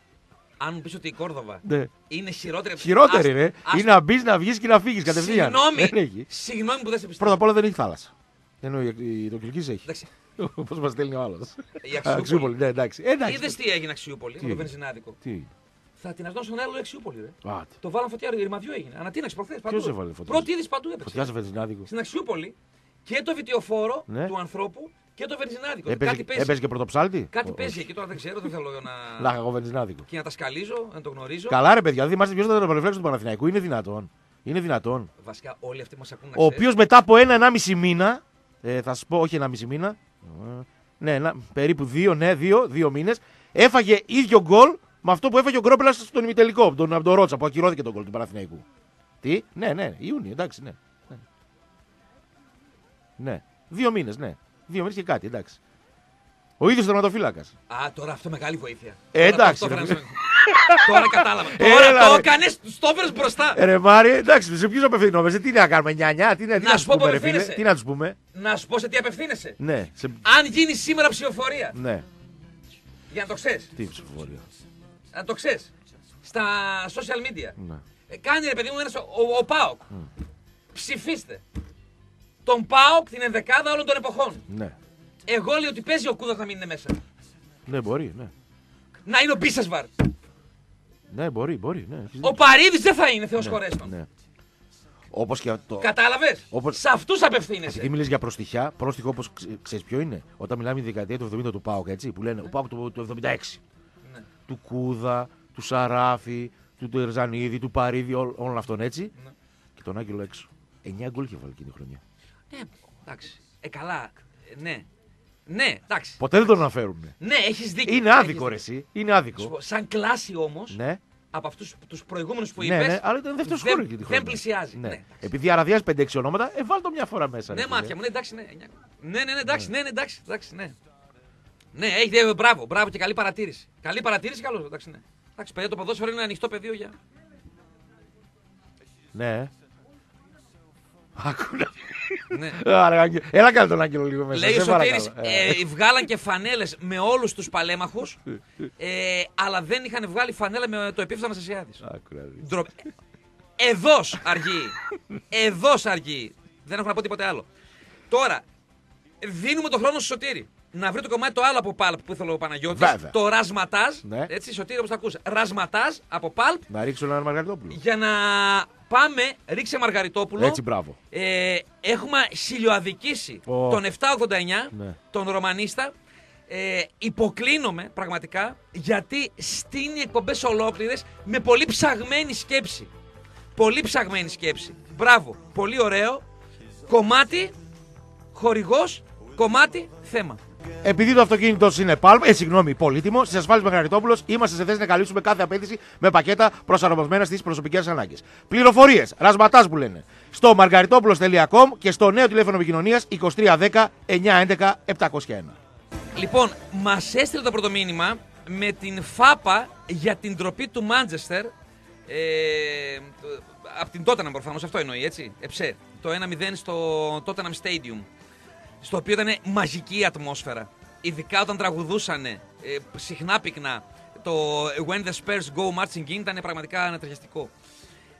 Speaker 2: Αν μου πεις ότι η Κόρδοβα
Speaker 1: Ναι.
Speaker 2: είναι χειρότερη.
Speaker 1: Χειρότερη,
Speaker 2: Ας-
Speaker 1: ρε.
Speaker 2: ας-
Speaker 1: Είναι να μπεις, να βγεις και να φύγεις κατευθείαν.
Speaker 2: Συγγνώμη,
Speaker 1: Δεν έχει.
Speaker 2: συγγνώμη που δεν σε πιστεύω.
Speaker 1: Πρώτα απ' όλα δεν έχει θάλασσα. Ενώ η- η- το Κιλκή έχει.
Speaker 2: Εντάξει, *laughs*
Speaker 1: Όπω μας στέλνει ο άλλος.
Speaker 2: Η Αξιούπολη.
Speaker 1: Αξιούπολη, ναι, εντάξει. Ε, εντάξει.
Speaker 2: Είδες τι έγινε Αξιούπολη
Speaker 1: Τι
Speaker 2: με το
Speaker 1: έγινε;
Speaker 2: βενζινάδικο.
Speaker 1: Τι.
Speaker 2: Θα την ασδώσω στον άλλο Αξιούπολη. Ρε.
Speaker 1: Άτε.
Speaker 2: Το βάλαν φωτιά, ρε, ρημαδιό έγινε. Ανατείναξε προχθές.
Speaker 1: Ποιος έβαλε φωτιά;
Speaker 2: Πρώτη είδηση παντού έπαιξε.
Speaker 1: Φωτιάς σε βενζινάδικο.
Speaker 2: Στην Αξιούπολη και το βιτιοφόρο
Speaker 1: Ναι.
Speaker 2: του ανθρώπου και το βενζινάδικο.
Speaker 1: Έπαιζε,
Speaker 2: κάτι παίζει.
Speaker 1: έπαιζε και πρωτοψάλτη;
Speaker 2: Κάτι
Speaker 1: Ο-
Speaker 2: παίζει εκεί τώρα δεν ξέρω, δεν θέλω να.
Speaker 1: Λάχα εγώ βενζινάδικο.
Speaker 2: και να τα σκαλίζω, να το γνωρίζω.
Speaker 1: Καλά, ρε παιδιά, δεν είμαστε ποιος ήταν το ρεφλέξ του Παναθηναϊκού. Είναι δυνατόν. Είναι δυνατόν.
Speaker 2: Βασικά όλοι αυτοί μας ακούν να
Speaker 1: Ο
Speaker 2: ξέρεις.
Speaker 1: οποίος μετά από ένα-ενάμιση μήνα. Ε, θα σας πω, όχι ενάμιση μήνα. ε, Ναι, ένα, περίπου δύο, ναι, δύο, δύο μήνες. Έφαγε ίδιο γκολ με αυτό που έφαγε ο Γκρόπελας στον ημιτελικό. Από τον, από τον Ρότσα που ακυρώθηκε τον γκολ του Παναθηναϊκού. Τι, ναι, ναι, Ιούνιο, εντάξει, ναι. Ναι. ναι. Δύο μήνες, ναι. Δύο μήνες και κάτι, εντάξει. Ο ίδιος τερματοφύλακας.
Speaker 2: Α, τώρα αυτό μεγάλη βοήθεια.
Speaker 1: Ε,
Speaker 2: Τώρα
Speaker 1: εντάξει,
Speaker 2: το- το
Speaker 1: ρε.
Speaker 2: έφεραν στο- Τώρα κατάλαβα.
Speaker 1: Έλα,
Speaker 2: Τώρα το
Speaker 1: ρε.
Speaker 2: έκανες, το έφερε μπροστά.
Speaker 1: Ε, ρε Μάρι, εντάξει, σε ποιους απευθυνόμαστε, τι να κάνουμε, νιανιά, τι, να- τι
Speaker 2: Να
Speaker 1: να
Speaker 2: σου
Speaker 1: του
Speaker 2: πω
Speaker 1: πούμε,
Speaker 2: που
Speaker 1: ρε φίλε,
Speaker 2: απευθύνεσαι.
Speaker 1: τι να τους πούμε.
Speaker 2: Να σου πω σε τι απευθύνεσαι.
Speaker 1: Ναι, σε...
Speaker 2: Αν γίνει σήμερα ψηφοφορία,
Speaker 1: ναι,
Speaker 2: για να το ξέρεις.
Speaker 1: τι ψηφοφορία.
Speaker 2: Να το ξέρεις. Στα social media.
Speaker 1: Ναι.
Speaker 2: Ε, κάνει ρε παιδί μου ένας, ο, ο, ο Πάοκ. Ψηφίστε. Τον Πάοκ την ενδεκάδα όλων των εποχών.
Speaker 1: Ναι.
Speaker 2: Εγώ λέω ότι παίζει ο Κούδας να μην είναι μέσα.
Speaker 1: Ναι, μπορεί, ναι.
Speaker 2: Να είναι ο Μπίσεσβαρ.
Speaker 1: Ναι, μπορεί, μπορεί. Ναι, έχεις
Speaker 2: Ο Παρίδης δεν θα είναι, Θεός χωρέστον.
Speaker 1: Ναι. Όπως και το.
Speaker 2: Κατάλαβες;
Speaker 1: Όπως-
Speaker 2: Σε αυτούς
Speaker 1: Επειδή
Speaker 2: απευθύνεσαι.
Speaker 1: μιλήσεις για προστιχιά, πρόστιχο όπως ξέρεις ποιο είναι; Όταν μιλάμε για τη δεκαετία του 70 του Πάοκ, έτσι, που λένε ο Πάοκ του, του 76.
Speaker 2: Ναι.
Speaker 1: Του Κούδα, του Σαράφη, του Τερζανίδη, του Παρίδη, όλ- όλων αυτών έτσι.
Speaker 2: Ναι.
Speaker 1: Και τον Άγγελο έξω. 9 γκολ είχε βάλει εκείνη τη χρονιά.
Speaker 2: Ναι, εντάξει. Ε, καλά. Ε, ναι. Ναι, εντάξει.
Speaker 1: Ποτέ δεν τον αναφέρουν.
Speaker 2: Ναι, έχεις δίκιο.
Speaker 1: Είναι
Speaker 2: Έχεις
Speaker 1: άδικο, ρε,
Speaker 2: δίκιο.
Speaker 1: εσύ. Είναι
Speaker 2: Σου
Speaker 1: άδικο.
Speaker 2: πω, Σαν κλάση όμως,
Speaker 1: Ναι,
Speaker 2: από αυτούς τους προηγούμενους που
Speaker 1: ναι,
Speaker 2: είπες.
Speaker 1: ναι, αλλά ήταν δεύτερο
Speaker 2: δεν-
Speaker 1: χώρο εκείνη τη
Speaker 2: δεν
Speaker 1: χρονιά.
Speaker 2: πλησιάζει.
Speaker 1: Ναι.
Speaker 2: Ναι, εντάξει.
Speaker 1: Επειδή αραδιάζει 5-6 ονόματα, ε, βάλ το μια φορά μέσα. ρε
Speaker 2: Ναι,
Speaker 1: φίλε.
Speaker 2: μάτια μου, ναι, εντάξει, ναι. εννιά. Ναι, ναι, ναι, εντάξει, ναι, ναι, εντάξει, εντάξει, ναι. Ναι, έχει, ε, μπράβο, μπράβο και καλή παρατήρηση. Καλή παρατήρηση, καλός, εντάξει, ναι. Εντάξει, παιδιά, το ποδόσφαιρο είναι ένα ανοιχτό πεδίο για.
Speaker 1: Ναι. Άκου να.
Speaker 2: ναι. *laughs*
Speaker 1: Άρα, Άγγελο. Έλα κάνε τον Άγγελο λίγο μέσα.
Speaker 2: Λέει ο
Speaker 1: σε
Speaker 2: Σωτήρης,
Speaker 1: παρακαλώ. Ε,
Speaker 2: ε, βγάλαν και φανέλες με όλους τους παλέμαχους, ε, αλλά δεν είχαν βγάλει φανέλα με το επίφθανο Αναστασιάδης.
Speaker 1: Άκου να δεις.
Speaker 2: Ντροπ... Εδώς αργεί. Εδώς αργεί. Δεν έχω να πω τίποτε άλλο. Τώρα, δίνουμε τον χρόνο στο Σωτήρη. Να βρει το κομμάτι το άλλο από Πάλπ που ήθελε ο Παναγιώτης.
Speaker 1: Βέβαια.
Speaker 2: Το ρασματάζ.
Speaker 1: Ναι.
Speaker 2: Έτσι, Σωτήρη όπως τα ακούς. Ρασματάζ από Πάλπ
Speaker 1: Να ρίξω έναν Μαργαριτόπουλο.
Speaker 2: για να πάμε, ρίξε Μαργαριτόπουλο.
Speaker 1: Έτσι, μπράβο.
Speaker 2: Ε, έχουμε χιλιοαδικήσει
Speaker 1: Ω.
Speaker 2: τον 789,
Speaker 1: Ναι.
Speaker 2: τον Ρωμανίστα. Ε, υποκλίνομαι πραγματικά γιατί στείνει εκπομπές ολόκληρες με πολύ ψαγμένη σκέψη. Πολύ ψαγμένη σκέψη. Μπράβο. Πολύ ωραίο. Κομμάτι, χορηγός, κομμάτι, θέμα.
Speaker 1: Επειδή το αυτοκίνητο είναι Palm, ε, συγγνώμη, πολύτιμο, στι ασφάλειε Μαργαριτόπουλο είμαστε σε θέση να καλύψουμε κάθε απέτηση με πακέτα προσαρμοσμένα στις προσωπικές ανάγκες. Πληροφορίες, ρασματάς που λένε, στο margaritopoulos.com και στο νέο τηλέφωνο επικοινωνίας 2310 911 701.
Speaker 2: Λοιπόν, μας έστειλε το πρώτο μήνυμα με την φάπα για την τροπή του Μάντζεστερ. Ε, από την Tottenham προφανώς, αυτό εννοεί έτσι. Εψέ. Το 1-0 στο Tottenham Stadium. Στο οποίο ήταν μαγική η ατμόσφαιρα. Ειδικά όταν τραγουδούσαν ε, συχνά πυκνά το When the Spurs Go Marching In ήταν πραγματικά ανατριχιαστικό.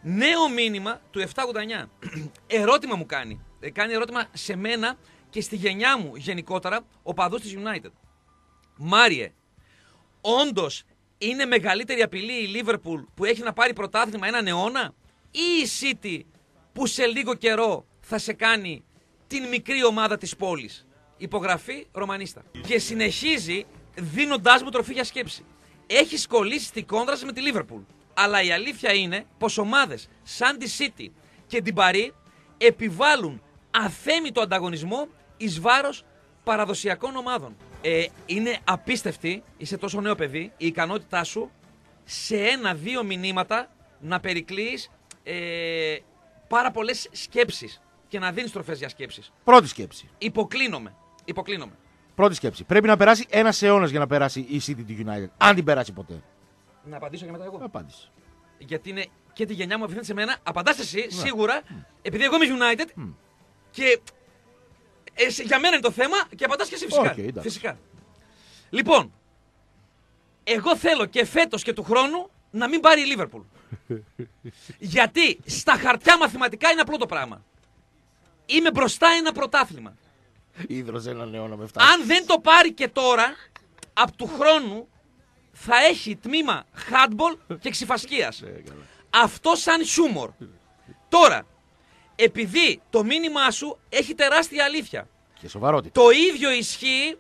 Speaker 2: Νέο μήνυμα του 789. *clears throat* ερώτημα μου κάνει. Ε, κάνει ερώτημα σε μένα και στη γενιά μου γενικότερα, ο παδούς της United. Μάριε, όντως είναι μεγαλύτερη απειλή η Liverpool που έχει να πάρει πρωτάθλημα έναν αιώνα ή η City που σε λίγο καιρό θα σε κάνει την μικρή ομάδα της πόλης. Υπογραφή Ρωμανίστα. Και συνεχίζει δίνοντάς μου τροφή για σκέψη. Έχει κολλήσει στην κόντρα σας με τη Liverpool. Αλλά η αλήθεια είναι πως ομάδες σαν τη City και την Παρή επιβάλλουν αθέμητο ανταγωνισμό εις βάρος παραδοσιακών ομάδων. Ε, είναι απίστευτη, είσαι τόσο νέο παιδί, η ικανότητά σου σε ένα-δύο μηνύματα να περικλείεις ε, πάρα πολλές σκέψεις. Και να δίνεις τροφές για σκέψεις.
Speaker 1: Πρώτη σκέψη.
Speaker 2: Υποκλίνομαι. Υποκλίνομαι.
Speaker 1: Πρώτη σκέψη. Πρέπει να περάσει ένας αιώνας για να περάσει η City του United. Αν την περάσει ποτέ.
Speaker 2: Να απαντήσω και μετά εγώ.
Speaker 1: Απάντηση.
Speaker 2: Γιατί είναι και τη γενιά μου απευθύνεται σε μένα. Απαντάς εσύ, σίγουρα, επειδή εγώ είμαι United και εσύ, για μένα είναι το θέμα και απαντάς και εσύ φυσικά.
Speaker 1: Οκ, εντάξει.
Speaker 2: φυσικά. Λοιπόν, εγώ θέλω και φέτος και του χρόνου να μην πάρει η Λίβερπουλ. *laughs* Γιατί στα χαρτιά μαθηματικά είναι απλό το πράγμα. Είμαι μπροστά ένα πρωτάθλημα.
Speaker 1: Ίδρωσε έναν αιώνα με αυτά.
Speaker 2: Αν δεν το πάρει και τώρα, από του χρόνου θα έχει τμήμα handball και ξιφασκίας.
Speaker 1: Ε, καλά.
Speaker 2: Αυτό σαν χιούμορ. Τώρα, επειδή το μήνυμά σου έχει τεράστια αλήθεια.
Speaker 1: Και σοβαρότητα.
Speaker 2: Το ίδιο ισχύει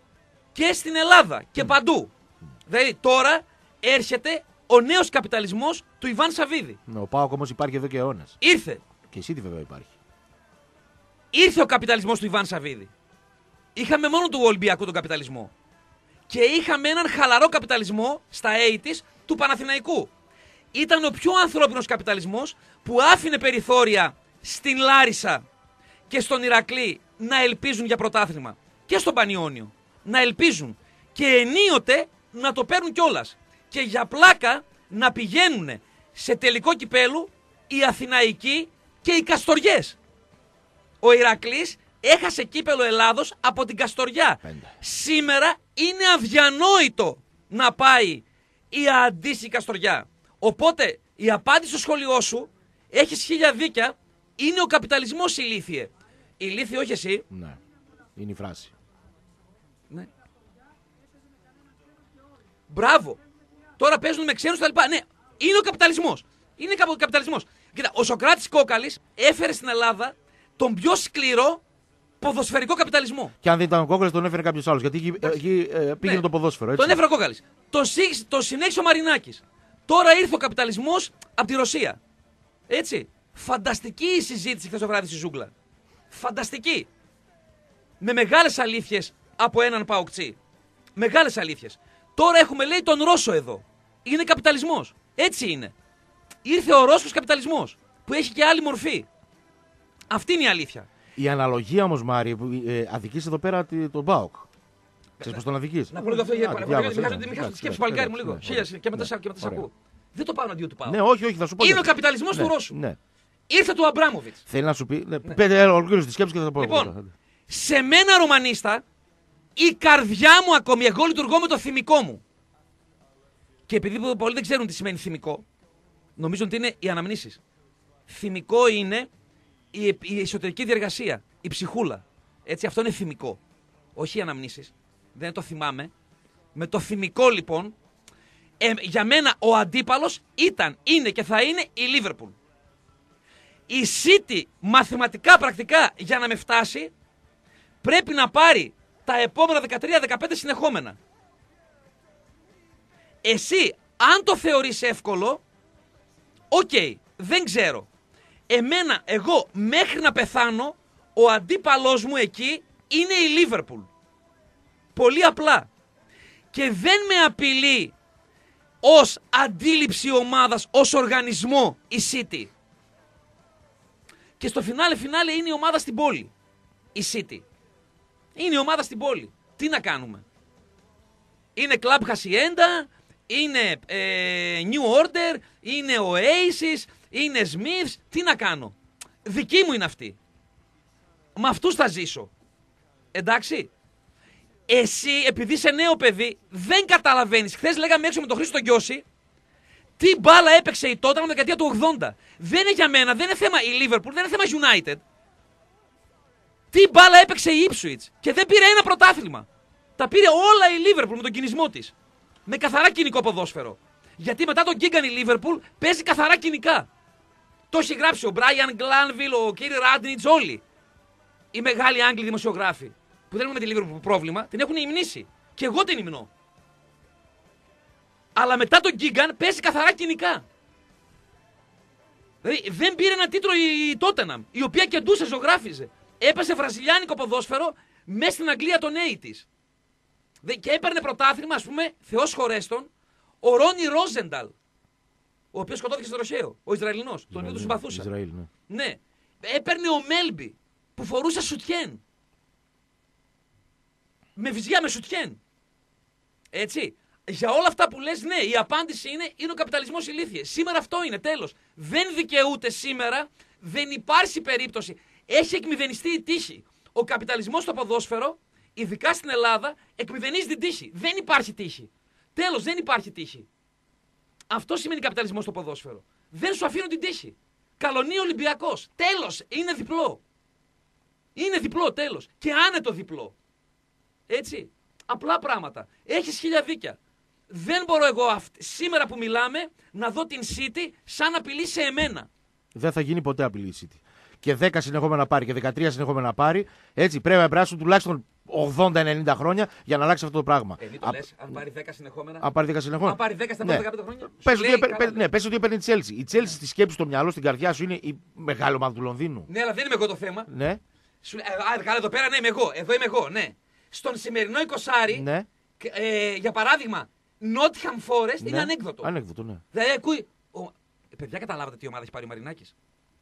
Speaker 2: και στην Ελλάδα και παντού. Δηλαδή τώρα έρχεται ο νέος καπιταλισμός του Ιβάν Σαββίδη.
Speaker 1: Ναι, ο Πάοκ όμως υπάρχει εδώ και αιώνας.
Speaker 2: Ήρθε.
Speaker 1: Και η City βέβαια υπάρχει.
Speaker 2: Ήρθε ο καπιταλισμός του Ιβάν Σαββίδη. Είχαμε μόνο του Ολυμπιακού τον καπιταλισμό. Και είχαμε έναν χαλαρό καπιταλισμό στα 80s του Παναθηναϊκού. Ήταν ο πιο ανθρώπινος καπιταλισμός που άφηνε περιθώρια στην Λάρισα και στον Ηρακλή να ελπίζουν για πρωτάθλημα. Και στον Πανιόνιο. Να ελπίζουν. Και ενίοτε να το παίρνουν κιόλας. Και για πλάκα να πηγαίνουν σε τελικό κυπέλου οι Αθηναϊκοί και οι Καστοριές. Ο Ηρακλής έχασε κύπελο Ελλάδος από την Καστοριά.
Speaker 1: Πέντε.
Speaker 2: Σήμερα είναι αδιανόητο να πάει η αντίστοιχη Καστοριά. Οπότε η απάντηση στο σχολείο σου έχεις χίλια δίκια. Είναι ο καπιταλισμός ηλίθιε. Ηλίθιε όχι εσύ.
Speaker 1: Ναι. Είναι η φράση.
Speaker 2: Ναι. Μπράβο. Τώρα παίζουν με ξένους κτλ. Ναι, είναι ο καπιταλισμός. Είναι ο καπιταλισμός. Κοίτα, ο Σοκράτης Κόκαλης έφερε στην Ελλάδα τον πιο σκληρό ποδοσφαιρικό καπιταλισμό.
Speaker 1: Και αν δεν ήταν ο Κόκκαλη, τον έφερε κάποιος άλλος. Γιατί εκεί, εκεί ε, πήγαινε
Speaker 2: Ναι.
Speaker 1: το ποδόσφαιρο. Έτσι.
Speaker 2: Τον έφερε ο Κόκαλης. Το, σύ- το συνέχισε ο Μαρινάκης. Τώρα ήρθε ο καπιταλισμός από τη Ρωσία. Έτσι. Φανταστική η συζήτηση χθε το βράδυ στη Ζούγκλα. Φανταστική. Με μεγάλες αλήθειες από έναν Παοκτσί. Μεγάλες αλήθειες. Τώρα έχουμε λέει τον Ρώσο εδώ. Είναι καπιταλισμός. Έτσι είναι. Ήρθε ο Ρώσος καπιταλισμός που έχει και άλλη μορφή. Αυτή είναι η αλήθεια.
Speaker 1: Η αναλογία όμως, Μάρι, που ε, αδική εδώ πέρα τη- τον Μπάουκ. Ξέρεις πώς τον αδική.
Speaker 2: Να πω λίγο αυτό για Μην χάσω τη σκέψη, παλικάρι μου λίγο.
Speaker 1: ναι,
Speaker 2: Χίλια και μετά σε και μετά σε ακούω. Δεν το πάω αντίον του πάω.
Speaker 1: Ναι, όχι, όχι, θα σου πω.
Speaker 2: Είναι
Speaker 1: γιατί.
Speaker 2: ο καπιταλισμός
Speaker 1: Ναι,
Speaker 2: του Ρώσου.
Speaker 1: Ναι.
Speaker 2: Ήρθε του Αμπράμοβιτς.
Speaker 1: Θέλει να σου πει. Ναι, Πέντε ολοκλήρωση τη σκέψη και θα τα πω. εγώ.
Speaker 2: Λοιπόν, σε μένα Ρωμανίστα, η καρδιά μου ακόμη, εγώ λειτουργώ με το θυμικό μου. Και επειδή πολλοί δεν ξέρουν τι σημαίνει θυμικό, νομίζω ότι είναι οι αναμνήσεις. Θυμικό είναι η, επ- η εσωτερική διεργασία, η ψυχούλα. Έτσι, αυτό είναι θυμικό. Όχι οι αναμνήσεις. Δεν το θυμάμαι. Με το θυμικό λοιπόν, ε, για μένα ο αντίπαλος ήταν, είναι και θα είναι η Λίβερπουλ. Η City μαθηματικά πρακτικά για να με φτάσει πρέπει να πάρει τα επόμενα 13-15 συνεχόμενα. Εσύ, αν το θεωρείς εύκολο, οκ, δεν ξέρω. Εμένα, εγώ μέχρι να πεθάνω, ο αντίπαλός μου εκεί είναι η Λίβερπουλ. Πολύ απλά. Και δεν με απειλεί ως αντίληψη ομάδας, ως οργανισμό η City. Και στο φινάλε φινάλε είναι η ομάδα στην πόλη. Η City. Είναι η ομάδα στην πόλη. Τι να κάνουμε; Είναι Club Hacienda, είναι ε, New Order, είναι Oasis, είναι Smiths. Τι να κάνω. Δική μου είναι αυτή. Με αυτούς θα ζήσω. Εντάξει. Εσύ, επειδή είσαι νέο παιδί, δεν καταλαβαίνεις. Χθες λέγαμε έξω με τον Χρήστο Γκιώση, τι μπάλα έπαιξε η Tottenham δεκαετία του 80. Δεν είναι για μένα, δεν είναι θέμα η Liverpool, δεν είναι θέμα United. Τι μπάλα έπαιξε η Ipswich και δεν πήρε ένα πρωτάθλημα. Τα πήρε όλα η Liverpool με τον κινησμό της. Με καθαρά κοινικό ποδόσφαιρο. Γιατί μετά τον Γκίγκαν η Liverpool παίζει καθαρά κοινικά. Το έχει γράψει ο Brian Glanville, ο Κίρι Ράντνιτ, όλοι. Οι μεγάλοι Άγγλοι δημοσιογράφοι που δεν έχουν με τη Liverpool πρόβλημα, την έχουν υμνήσει. Και εγώ την υμνώ. Αλλά μετά τον Γκίγκαν παίζει καθαρά κοινικά. Δηλαδή δεν πήρε ένα τίτλο η Τότεναμ, η οποία κεντούσε, ζωγράφιζε. Έπεσε βραζιλιάνικο ποδόσφαιρο μέσα στην Αγγλία των 80's. Δε- Και έπαιρνε πρωτάθλημα, ας πούμε, Θεός χωρέστον, ο Ρόνι Ρόζενταλ. Ο οποίος σκοτώθηκε στο Ρωσαίο, ο Ισραηλινός, τον οποίο του συμπαθούσα.
Speaker 1: Ισραήλ, ναι.
Speaker 2: Ναι. Έπαιρνε ο Μέλμπι. που φορούσε σουτιέν. Με βυζιά με σουτιέν. Έτσι. Για όλα αυτά που λες, ναι, η απάντηση είναι, είναι ο καπιταλισμός ηλίθιες. Σήμερα αυτό είναι, τέλος. Δεν δικαιούται σήμερα, δεν υπάρχει περίπτωση. Έχει εκμηδενιστεί η τύχη. Ο καπιταλισμός στο ποδόσφαιρο, ειδικά στην Ελλάδα, εκμηδενίζει την τύχη. Δεν υπάρχει τύχη. Τέλος, δεν υπάρχει τύχη. Αυτό σημαίνει καπιταλισμό στο ποδόσφαιρο. Δεν σου αφήνουν την τύχη. Καλονί Ολυμπιακός. Τέλος. Είναι διπλό. Είναι διπλό, τέλος. Και άνετο διπλό. Έτσι. Απλά πράγματα. Έχεις χίλια δίκια. Δεν μπορώ εγώ αυτή, σήμερα που μιλάμε να δω την City σαν απειλή σε εμένα.
Speaker 1: Δεν θα γίνει ποτέ απειλή η City. Και 10 συνεχόμενα πάρει και 13 συνεχόμενα πάρει. Έτσι πρέπει να περάσουν τουλάχιστον 80-90 χρόνια για να αλλάξει αυτό το πράγμα.
Speaker 2: Ε, μην το λες, αν πάρει 10 συνεχόμενα.
Speaker 1: Αν πάρει 10 συνεχόμενα.
Speaker 2: Αν πάρει 10 στα
Speaker 1: Ναι.
Speaker 2: πρώτα 15 χρόνια.
Speaker 1: Πες
Speaker 2: σου
Speaker 1: ότι,
Speaker 2: λέει,
Speaker 1: έπαιρνε-
Speaker 2: καλά.
Speaker 1: ναι, πες ότι έπαιρνε η Chelsea. Η Chelsea στη σκέψη, στο μυαλό, στην καρδιά σου είναι η μεγάλη ομάδα του Λονδίνου.
Speaker 2: Ναι, αλλά δεν είμαι εγώ το θέμα.
Speaker 1: Ναι,
Speaker 2: Σου λέει, Α, καλά, εδώ πέρα ναι, είμαι εγώ. Εδώ είμαι εγώ, ναι. Στον σημερινό 20
Speaker 1: ναι.
Speaker 2: Κ- ε, για παράδειγμα, Nottingham Forest είναι
Speaker 1: ναι.
Speaker 2: ανέκδοτο.
Speaker 1: Ανέκδοτο, ναι.
Speaker 2: Δηλαδή, ακούει. Ο... Ε, παιδιά, καταλάβατε τι ομάδα έχει πάρει ο Μαρινάκης;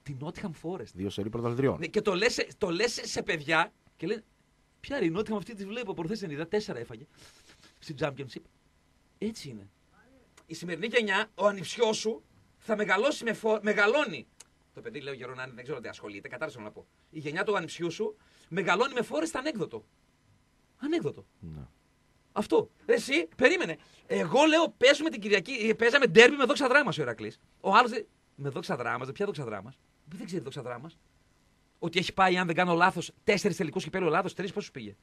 Speaker 2: Την Nottingham Forest.
Speaker 1: Δύο σερή πρωταθλητριών.
Speaker 2: Ναι, και το λες το λες σε παιδιά και λένε. Ποια είναι η Nottingham αυτή τη βλέπω. Προχθές δεν είδα. Τέσσερα έφαγε. Στην Championship. Έτσι είναι. Η σημερινή γενιά, ο ανιψιό σου θα μεγαλώσει με φο... μεγαλώνει. Το παιδί λέω γερό να είναι, δεν ξέρω τι ασχολείται, κατάρρευσα να πω. Η γενιά του ανιψιού σου μεγαλώνει με φόρε ανέκδοτο. Ανέκδοτο.
Speaker 1: Ναι.
Speaker 2: Αυτό. Ρε, Εσύ, περίμενε. Εγώ λέω παίζουμε την Κυριακή. ε, Παίζαμε ντέρμπι με δόξα δράμα ο Ηρακλής. Ο άλλος. Με δόξα δράμα. Ποια δόξα δράμα. Δεν ξέρει δόξα δράμα. Ότι έχει πάει, αν δεν κάνω λάθος, τέσσερις τελικούς κυπέλου Ελλάδο, τρεις πόσους πήγε.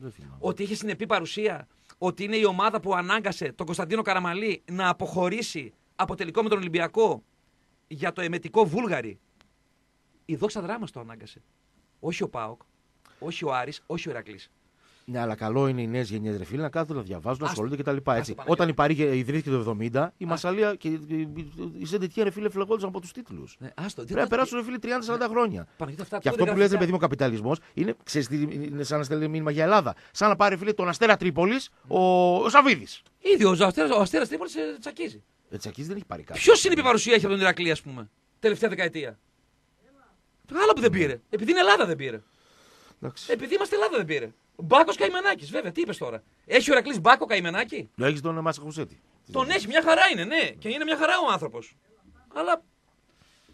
Speaker 1: Δεν θυμάμαι.
Speaker 2: Ότι είχε συνεπή παρουσία. Ότι είναι η ομάδα που ανάγκασε τον Κωνσταντίνο Καραμαλή να αποχωρήσει από τελικό με τον Ολυμπιακό για το εμετικό Βούλγαρη. Η δόξα δράμα το ανάγκασε. Όχι ο Πάοκ, όχι ο Άρης, όχι ο Ηρακλής.
Speaker 1: Ναι, αλλά καλό είναι οι νέες γενιές ρε φίλε να κάθονται να διαβάζουν, να
Speaker 2: Ας-
Speaker 1: ασχολούνται κτλ.
Speaker 2: ας
Speaker 1: Έτσι.
Speaker 2: το Παναγία.
Speaker 1: Όταν η Παρή ιδρύθηκε το 70, η Μασαλία και η- η Σεντετιέ ρε φίλε φλεγόντουσαν από τους τίτλους.
Speaker 2: Ναι, άστο,
Speaker 1: Πρέπει να περάσουν ρε φίλε 30-40 χρόνια.
Speaker 2: Παναγιώτη, αυτά
Speaker 1: Και
Speaker 2: ακούγονται
Speaker 1: αυτό που λες ρε
Speaker 2: γραφικά.
Speaker 1: παιδί μου, ο καπιταλισμός είναι, ξέρεις τι είναι σαν να στέλνει μήνυμα για Ελλάδα. Σαν να πάρει φίλε τον Αστέρα Τρίπολης ο, ο Σαββίδης.
Speaker 2: Ήδη ο Αστέρας, ο Αστέρας Τρίπολης ε, τσακίζει.
Speaker 1: Έτσι, εκεί δεν έχει πάρει κάτι.
Speaker 2: Ποιος είναι η παρουσία έχει από τον Ηρακλή, ας πούμε, τελευταία δεκαετία; Άλλο που δεν πήρε. Επειδή είναι Ελλάδα δεν πήρε.
Speaker 1: Εντάξει.
Speaker 2: Επειδή είμαστε Ελλάδα δεν πήρε. Μπάκος Καημενάκης, βέβαια, τι είπες τώρα. Έχει ο Ηρακλή Μπάκο Καημενάκη;
Speaker 1: Έχεις τον Μάσα Χουσέτη.
Speaker 2: Τον έχει, μια χαρά είναι, ναι. Και είναι μια χαρά ο άνθρωπος. Αλλά.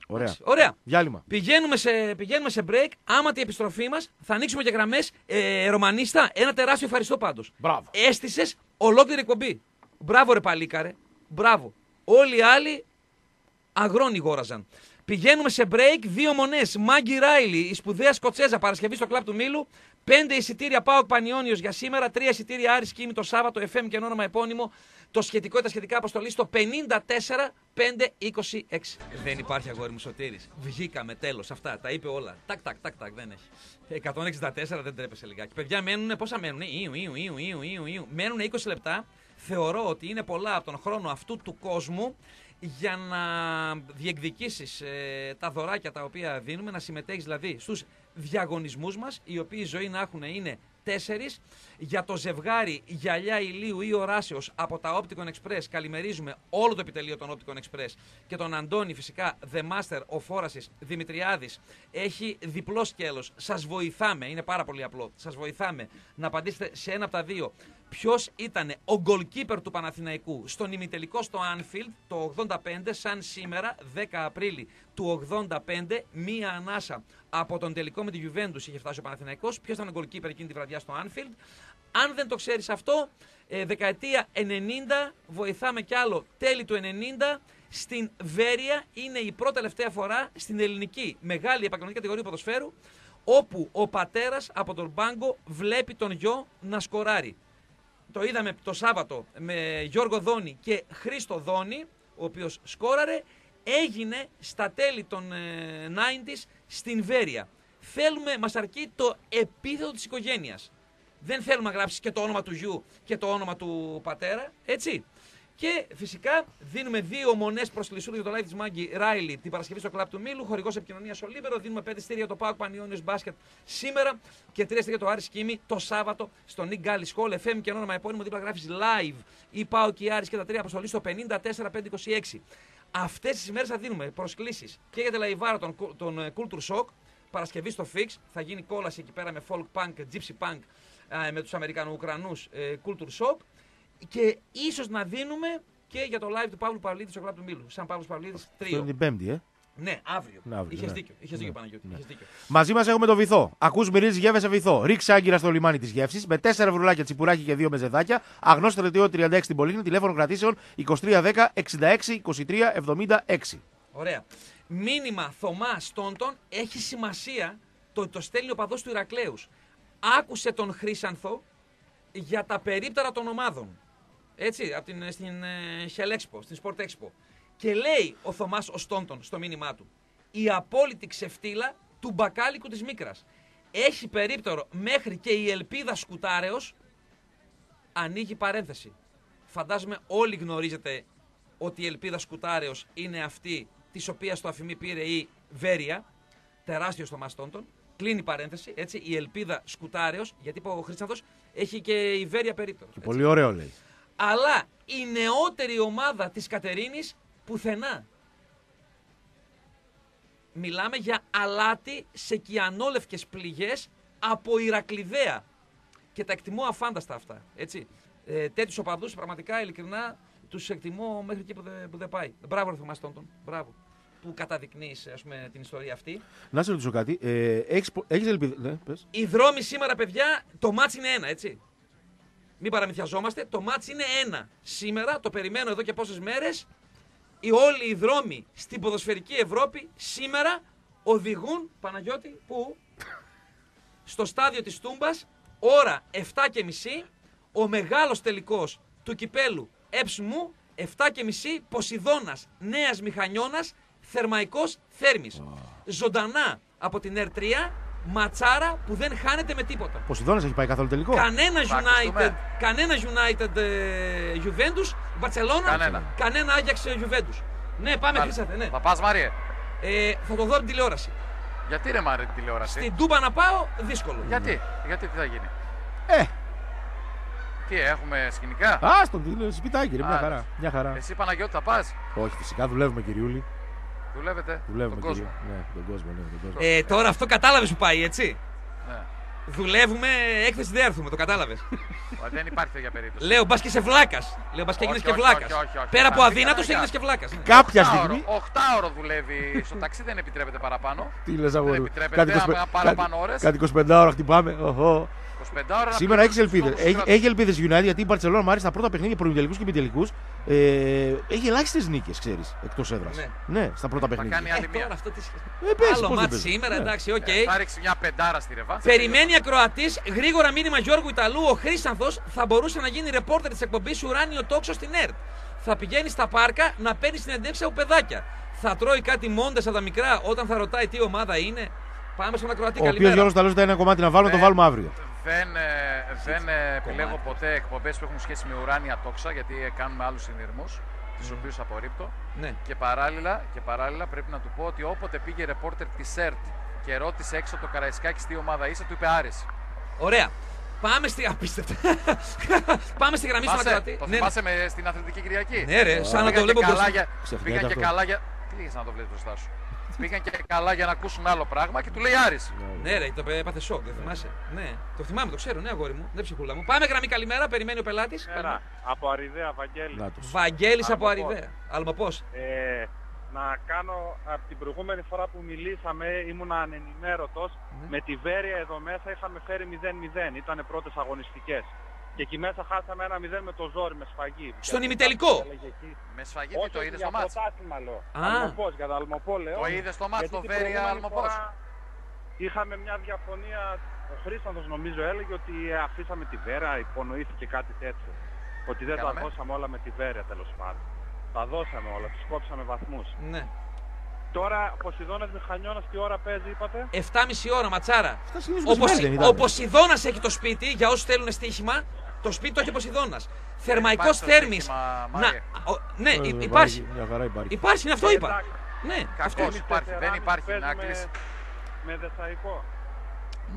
Speaker 1: Ωραία.
Speaker 2: Ωραία.
Speaker 1: Διάλειμμα.
Speaker 2: Πηγαίνουμε σε, πηγαίνουμε σε break. Άμα την επιστροφή μας θα ανοίξουμε και γραμμές. Ε, Ρωμανίστα, ένα τεράστιο ευχαριστώ πάντως.
Speaker 1: Μπράβο.
Speaker 2: Έστησες ολόκληρη εκπομπή. Μπράβο, ρε παλίκαρε. Μπράβο. Όλοι οι άλλοι αγρόν ηγόραζαν. Πηγαίνουμε σε break. Δύο μονές. Maggie Reilly, η σπουδαία Σκοτσέζα, Παρασκευή στο κλαπ του Μύλου. Πέντε εισιτήρια Πάοκ Πανιόνιος για σήμερα. Τρία εισιτήρια Άρη Κύμη το Σάββατο. FM και όνομα επώνυμο. Το σχετικό ή τα σχετικά αποστολή στο 54-526. Δεν υπάρχει αγόρι μου Σωτήρης. Βγήκαμε τέλος. Αυτά τα είπε όλα. Τάκ, τάκ, τάκ, τάκ. Δεν έχει. 164 δεν τρέπεσε λιγάκι. Παιδιά μένουν, πόσα μένουν, Ιου, Ιου, Ιου, Ιου, Ιου, Ιου. Μένουν 20 λεπτά. Θεωρώ ότι είναι πολλά από τον χρόνο αυτού του κόσμου για να διεκδικήσεις ε, τα δωράκια τα οποία δίνουμε, να συμμετέχεις δηλαδή στους διαγωνισμούς μας, οι οποίοι ζωή να έχουν είναι τέσσερις. Για το ζευγάρι γυαλιά ηλίου ή οράσεως από τα Opticon Express καλημερίζουμε όλο το επιτελείο των Opticon Express και τον Αντώνη φυσικά The Master ο Φόρασης Δημητριάδης έχει διπλό σκέλος. Σας βοηθάμε, είναι πάρα πολύ απλό, σας βοηθάμε να απαντήσετε σε ένα από τα δύο. Ποιος ήταν ο goalkeeper του Παναθηναϊκού στον ημιτελικό στο Anfield το 85, σαν σήμερα 10 Απρίλη του 85, μία ανάσα από τον τελικό με τη Juventus είχε φτάσει ο Παναθηναϊκός. Ποιος ήταν ο goalkeeper εκείνη τη βραδιά στο Anfield; Αν δεν το ξέρεις αυτό, ε, δεκαετία 90, βοηθάμε κι άλλο, τέλη του 90, στην Βέρεια είναι η πρώτη τελευταία φορά στην ελληνική μεγάλη επαγγελματική κατηγορία ποδοσφαίρου, όπου ο πατέρας από τον πάγκο βλέπει τον γιο να σκοράρει. Το είδαμε το Σάββατο με Γιώργο Δόνη και Χρήστο Δόνη, ο οποίος σκόραρε, έγινε στα τέλη των ε, 90s στην Βέρεια. Θέλουμε, μας αρκεί το επίθετο της οικογένειας. Δεν θέλουμε να γράψεις και το όνομα του γιου και το όνομα του πατέρα, έτσι. Και φυσικά δίνουμε δύο μονές προσκλησούλες για το live της Maggie Reilly την Παρασκευή στο κλαπ του Μύλου. Χορηγός επικοινωνίας ο Λίμπερο. Δίνουμε πέντε εισιτήρια το Πάοκ Πανιόνιος Μπάσκετ σήμερα και τρία στήρια το Άρης Κίμη το Σάββατο στο Νίγκ Γκάλι Σχόλ FM και όνομα επώνυμο δίπλα γράφεις live ή Πάοκ και Άρης και τα τρία αποστολή στο 54526. Αυτές τις ημέρες θα δίνουμε προσκλήσεις και για τη λαϊβάρα των, των ε, Culture Shock Παρασκευή στο Fix θα γίνει κόλαση εκεί πέρα με folk punk, gypsy punk ε, με τους Αμερικανο-Ουκρανούς ε, culture shop και ίσως να δίνουμε και για το live του Παύλου Παυλίδης στο κλαμπ του Μήλου. Σαν Παύλος Παυλίδης
Speaker 1: Αυτό
Speaker 2: τρίο.
Speaker 1: είναι την Πέμπτη, ε.
Speaker 2: Ναι, αύριο.
Speaker 1: Ναι, αύριο,
Speaker 2: Είχες
Speaker 1: ναι.
Speaker 2: δίκιο, είχες δίκιο Παναγιώτη. Είχες δίκιο.
Speaker 1: Μαζί μας έχουμε το βυθό. Ακούς μυρίζεις γεύε σε βυθό. Ρίξε άγκυρα στο λιμάνι της γεύσης με 4 βρουλάκια τσιπουράκι και 2 μεζεδάκια. Αγνό στρατιώ 36 στην Πολύνη. Τηλέφωνο κρατήσεων 2310 66 23 76.
Speaker 2: Ωραία. Μήνυμα Θωμά Στόντον έχει σημασία το ότι το στέλνει ο παδός του Ηρακλέους. Άκουσε τον Χρήσανθο για τα περίπτερα των ομάδων. Έτσι, από την, στην ε, Shell Expo, στην Sport Expo. Και λέει ο Θωμάς ο Στόντον στο μήνυμά του. Η απόλυτη ξεφτύλα του μπακάλικου της Μίκρας. Έχει περίπτερο μέχρι και η ελπίδα σκουτάρεως ανοίγει παρένθεση. Φαντάζομαι όλοι γνωρίζετε ότι η ελπίδα σκουτάρεως είναι αυτή της οποίας το αφημί πήρε η Βέρεια, τεράστιος στο Μαστόντον. Κλείνει παρένθεση, έτσι, η ελπίδα σκουτάρεως, γιατί είπε ο Χρήστανθος, έχει και η Βέρεια περίπτερο.
Speaker 1: Και
Speaker 2: έτσι.
Speaker 1: πολύ ωραίο λέει.
Speaker 2: Αλλά η νεότερη ομάδα της Κατερίνης πουθενά. Μιλάμε για αλάτι σε κιανόλευκες πληγές από Ηρακλιδέα. Και τα εκτιμώ αφάνταστα αυτά. Έτσι. Ε, Τέτοιους οπαδούς πραγματικά ειλικρινά τους εκτιμώ μέχρι εκεί που δεν, που δεν πάει. Μπράβο, ρε Θωμάς Στόντον. Μπράβο. Που καταδεικνύεις την ιστορία αυτή.
Speaker 1: Να σε ρωτήσω κάτι. Ε, έχεις, πο- έχεις ελπίδα. Ναι, πες.
Speaker 2: Οι δρόμοι σήμερα, παιδιά, το μάτς είναι ένα, έτσι. Μην παραμυθιαζόμαστε, το μάτς είναι ένα. Σήμερα, το περιμένω εδώ και πόσες μέρες, οι όλοι οι δρόμοι στην ποδοσφαιρική Ευρώπη σήμερα οδηγούν, Παναγιώτη, που στο στάδιο της Τούμπας, ώρα 7 και μισή, ο μεγάλος τελικός του κυπέλου Εψμού, 7 και μισή, Ποσειδώνας, Νέας Μηχανιώνας, Θερμαϊκός Θέρμης. Ζωντανά από την R3, ματσάρα που δεν χάνεται με τίποτα.
Speaker 1: Ποσειδώνας έχει πάει καθόλου τελικό.
Speaker 2: Κανένα
Speaker 3: Θα
Speaker 2: United,
Speaker 3: ακουστούμε.
Speaker 2: κανένα United ε, Juventus, Barcelona,
Speaker 3: Κανένα.
Speaker 2: κανένα Ajax ε, Juventus. Ναι, πάμε Χρήσατε, ναι.
Speaker 3: Θα πας Μάριε.
Speaker 2: Ε, θα το δω από την τηλεόραση.
Speaker 3: Γιατί ρε Μάρι την τηλεόραση;
Speaker 2: Στην Τούμπα να πάω, δύσκολο.
Speaker 3: Γιατί, γιατί τι θα γίνει;
Speaker 1: Ε,
Speaker 3: Τι έχουμε σκηνικά;
Speaker 1: α, στον τηλεόραση, σπιτάκι, ρε, μια
Speaker 3: Α,
Speaker 1: χαρά. Μια χαρά.
Speaker 3: Εσύ Παναγιώτη θα πας;
Speaker 1: Όχι, φυσικά δουλεύουμε, κυριούλη.
Speaker 3: Δουλεύετε.
Speaker 1: Δουλεύουμε,
Speaker 3: τον κόσμο.
Speaker 1: κύριε. Ναι, τον κόσμο, ναι, τον κόσμο.
Speaker 2: Ε, τώρα αυτό κατάλαβες που πάει, έτσι;
Speaker 3: Ναι.
Speaker 2: Δουλεύουμε, έκθεση δεν έρθουμε, το κατάλαβες;
Speaker 3: Μα Δεν υπάρχει τέτοια περίπτωση.
Speaker 2: Λέω μπας και σε βλάκας. Λέω μπας και έγινε
Speaker 3: Όχι,
Speaker 2: και
Speaker 3: όχι,
Speaker 2: βλάκας.
Speaker 3: όχι, όχι, όχι.
Speaker 2: Πέρα από
Speaker 3: Θα
Speaker 2: αδύνατος
Speaker 3: δείτε,
Speaker 2: έγινες
Speaker 3: για.
Speaker 2: και βλάκας.
Speaker 1: Κάποια
Speaker 3: Οχτάωρο-
Speaker 1: στιγμή.
Speaker 3: Οχτάωρο δουλεύει. Στο ταξί δεν επιτρέπεται παραπάνω.
Speaker 1: Τι λες αγόρι μου.
Speaker 3: επιτρέπεται,
Speaker 1: Κάτι
Speaker 3: άμα
Speaker 1: 25
Speaker 3: παραπάνω
Speaker 1: κάτι-
Speaker 3: ώρες.
Speaker 1: Κάτι 25 ώρα χτυπάμε. Οχο.
Speaker 3: 25 ώρα να
Speaker 1: Σήμερα
Speaker 3: πληρώσεις
Speaker 1: έχει ελπίδες.
Speaker 3: τους
Speaker 1: Έχει,
Speaker 3: ώμους
Speaker 1: έχει ελπίδες United γιατί η Barcelona μάλιστα στα πρώτα παιχνίδια προημιτελικού και επιτελικούς ε, έχει ελάχιστες νίκες, ξέρεις, εκτός έδρας.
Speaker 2: Ναι.
Speaker 1: Ναι, στα πρώτα παιχνίδια.
Speaker 3: κάνει
Speaker 2: Ε,
Speaker 3: άλλη μία.
Speaker 2: τώρα αυτό τι σχέση.
Speaker 1: Ε, πες,
Speaker 2: Άλλο
Speaker 1: πώς δεν
Speaker 2: μάτι
Speaker 1: παίζεις.
Speaker 2: σήμερα,
Speaker 1: Ναι.
Speaker 2: εντάξει, οκ.
Speaker 3: Ε, Θα ρίξει μια πεντάρα στη ρεβάνς.
Speaker 2: Περιμένει ακροατή, γρήγορα μήνυμα Γιώργου Ιταλού. Ο Χρήσανθο θα μπορούσε να γίνει ρεπόρτερ της εκπομπής Ουράνιο Τόξο στην ΕΡΤ. Θα πηγαίνει στα πάρκα να παίρνει συνεντεύξεις από παιδάκια. Θα τρώει κάτι μόντε από τα μικρά όταν θα ρωτάει τι ομάδα είναι. Πάμε στον ακροατή,
Speaker 1: Ο οποίος
Speaker 2: καλημέρα.
Speaker 1: Γιώργος τα λέει ότι ένα κομμάτι να βάλουμε, το
Speaker 3: Ναι.
Speaker 1: βάλουμε αύριο.
Speaker 3: Δεν, ε, δεν ε, επιλέγω ποτέ εκπομπές που έχουν σχέση με ουράνια τόξα γιατί ε, κάνουμε άλλους συνειρμού, του οποίου απορρίπτω.
Speaker 2: Ναι.
Speaker 3: Και παράλληλα, και παράλληλα πρέπει να του πω ότι όποτε πήγε ρεπόρτερ τη ΕΡΤ και ρώτησε έξω από το Καραϊσκάκη τι ομάδα είσαι, του είπε Άρης.
Speaker 2: Ωραία. Πάμε στη. Απίστευτα. *laughs* Πάμε στη γραμμή στον
Speaker 3: Θυμάσαι,
Speaker 2: ακροατή.
Speaker 3: το
Speaker 2: Ναι,
Speaker 3: θυμάσαι με, στην Αθλητική Κυριακή;
Speaker 2: ναι, ρε, σαν να
Speaker 3: Πήγαν
Speaker 2: το
Speaker 3: και
Speaker 2: βλέπω
Speaker 3: καλά
Speaker 2: μπροστά.
Speaker 3: για,
Speaker 1: Ξαφνικά
Speaker 3: πήγαν και
Speaker 1: αυτό.
Speaker 3: καλά για. Τι λέγες να το βλέπεις μπροστά σου; Πήγαν και καλά για να ακούσουν άλλο πράγμα και του λέει Άρης.
Speaker 2: Ναι, ρε, το έπαθε σοκ, δεν θυμάσαι; Ναι, το θυμάμαι, το ξέρω, ναι, αγόρι μου. Δεν ψυχούλα μου. Πάμε γραμμή καλημέρα, περιμένει ο πελάτης.
Speaker 4: Καλημέρα. Από Αριδέα, Βαγγέλη.
Speaker 1: Να τους.
Speaker 2: Βαγγέλης από
Speaker 4: Αλμοπός.
Speaker 2: Αριδέα. Αλμοπός.
Speaker 4: Ε, να κάνω από την προηγούμενη φορά που μιλήσαμε ήμουν ανενημέρωτος.
Speaker 2: Ναι.
Speaker 4: Με τη Βέρεια εδώ μέσα είχαμε φέρει 0-0. Ήταν πρώτες αγωνιστικές. Και εκεί μέσα χάσαμε ένα 0 με το ζόρι, με σφαγή.
Speaker 2: Στον
Speaker 4: Γιατί
Speaker 2: ημιτελικό.
Speaker 4: έλεγε εκεί.
Speaker 3: Με σφαγή
Speaker 4: Όχι,
Speaker 3: τι το
Speaker 4: όχι,
Speaker 3: είδες
Speaker 4: για
Speaker 3: στο μάτς;
Speaker 4: πρωτάθλημα λέω.
Speaker 2: Α.
Speaker 4: Αλμοπός, για το Αλμοπό λέω.
Speaker 3: Το είδες στο μάτς,
Speaker 4: Γιατί
Speaker 3: το
Speaker 4: την
Speaker 3: Βέρεια
Speaker 4: προηγούμενη
Speaker 3: Αλμοπός;
Speaker 4: φορά Είχαμε μια διαφωνία, ο Χρήσταντος νομίζω έλεγε ότι αφήσαμε τη Βέρα, υπονοήθηκε κάτι τέτοιο. Ότι δεν
Speaker 3: Κάναμε.
Speaker 4: τα δώσαμε όλα με τη Βέρεια τέλος πάντων. Τα δώσαμε όλα, τους κόψαμε βαθμούς.
Speaker 2: Ναι.
Speaker 4: Τώρα Ποσειδώνας Μηχανιώνας τι ώρα παίζει είπατε;
Speaker 2: 7,5 ώρα ματσάρα.
Speaker 1: Αυτά συνήθως
Speaker 2: Ο,
Speaker 1: μεσημέρι
Speaker 2: Ποσι...
Speaker 1: δεν ήταν.
Speaker 2: ο Ποσειδώνας έχει το σπίτι, για όσους θέλουν στοίχημα. Το σπίτι το έχει ο Ποσειδώνας. Θερμαϊκός
Speaker 3: υπάρχει το
Speaker 2: θέρμης.
Speaker 3: στοίχημα,
Speaker 2: Να...
Speaker 3: Μάριε.
Speaker 2: ο- Ναι,
Speaker 1: Ε,
Speaker 2: υ-
Speaker 1: υπάρχει,
Speaker 2: υπάρχει.
Speaker 1: Μια χαρά υπάρχει.
Speaker 2: Υπάρχει, είναι αυτό
Speaker 4: Ε,
Speaker 2: είπα.
Speaker 4: εντάξει.
Speaker 2: Ναι,
Speaker 3: Κακός.
Speaker 2: αυτό.
Speaker 3: Πώς υπάρχει, δεν
Speaker 4: Τεσσεράμιση
Speaker 3: υπάρχει
Speaker 4: παίζουμε
Speaker 3: να κλείσει.
Speaker 4: Με δεσαϊκό.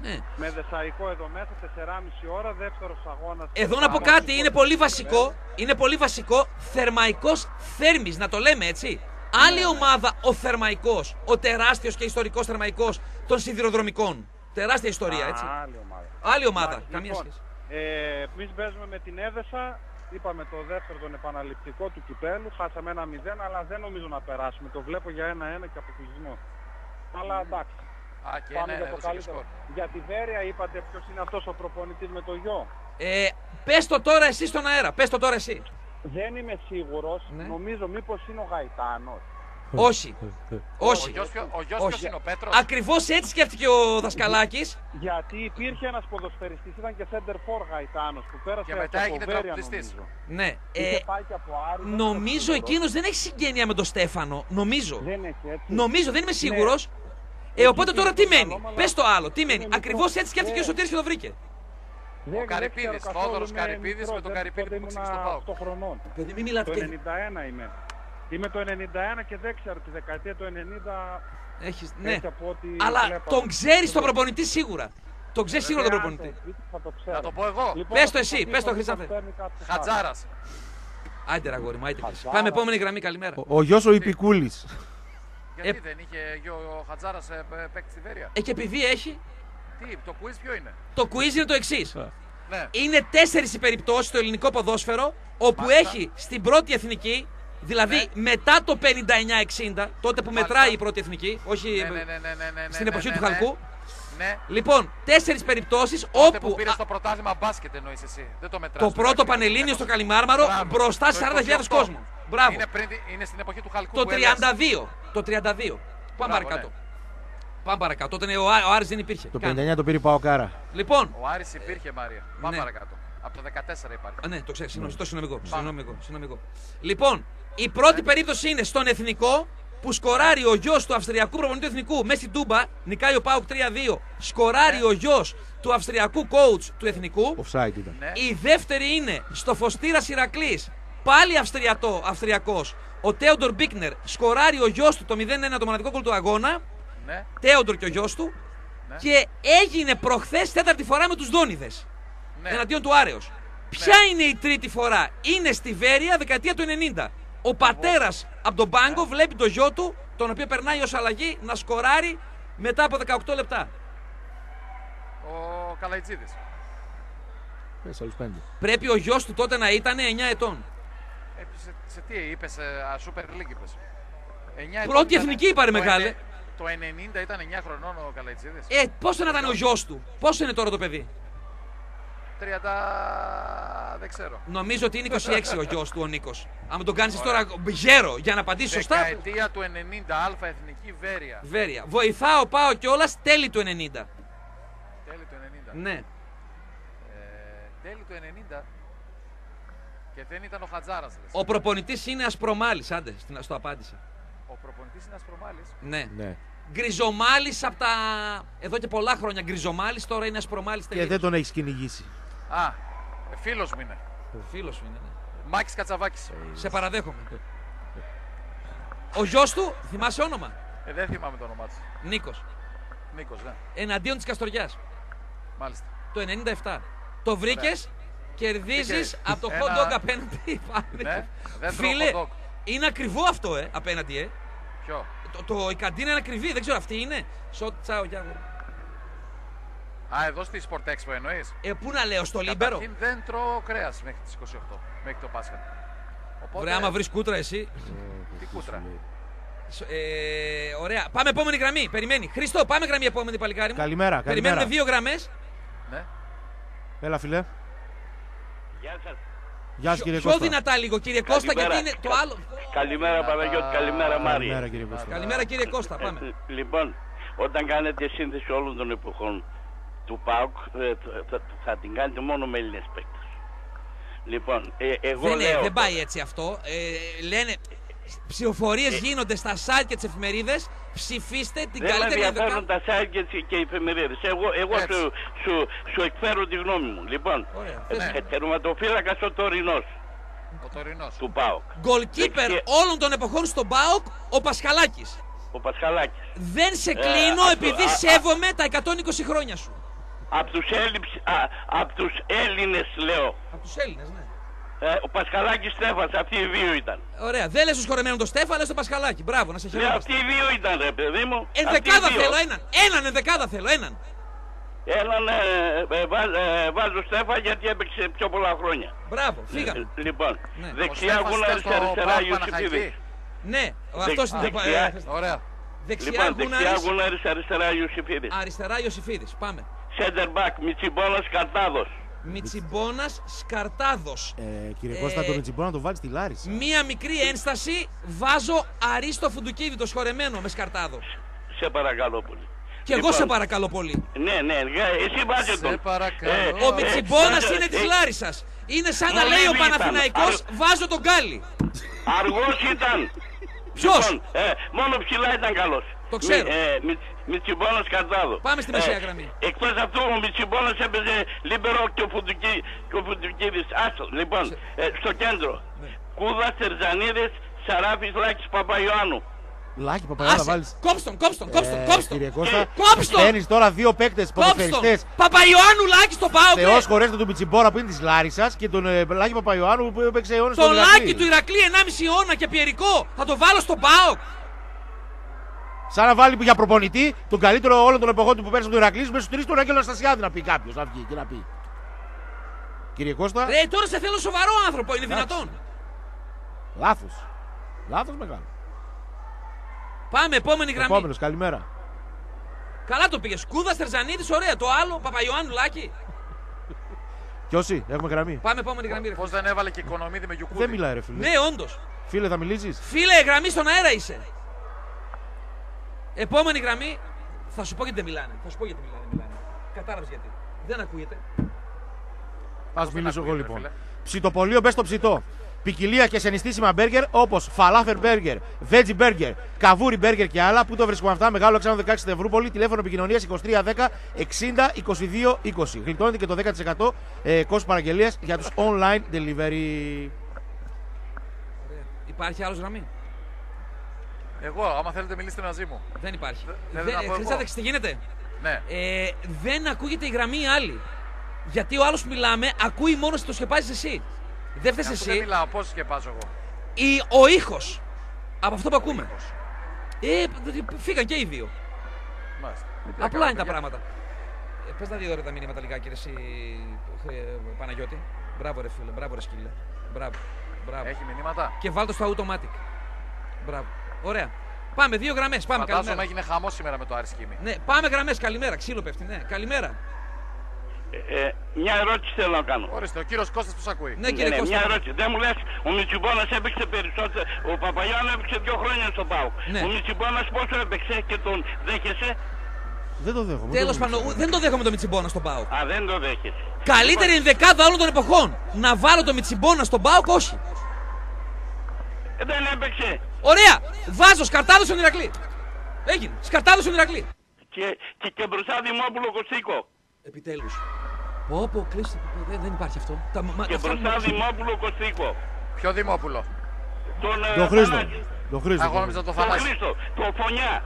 Speaker 2: Ναι.
Speaker 4: Με δεσαϊκό εδώ μέσα, 4,5 ώρα, δεύτερος αγώνας.
Speaker 2: Εδώ να πω κάτι, είναι πολύ βασικό. Είναι πολύ βασικό. Θερμαϊκός θέρμης, να το λέμε έτσι. Άλλη ομάδα ο Θερμαϊκός, ο τεράστιος και ιστορικός Θερμαϊκός των σιδηροδρομικών. Τεράστια ιστορία, έτσι.
Speaker 4: Α, άλλη ομάδα.
Speaker 2: Άλλη ομάδα.
Speaker 4: Εντάξει,
Speaker 2: Καμία
Speaker 4: λοιπόν,
Speaker 2: σχέση.
Speaker 4: Ε, Εμείς παίζουμε με την Έδεσα. Είπαμε το δεύτερο τον επαναληπτικό του κυπέλου. Χάσαμε ένα 0, αλλά δεν νομίζω να περάσουμε. Το βλέπω για ένα-ένα και αποκλεισμό. Αλλά εντάξει.
Speaker 3: Α, και
Speaker 4: Πάμε
Speaker 3: ένα
Speaker 4: για το
Speaker 3: έδωσε και
Speaker 4: καλύτερο.
Speaker 3: σκορ.
Speaker 4: Για τη Βέρεια είπατε ποιος είναι αυτός ο προπονητής με το γιο.
Speaker 2: Ε, Πες το τώρα εσύ στον αέρα. Πες το τώρα εσύ.
Speaker 4: Δεν είμαι σίγουρος.
Speaker 2: Ναι.
Speaker 4: Νομίζω μήπως είναι ο Γαϊτάνος.
Speaker 2: Όχι.
Speaker 3: Ο
Speaker 2: Όχι.
Speaker 3: γιος, ποιο- ο γιος
Speaker 2: Όχι.
Speaker 3: ποιος είναι ο Πέτρος.
Speaker 2: Ακριβώς έτσι σκέφτηκε ο Δασκαλάκης.
Speaker 4: Γιατί υπήρχε ένας ποδοσφαιριστής, ήταν και center for Γαϊτάνος που πέρασε
Speaker 3: Και μετά
Speaker 4: από
Speaker 3: έγινε
Speaker 4: Βέρεια,
Speaker 3: τραυματιστής.
Speaker 4: νομίζω.
Speaker 2: Ναι. Ε,
Speaker 4: Είχε πάει και από Άρη. δεν
Speaker 2: νομίζω
Speaker 4: ξέρω
Speaker 2: εκείνος δεν έχει συγγένεια με τον Στέφανο. Νομίζω.
Speaker 4: Δεν έχει έτσι.
Speaker 2: Νομίζω, δεν είμαι σίγουρος. Ε,
Speaker 4: Εκεί
Speaker 2: οπότε τώρα τι
Speaker 4: είναι το
Speaker 2: μένει;
Speaker 4: καλό, αλλά
Speaker 2: Πες το άλλο, τι
Speaker 4: είναι
Speaker 2: μένει;
Speaker 4: μικρός.
Speaker 2: Ακριβώς έτσι σκέφτηκε ο
Speaker 4: Ναι.
Speaker 2: Σωτήρης και το βρήκε.
Speaker 4: Δεν- δεν
Speaker 3: Καρυπίδης,
Speaker 4: ξέρω καθόλου,
Speaker 3: Θόδωρος
Speaker 4: είμαι
Speaker 3: Καρυπίδης
Speaker 4: μικρός,
Speaker 3: με τον
Speaker 4: δεν-
Speaker 3: Καρυπίδη
Speaker 4: τότε
Speaker 3: που
Speaker 4: ήμουνα
Speaker 3: ξεκίνησε στο ΠΑΟΚ.
Speaker 4: 8 χρονών.
Speaker 2: Παιδί, μην μιλάτε.
Speaker 4: Το
Speaker 2: και-
Speaker 4: 91 είμαι. Είμαι το 91 και δεν ξέρω τη δεκαετία του 90
Speaker 2: Έχεις, ναι.
Speaker 4: έτσι από ό,τι
Speaker 2: Αλλά
Speaker 4: βλέπα.
Speaker 2: τον ξέρεις τον προπονητή σίγουρα. Τον ξέρεις σίγουρα τον
Speaker 4: Ε,
Speaker 2: προπονητή.
Speaker 4: άντε, θα το ξέρω.
Speaker 3: Να το πω εγώ.
Speaker 4: Λοιπόν,
Speaker 2: Πες το
Speaker 4: θα
Speaker 2: εσύ,
Speaker 4: προσπαθήσω
Speaker 2: πες το,
Speaker 4: να
Speaker 2: Χρυσάφε.
Speaker 4: παίρνει κάτι άλλο.
Speaker 3: Χατζάρας.
Speaker 2: Άντε, ρε αγόρι μου, άντε. πες.
Speaker 4: Χαζάρα.
Speaker 2: Πάμε επόμενη γραμμή, καλημέρα.
Speaker 1: Ο, ο γιος ο Υπηκούλη.
Speaker 3: Γιατί
Speaker 2: Ε,
Speaker 3: δεν είχε γιο ο Χατζάρας ε, παι- παίκτη στη Βέρεια;
Speaker 2: Ε, και επειδή έχει,
Speaker 3: Τι, το quiz ποιο είναι;
Speaker 2: το quiz είναι το εξής.
Speaker 3: Ναι.
Speaker 2: Είναι τέσσερις οι περιπτώσεις στο ελληνικό ποδόσφαιρο όπου
Speaker 3: Μάλιστα.
Speaker 2: έχει στην πρώτη εθνική, δηλαδή
Speaker 3: Ναι.
Speaker 2: μετά το 59-60, τότε που
Speaker 3: Μάλιστα.
Speaker 2: μετράει η πρώτη εθνική, όχι
Speaker 3: Ναι, ναι, ναι, ναι, ναι, ναι,
Speaker 2: στην
Speaker 3: ναι,
Speaker 2: εποχή
Speaker 3: ναι,
Speaker 2: του
Speaker 3: ναι.
Speaker 2: Χαλκού.
Speaker 3: Ναι.
Speaker 2: Λοιπόν, τέσσερις περιπτώσεις
Speaker 3: Τότε που
Speaker 2: όπου
Speaker 3: πήρες
Speaker 2: α,
Speaker 3: το πρωτάθλημα μπάσκετ εννοείς εσύ. Δεν το μετράς.
Speaker 2: το πρώτο πανελλήνιο στο Καλιμάρμαρο
Speaker 3: Μπράβο.
Speaker 2: μπροστά
Speaker 3: Το
Speaker 2: σε 40.000
Speaker 3: 28.
Speaker 2: κόσμος. Μπράβο.
Speaker 3: Είναι, πριν, τη- είναι στην εποχή του Χαλκού
Speaker 2: Το
Speaker 3: που έλεγες.
Speaker 2: 32. Το 32. Πάμε
Speaker 3: Μπράβο,
Speaker 2: παρακάτω.
Speaker 3: ναι.
Speaker 2: Πάμε παρακάτω. Όταν ο, Άρ- ο Άρης δεν υπήρχε.
Speaker 1: Το
Speaker 2: Κάνε.
Speaker 1: 59 το πήρε η Παοκάρα.
Speaker 2: Λοιπόν,
Speaker 3: Ο Άρης υπήρχε Μάρια. Πάμε
Speaker 2: Ναι.
Speaker 3: παρακάτω. Από το 14 υπάρχει.
Speaker 2: Α, ναι, το ξέρω. Συγγνώμη, το συγγνώμη εγώ.
Speaker 3: Πάμε.
Speaker 2: Συγγνώμη εγώ, συγγνώμη εγώ. Λοιπόν, η πρώτη
Speaker 3: Ναι.
Speaker 2: περίπτωση είναι στον εθνικό που σκοράρει ο γιος του Αυστριακού προπονητή του εθνικού μέσα στην Τούμπα. Νικάει ο Πάουκ 3-2. Σκοράρει
Speaker 3: Ναι.
Speaker 2: ο γιος του Αυστριακού coach του εθνικού.
Speaker 1: Offside ήταν.
Speaker 3: Ναι.
Speaker 2: Η δεύτερη είναι στο Φωστήρα Ηρακλή. Πάλι Αυστριακό, Αυστριακός. Ο Τέοντορ Μπίκνερ σκοράρει ο γιος του το 0-1 το μοναδικό γκολ του αγώνα.
Speaker 3: Ναι.
Speaker 2: Τέοντορ και ο γιος του.
Speaker 3: Ναι.
Speaker 2: Και έγινε προχθές τέταρτη φορά με τους Δόνιδες.
Speaker 3: ναι.
Speaker 2: Εναντίον του Άρεος. Ποια είναι η τρίτη φορά, Είναι στη Βέρεια δεκαετία του 90. Ο πατέρας από τον πάγκο βλέπει το γιο του, τον οποίο περνάει ως αλλαγή, να σκοράρει μετά από 18 λεπτά.
Speaker 3: Ο Καλαϊτζίδης.
Speaker 1: Πες άλλους πέντε.
Speaker 2: Πρέπει ο γιος του τότε να ήταν 9 ετών.
Speaker 3: Ε, σε, σε τι είπες, σε α, Super League είπες. 9 ετών
Speaker 2: Πρώτη
Speaker 3: ήτανε.
Speaker 2: εθνική είπα, ρε
Speaker 3: Το
Speaker 2: μεγάλε.
Speaker 3: ενε- Το 90 ήταν 9 χρονών ο Καλαϊτζίδης.
Speaker 2: Ε, πόσο να ήταν ο γιος του, πόσο είναι τώρα το παιδί;
Speaker 3: 30... δεν ξέρω.
Speaker 2: Νομίζω ότι είναι 26 ο γιος του ο Νίκος. Αν τον κάνεις τώρα γέρο για να απαντήσεις σωστά.
Speaker 3: Δεκαετία του 90 Αλφα Εθνική Βέρεια.
Speaker 2: Βέρεια. Βοηθάω, πάω κιόλας τέλη του 90.
Speaker 3: Τέλη του 90.
Speaker 2: Ναι.
Speaker 3: Ε, τέλη του 90. Και δεν ήταν ο Χατζάρας. λες.
Speaker 2: Ο προπονητής είναι ασπρομάλης, άντε, στην- στο απάντησα.
Speaker 3: Ο προπονητής είναι Ασπρομάλης.
Speaker 2: Ναι.
Speaker 1: Ναι.
Speaker 2: Γκριζομάλης από τα. Εδώ και πολλά χρόνια γκριζομάλης, τώρα είναι ασπρομάλης
Speaker 1: Και δεν τον έχεις κυνηγήσει.
Speaker 3: Α, ε, φίλος μου είναι.
Speaker 2: Φίλος σου είναι. Ναι.
Speaker 3: Μάκης Κατσαβάκης.
Speaker 2: Σε παραδέχομαι. Ο γιος του, θυμάσαι όνομα;
Speaker 3: Ε, δεν θυμάμαι το όνομά του.
Speaker 2: Νίκος.
Speaker 3: Νίκος, ναι.
Speaker 2: Εναντίον της Καστοριάς.
Speaker 3: Μάλιστα.
Speaker 2: Το 97. Το βρήκες, κερδίζεις
Speaker 3: Βρήκες
Speaker 2: από το
Speaker 3: ένα-
Speaker 2: hot dog απέναντι.
Speaker 3: Ναι, δεν τρώω
Speaker 2: Φίλε,
Speaker 3: hot dog.
Speaker 2: είναι ακριβό αυτό, ε, απέναντι, ε.
Speaker 3: Ποιο;
Speaker 2: Το, το, η καντίνα είναι ακριβή, δεν ξέρω αυτή είναι. Σοτ, τσάο, γεια.
Speaker 3: Α, εδώ στη Sport Expo εννοείς;
Speaker 2: Ε, πού να λέω, στο Λίμπερο;
Speaker 3: Καταρχήν δεν τρώω κρέας μέχρι τις 28. Μέχρι το Πάσχα. Οπότε,
Speaker 2: Ωραία, άμα βρεις κούτρα εσύ.
Speaker 3: Τι κούτρα;
Speaker 2: Σ- Ε, ωραία. Πάμε επόμενη γραμμή. Περιμένει. Χρήστο, πάμε γραμμή επόμενη παλικάρι μου.
Speaker 1: Καλημέρα,
Speaker 2: Περιμένουμε
Speaker 1: καλημέρα.
Speaker 2: δύο γραμμές.
Speaker 3: Ναι.
Speaker 1: Έλα, φιλέ.
Speaker 5: Γεια σας.
Speaker 1: Γεια σου, κύριε
Speaker 2: Πιο
Speaker 1: Κώστα.
Speaker 2: δυνατά λίγο, κύριε Κώστα,
Speaker 5: Καλημέρα.
Speaker 2: γιατί είναι το άλλο.
Speaker 5: Καλημέρα
Speaker 3: Κατά-
Speaker 5: Παναγιώτη, καλημέρα Μάρια.
Speaker 1: Καλημέρα, κύριε Κώστα.
Speaker 2: Καλημέρα, κύριε Κώστα. Πάμε.
Speaker 5: Ε, Λοιπόν, όταν κάνετε σύνθεση όλων των εποχών του ΠΑΟΚ ε, θα, θα- θα την κάνετε μόνο με Έλληνες παίκτες. Λοιπόν, ε, εγώ
Speaker 2: Δεν, είναι,
Speaker 5: λέω...
Speaker 2: δεν πάει έτσι αυτό. Ε, λένε. Ψηφοφορίες γίνονται στα site και τις εφημερίδες. Ψηφίστε την
Speaker 5: Δεν με
Speaker 2: καλύτερη
Speaker 5: ενδιαφέρουν
Speaker 2: ενδεκάδα.
Speaker 5: τα site και, τις- και οι εφημερίδες. Εγώ, εγώ
Speaker 3: Έτσι.
Speaker 5: σου, σου, σου εκφέρω τη γνώμη μου. Λοιπόν,
Speaker 2: Ωραία.
Speaker 5: ε,
Speaker 2: Πες.
Speaker 5: ε, τερματοφύλακας ο τωρινός
Speaker 3: Ο τωρινός.
Speaker 5: του ΠΑΟΚ.
Speaker 2: Goalkeeper
Speaker 5: Δεξι-
Speaker 2: όλων των εποχών στον ΠΑΟΚ, ο Πασχαλάκης.
Speaker 5: Ο Πασχαλάκης.
Speaker 2: Δεν σε κλείνω
Speaker 5: αυτό-
Speaker 2: επειδή
Speaker 5: α- α-
Speaker 2: σέβομαι τα 120 χρόνια σου.
Speaker 5: Από τους, Έλληνες, α, απ' τους Έλληνες λέω.
Speaker 2: Από τους Έλληνες, ναι.
Speaker 5: Ε, ο Πασχαλάκης Στέφας, αυτοί οι δύο ήταν.
Speaker 2: Ωραία. Δεν λες το σκορεμένο το Στέφα, λες το Πασχαλάκι. Μπράβο, να σε
Speaker 5: Ναι,
Speaker 2: χαιρετήσω.
Speaker 5: αυτοί οι δύο ήταν ρε παιδί μου. Αυτοί οι
Speaker 2: Ενδεκάδα
Speaker 5: δύο.
Speaker 2: θέλω, έναν. Έναν ενδεκάδα θέλω, έναν.
Speaker 5: Έναν ε, ε, βάζ- ε, βάζω Στέφα γιατί έπαιξε πιο πολλά χρόνια.
Speaker 2: Μπράβο, φύγαμε.
Speaker 5: Ε, Λοιπόν,
Speaker 2: Ναι.
Speaker 3: Ο
Speaker 5: δεξιά
Speaker 3: Στέφανος
Speaker 5: Γούναρης,
Speaker 3: ήταν στο
Speaker 5: αριστερά
Speaker 3: Πάοκ
Speaker 5: Ιωσήφιδης.
Speaker 3: Παναχαϊκή.
Speaker 2: Ναι, αυτό είναι.
Speaker 5: δεξιά.
Speaker 3: Ωραία.
Speaker 2: Δεξιά
Speaker 5: Λοιπόν, δεξιά
Speaker 2: Γούναρης,
Speaker 5: Γούναρης, αριστερά Ιωσήφιδης.
Speaker 2: αριστερά Ιωσήφιδης. Πάμε.
Speaker 5: Center back, Μιτσιμπόνας, Καρτάδος.
Speaker 2: Μιτσιμπόνα Σκαρτάδος.
Speaker 1: Ε, κύριε
Speaker 2: Ε,
Speaker 1: Κώστα, το Μιτσιμπό να το βάλεις στη Λάρισα.
Speaker 2: Μία μικρή ένσταση. Βάζω αρίστο φουντουκίδι το σχορεμένο με σκαρτάδος.
Speaker 5: Σε παρακαλώ πολύ.
Speaker 2: Και εγώ
Speaker 5: Λοιπόν,
Speaker 2: σε παρακαλώ πολύ.
Speaker 5: Ναι, ναι, γα- εσύ βάζε
Speaker 3: Σε
Speaker 5: τον.
Speaker 3: παρακαλώ.
Speaker 2: Ο
Speaker 3: Ε,
Speaker 2: Μιτσιμπόνα
Speaker 5: ε,
Speaker 2: είναι της
Speaker 5: ε,
Speaker 2: Λάρισας. Είναι σαν να
Speaker 5: Μου
Speaker 2: λέει ο
Speaker 5: λέει ήταν.
Speaker 2: Παναθηναϊκός
Speaker 5: Άρα-
Speaker 2: βάζω τον Γκάλι.
Speaker 5: Αργός ήταν.
Speaker 2: Ποιος;
Speaker 5: Λοιπόν, ε, μόνο ψηλά ήταν καλός.
Speaker 2: Το ξέρω.
Speaker 5: Μι, ε, Μι- Μιτσιμπόνας Καρτάδο.
Speaker 2: Πάμε στη μεσαία γραμμή.
Speaker 5: Εκτός αυτού ο Μιτσιμπόνας έπαιζε λίμπερο και ο, Φουντουκί, και ο Φουντουκίδης. Άστο, λοιπόν, ε, στο κέντρο.
Speaker 2: Ναι.
Speaker 5: Κούδας, Τερζανίδης, Σαράφης, Λάκης, Παπαϊωάννου.
Speaker 1: Λάκι, παπαγάλα
Speaker 2: Άσε,
Speaker 1: βάλεις.
Speaker 2: κόψτον, κόψτον, κόψτον,
Speaker 1: Ε,
Speaker 2: κόψτον.
Speaker 1: Κύριε Κώστα,
Speaker 2: Κόψτον!
Speaker 1: παίρνεις τώρα δύο παίκτες
Speaker 2: Κόψτον!
Speaker 1: ποδοσφαιριστέ.
Speaker 2: Παπαϊωάννου Λάκη στο πάω.
Speaker 1: Θεός χωρέστε τον Πιτσιμπόρα που είναι της Λάρισας και τον ε, Λάκη Παπαϊωάννου που έπαιξε αιώνες
Speaker 2: Το Λάκη του Ηρακλή 1,5 αιώνα και πιερικό. Θα το βάλω στον ΠΑΟΚ.
Speaker 1: Σαν να βάλει για προπονητή τον καλύτερο όλων των εποχών του που πέρασε από το Ηρακλή μέσα στου τρει τον Άγγελο Αναστασιάδη να πει κάποιος. Να βγει και να πει. Κύριε Κώστα,
Speaker 2: Ρε, τώρα σε θέλω σοβαρό άνθρωπο, είναι δυνατόν.
Speaker 1: λάθος. Λάθος μεγάλο.
Speaker 2: Πάμε, επόμενη γραμμή.
Speaker 1: Επόμενος, καλημέρα.
Speaker 2: Καλά το πήγες. Κούδα Τερζανίδη, ωραία. Το άλλο, Παπαϊωάννου Λάκη.
Speaker 1: Και όσοι, έχουμε γραμμή.
Speaker 2: Πάμε, επόμενη γραμμή. Ρε.
Speaker 3: Πώς δεν έβαλε και οικονομίδη με γιουκούδι.
Speaker 1: Δεν μιλάει, ρε φίλε.
Speaker 2: Ναι, όντως.
Speaker 1: Φίλε, θα μιλήσεις;
Speaker 2: Φίλε, γραμμή στον αέρα είσαι. Επόμενη γραμμή. Θα σου πω γιατί δεν μιλάνε. Θα σου πω γιατί μιλάνε. μιλάνε. Κατάλαβε γιατί. Δεν ακούγεται.
Speaker 1: Α μιλήσω εγώ
Speaker 3: ακούγεται,
Speaker 1: λοιπόν.
Speaker 3: φίλε.
Speaker 1: Ψητοπολείο, μπες στο ψητό. Ποικιλία και σενιστήσιμα μπέργκερ όπως φαλάφερ μπέργκερ, veggie μπέργκερ, καβούρι μπέργκερ και άλλα. Πού το βρίσκουμε αυτά, μεγάλο εξάμεινο 16 Στευρούπολη, τηλέφωνο επικοινωνίας 2310 60 22 20. Γλιτώνεται και το 10% ε, κόστος παραγγελίας για τους online delivery.
Speaker 2: Ωραία. Υπάρχει άλλος γραμμή;
Speaker 3: Εγώ, άμα θέλετε, μιλήστε μαζί μου.
Speaker 2: Δεν υπάρχει.
Speaker 3: δεν
Speaker 2: Δεν-
Speaker 3: να πω εγώ.
Speaker 2: Χρυσάδεξ, τι γίνεται;
Speaker 3: Ναι.
Speaker 2: Ε, δεν ακούγεται η γραμμή άλλη. Γιατί ο άλλος που μιλάμε ακούει μόνος σε το σκεπάζεις εσύ. Δεν φταίει
Speaker 3: Αφού δεν
Speaker 2: εσύ.
Speaker 3: μιλάω, πώς σκεπάζω εγώ;
Speaker 2: Η, ο ήχος από αυτό που ακούμε. Ε, φύγαν και οι δύο.
Speaker 3: Μάλιστα.
Speaker 2: Απλά είναι τα πράγματα. Ε, πες τα δύο ώρα τα μηνύματα λιγάκι, ρε, εσύ ε, Παναγιώτη. Μπράβο, ρε φίλε, μπράβο, ρε σκύλε. Μπράβο. μπράβο.
Speaker 3: Έχει μηνύματα;
Speaker 2: Και βάλτε στο automatic. Μπράβο. Ωραία. Πάμε, δύο γραμμές. Πάμε,
Speaker 3: Φαντάζομαι
Speaker 2: καλημέρα.
Speaker 3: έγινε χαμός σήμερα με το Άρη Σκήμη.
Speaker 2: Ναι, πάμε γραμμές. Καλημέρα. Ξύλο πέφτει. Ναι, καλημέρα.
Speaker 5: Ε, μια ερώτηση θέλω να κάνω.
Speaker 3: Ορίστε, ο κύριος Κώστας πώς ακούει.
Speaker 2: Ναι, κύριε
Speaker 5: ναι,
Speaker 2: Κώστα.
Speaker 5: μια ερώτηση. Δεν μου λες, ο Μιτσιμπόνας έπαιξε περισσότερο. Ο Παπαγιάννου έπαιξε δύο χρόνια στο ΠΑΟ.
Speaker 2: Ναι.
Speaker 5: Ο Μιτσιμπόνας πόσο έπαιξε και τον δέχεσαι;
Speaker 1: Δεν το δέχομαι.
Speaker 2: Τέλο
Speaker 1: δεν το
Speaker 2: πάντων, ου- δεν το δέχομαι το Μιτσιμπόνα στον Πάο.
Speaker 5: Α, δεν το δέχεσαι.
Speaker 2: Καλύτερη ενδεκάδα όλων των εποχών. Να βάλω το Μιτσιμπόνα στον Πάο, όχι.
Speaker 5: Ε, δεν έπαιξε.
Speaker 2: Ωραία. Βάζω σκαρτάδο στον Ηρακλή. Έγινε. Σκαρτάδο στον Ηρακλή.
Speaker 5: Και, και, και μπροστά Δημόπουλο Κωστίκο.
Speaker 2: Επιτέλους. Πω, πω, κλείστε. Δεν, δεν υπάρχει αυτό. Τα, μα,
Speaker 5: Και
Speaker 2: αυτά μου
Speaker 5: μπροστά
Speaker 2: αρέσουν.
Speaker 5: Δημόπουλο Κωστίκο.
Speaker 3: Ποιο Δημόπουλο;
Speaker 5: Τον, ε,
Speaker 1: Τον Χρήστο.
Speaker 5: Θανάση.
Speaker 1: Τον Χρήστο.
Speaker 3: Εγώ νόμιζα το
Speaker 5: Τον
Speaker 3: Θανάση.
Speaker 5: Χρήστο. Το Φωνιά.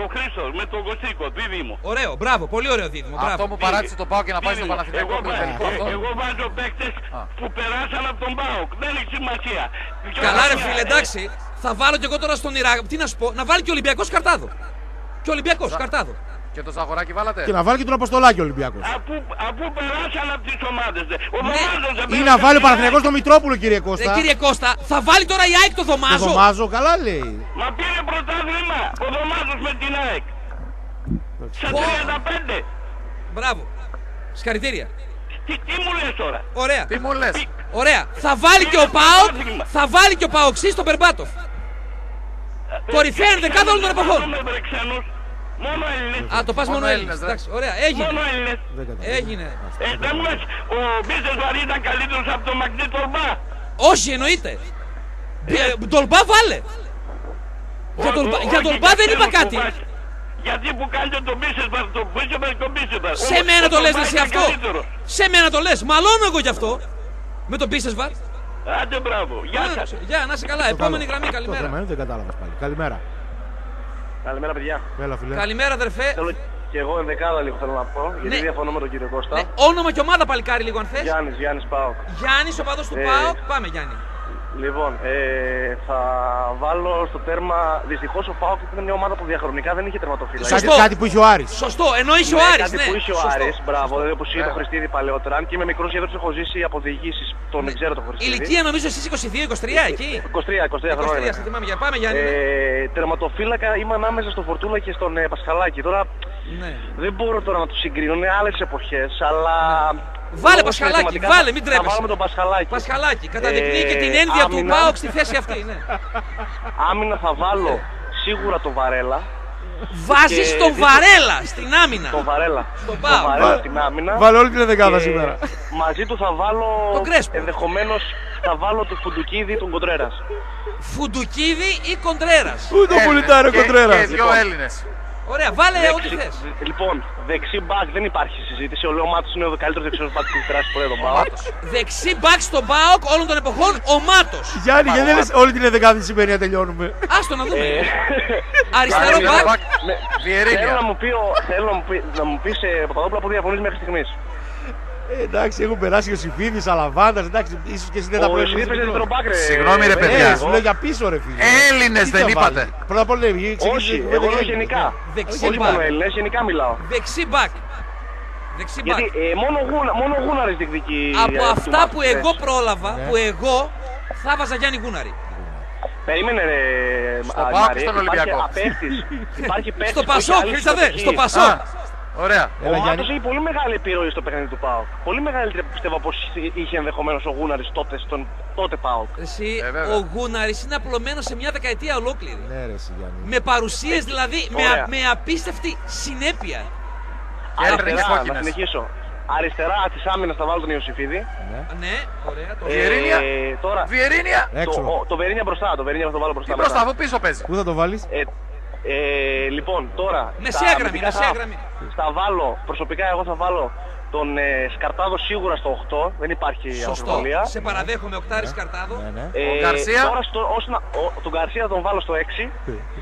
Speaker 5: Το Χρήστο με τον Κωστίκο. Δίδυμο.
Speaker 2: Ωραίο, μπράβο, πολύ ωραίο δίδυμο.
Speaker 3: Αυτό
Speaker 2: Μπράβο.
Speaker 3: μου παράτησε το πάω και να πάει στο
Speaker 5: Δίδυμο.
Speaker 3: Παναθηναϊκό
Speaker 5: Εγώ,
Speaker 3: που είναι
Speaker 5: βάζω-
Speaker 3: τελικό
Speaker 5: ε,
Speaker 3: αυτό.
Speaker 5: εγώ βάζω παίκτες
Speaker 3: Α.
Speaker 5: που περάσαν από τον ΠΑΟΚ. Δεν έχει σημασία. Ποιο
Speaker 2: Καλά, ρε
Speaker 5: είναι,
Speaker 2: φίλε,
Speaker 5: ε,
Speaker 2: εντάξει. Θα βάλω κι εγώ τώρα στον Ιράκ. Τι να σου πω, να βάλει και ο Ολυμπιακός καρτάδο. Και ο Ολυμπιακός καρτάδο.
Speaker 3: Και το Ζαγοράκι βάλατε.
Speaker 1: Και να βάλει και τον Αποστολάκη ο Ολυμπιακό.
Speaker 5: Αφού, αφού περάσαν από τις ομάδες. δε. Ο
Speaker 2: Ναι.
Speaker 5: Δωμάζος δεν
Speaker 1: Ή
Speaker 5: πέρασε
Speaker 1: να βάλει ο
Speaker 5: κανένα.
Speaker 1: Παναθηναϊκός τον Μητρόπουλο, κύριε
Speaker 2: Ε,
Speaker 1: Κώστα.
Speaker 2: κύριε Κώστα, θα βάλει τώρα η ΑΕΚ το
Speaker 1: Το
Speaker 2: Δωμάζο.
Speaker 1: Δωμάζο, καλά λέει.
Speaker 5: Μα πήρε πρωτάθλημα ο Δωμάζος με την ΑΕΚ. Στα
Speaker 2: Πω.
Speaker 5: 35.
Speaker 2: Μπράβο. Συγχαρητήρια.
Speaker 5: Τι, τι μου λες τώρα.
Speaker 2: Ωραία.
Speaker 3: Τι μου λες.
Speaker 2: Ωραία. Θα βάλει και ο Πάοκ, θα βάλει και ο Παοξή στον Περμπάτοφ. Κορυφαία ενδεκάδα όλων των εποχών.
Speaker 5: Μόνο με Βρεξανούς. Μόνο Έλληνες.
Speaker 2: Α, το πας
Speaker 3: Μόνο
Speaker 2: μόνο Έλληνες.
Speaker 3: Έλληνες, ρε.
Speaker 2: Εντάξει, ωραία. Έγινε.
Speaker 5: Μόνο Έλληνες.
Speaker 1: Δεν κατάλαβα.
Speaker 2: Έγινε.
Speaker 5: Ε, δεν μου λες, ο Μπίζες Βαρύ ήταν καλύτερος από τον Μαγνή Τολμπά.
Speaker 2: Όχι, εννοείται. Ε, Ντολμπά βάλε. Για τον,
Speaker 5: Ο- ο-
Speaker 2: για
Speaker 5: όχι,
Speaker 2: τον Μπα δεν είπα
Speaker 5: τέλος
Speaker 2: κάτι.
Speaker 5: που βάζει. Γιατί που κάνετε τον Μπίσεσβαρ, τον Μπίσεσβαρ, τον Μπίσεσβαρ.
Speaker 2: Σε
Speaker 5: Ο-
Speaker 2: μένα
Speaker 5: ο
Speaker 2: το λες
Speaker 5: Τολμπά
Speaker 2: εσύ
Speaker 5: ήταν
Speaker 2: αυτό.
Speaker 5: καλύτερος.
Speaker 2: Σε μένα το λες. Μαλώνω εγώ γι' αυτό. Με τον Πίσεσβαρ.
Speaker 5: Άντε μπράβο. Γεια σας.
Speaker 2: Γεια, να είσαι καλά. Επόμενη γραμμή,
Speaker 1: Το θέμα
Speaker 2: καλημέρα.
Speaker 1: είναι δεν κατάλαβα πάλι. Καλημέρα.
Speaker 6: Καλημέρα, παιδιά.
Speaker 1: Έλα, φιλέ.
Speaker 2: Καλημέρα, αδερφέ.
Speaker 6: Θέλω, Και εγώ ενδεκάδα λίγο θέλω να πω, γιατί
Speaker 2: Ναι.
Speaker 6: διαφωνώ με τον κύριο Κώστα.
Speaker 2: Ναι, όνομα και ομάδα παλικάρι λίγο αν θες.
Speaker 6: Γιάννης, Γιάννης Πάοκ.
Speaker 2: Γιάννης, ο παδός του
Speaker 6: Ε,
Speaker 2: ΠΑΟΚ. Πάμε Γιάννη.
Speaker 6: Λοιπόν, ε, θα βάλω στο τέρμα. Δυστυχώς ο Πάοκ ήταν μια ομάδα που διαχρονικά δεν είχε τερματοφύλακα.
Speaker 1: Κάτι,
Speaker 2: Σωστό.
Speaker 1: κάτι που είχε ο Άρης.
Speaker 2: Σωστό, ενώ είσαι ο
Speaker 6: Ναι,
Speaker 2: Άρης,
Speaker 6: κάτι
Speaker 2: ναι.
Speaker 6: που είχε ο
Speaker 2: Σωστό.
Speaker 6: Άρης, μπράβο, δηλαδή όπως είχε
Speaker 3: Ναι.
Speaker 6: το Χριστίδη παλαιότερα. Αν και είμαι μικρός γιατί τους έχω ζήσει από διηγήσεις, τον ξέρω τον Χριστίδη.
Speaker 2: Ηλικία νομίζω εσείς 22-23 εκεί.
Speaker 6: 23, 23 χρόνια.
Speaker 2: 23, σε θυμάμαι για πάμε Γιάννη. ναι.
Speaker 6: Ε, τερματοφύλακα είμαι ανάμεσα στο Φορτούλα και στον ε, Πασχαλάκη. Τώρα
Speaker 2: Ναι.
Speaker 6: δεν μπορώ τώρα να τους συγκρίνω, είναι άλλες εποχές, αλλά...
Speaker 2: Βάλε
Speaker 6: εγώ
Speaker 2: Πασχαλάκη,
Speaker 6: συναισθηματικά
Speaker 2: βάλε,
Speaker 6: θα-
Speaker 2: μην
Speaker 6: Θα
Speaker 2: τρέπεσαι.
Speaker 6: βάλω με τον Πασχαλάκη.
Speaker 2: Πασχαλάκη, καταδεικνύει
Speaker 6: Ε,
Speaker 2: και την ένδια του
Speaker 6: άμυνα.
Speaker 2: ΠΑΟΚ στη θέση αυτή. Ναι. *laughs*
Speaker 6: Άμυνα θα βάλω σίγουρα τον Βαρέλα.
Speaker 2: Βάζεις
Speaker 6: Και
Speaker 2: τον
Speaker 6: δίπλα-
Speaker 2: Βαρέλα στην άμυνα.
Speaker 6: Τον Βαρέλα.
Speaker 2: Τον
Speaker 6: Τον
Speaker 2: Πάο.
Speaker 6: Βαρέλα στην άμυνα.
Speaker 1: Βάλε όλη την δεκάδα
Speaker 6: Και
Speaker 1: σήμερα.
Speaker 6: Μαζί του θα βάλω.
Speaker 2: Τον Κρέσπο.
Speaker 6: Ενδεχομένως θα βάλω το Φουντουκίδη τον Κοντρέρας.
Speaker 2: Φουντουκίδη ή Κοντρέρας.
Speaker 1: Ούτε ο Πουλιτάρη ο
Speaker 3: Και-
Speaker 1: Κοντρέρας;
Speaker 3: Και δύο
Speaker 6: Λοιπόν.
Speaker 3: Έλληνες.
Speaker 2: Ωραία, βάλε
Speaker 6: Δεξι-
Speaker 2: ό,τι θες.
Speaker 6: Λοιπόν, δεξί μπακ δεν υπάρχει συζήτηση. Ο Λέο Μάτος είναι ο καλύτερος δεξιός μπακ της τεράστιας πορείας των Πάο.
Speaker 2: Δεξί μπακ στον ΠΑΟΚ όλων των εποχών, ο Μάτος.
Speaker 1: Γιάννη, γιατί δεν λες όλη την δεκάδα τη σημερινή να τελειώνουμε.
Speaker 2: Άστο να δούμε.
Speaker 6: Ε,
Speaker 2: Αριστερό
Speaker 3: Αριστερό
Speaker 2: μπακ.
Speaker 3: μπακ.
Speaker 6: ναι, Θέλω
Speaker 3: Βιερίνια.
Speaker 6: να μου πει, ο- θέλω να μου πει, να μου πεις ε, Παπαδόπουλα που διαφωνείς μέχρι στιγμής.
Speaker 1: Ε, εντάξει, έχουν περάσει ο Σιφίδη, Αλαβάντας, εντάξει, ίσως και εσύ δεν τα
Speaker 6: Ο
Speaker 1: πρέπει
Speaker 6: Ισίδης παίζει αριστερό μπακ, ρε.
Speaker 3: Συγγνώμη, ρε,
Speaker 6: Ε,
Speaker 3: παιδιά.
Speaker 1: Ε,
Speaker 6: εγώ-
Speaker 1: σου λέω για πίσω, ρε φίλε.
Speaker 3: Έλληνες
Speaker 1: Τι
Speaker 3: δεν
Speaker 1: θα
Speaker 3: είπατε.
Speaker 1: βάλεις. Πρώτα απ' όλα, λέει, ξεκίνησε
Speaker 6: Όχι,
Speaker 1: η κουβέντα
Speaker 6: εγώ
Speaker 1: για
Speaker 6: λέω
Speaker 1: Έλληνες.
Speaker 6: γενικά.
Speaker 2: Δεξί
Speaker 6: Όχι
Speaker 2: μπακ.
Speaker 6: μόνο Έλληνες, γενικά μιλάω.
Speaker 2: Δεξί μπακ. Δεξί μπακ.
Speaker 6: Γιατί ε, μόνο, γούνα, μόνο γούναρης διεκδικεί
Speaker 2: Από
Speaker 6: ε, του
Speaker 2: αυτά
Speaker 6: μάτς,
Speaker 2: που
Speaker 6: ναι.
Speaker 2: εγώ πρόλαβα,
Speaker 1: Ναι.
Speaker 2: που εγώ θα βάζα Γιάννη Γούναρη.
Speaker 6: Περίμενε ρε
Speaker 3: Στον
Speaker 6: Α,
Speaker 3: Πάοκ
Speaker 6: Μάρη,
Speaker 3: ή στον
Speaker 6: υπάρχει
Speaker 3: Ολυμπιακό;
Speaker 6: απέκτης. Υπάρχει παίκτης
Speaker 2: Στο
Speaker 6: που έχει
Speaker 2: Πασόκ,
Speaker 6: άλλη
Speaker 2: ήρθατε,
Speaker 6: συμμετοχή.
Speaker 2: στο Πασόκ.
Speaker 3: Α, Ωραία.
Speaker 6: Ο
Speaker 1: Έλα,
Speaker 6: Μάτος
Speaker 1: Γιάννης.
Speaker 6: έχει πολύ μεγάλη επιρροή στο παιχνίδι του ΠΑΟΚ. Πολύ μεγαλύτερη που πιστεύω πως είχε ενδεχομένως ο Γούναρης τότε στον τότε ΠΑΟΚ.
Speaker 2: Εσύ,
Speaker 3: Ε, βέβαια.
Speaker 2: ο Γούναρης είναι απλωμένος σε μια δεκαετία ολόκληρη.
Speaker 1: Ναι, ρε, εσύ, Γιάννη.
Speaker 2: Με παρουσίες δηλαδή, με,
Speaker 6: Ωραία.
Speaker 2: α- με απίστευτη συνέπεια.
Speaker 3: Και έπαιρνε
Speaker 6: Αριστερά, να
Speaker 3: κόκκινες.
Speaker 6: συνεχίσω. Αριστερά της άμυνας θα βάλω τον Ιωσήφιδη.
Speaker 2: Ναι, ωραία. Το...
Speaker 6: Ε,
Speaker 3: Βιερίνια.
Speaker 6: τώρα,
Speaker 3: Βιερίνια.
Speaker 1: Έξω.
Speaker 6: το, ο- το Βερίνια μπροστά, το Βερίνια θα το βάλω μπροστά.
Speaker 3: Τι μπροστά,
Speaker 6: μετά.
Speaker 3: από πίσω παίζει.
Speaker 1: Πού θα το βάλει.
Speaker 6: Ε, ε, λοιπόν, τώρα.
Speaker 2: Μεσαία
Speaker 6: στα
Speaker 2: γραμμή,
Speaker 6: αμυντικά
Speaker 2: μεσαία
Speaker 6: θα-
Speaker 2: γραμμή.
Speaker 6: Θα βάλω, προσωπικά εγώ θα βάλω τον ε, Σκαρτάδο σίγουρα στο 8, δεν υπάρχει
Speaker 2: Σωστό.
Speaker 6: αμφιβολία.
Speaker 2: Σε παραδέχομαι, Οκτάρης Καρτάδο.
Speaker 1: Ναι, ναι.
Speaker 6: Ε,
Speaker 3: Ο Γκαρσία.
Speaker 6: Τώρα στο, ως να, ο, τον Γκαρσία θα τον βάλω στο 6.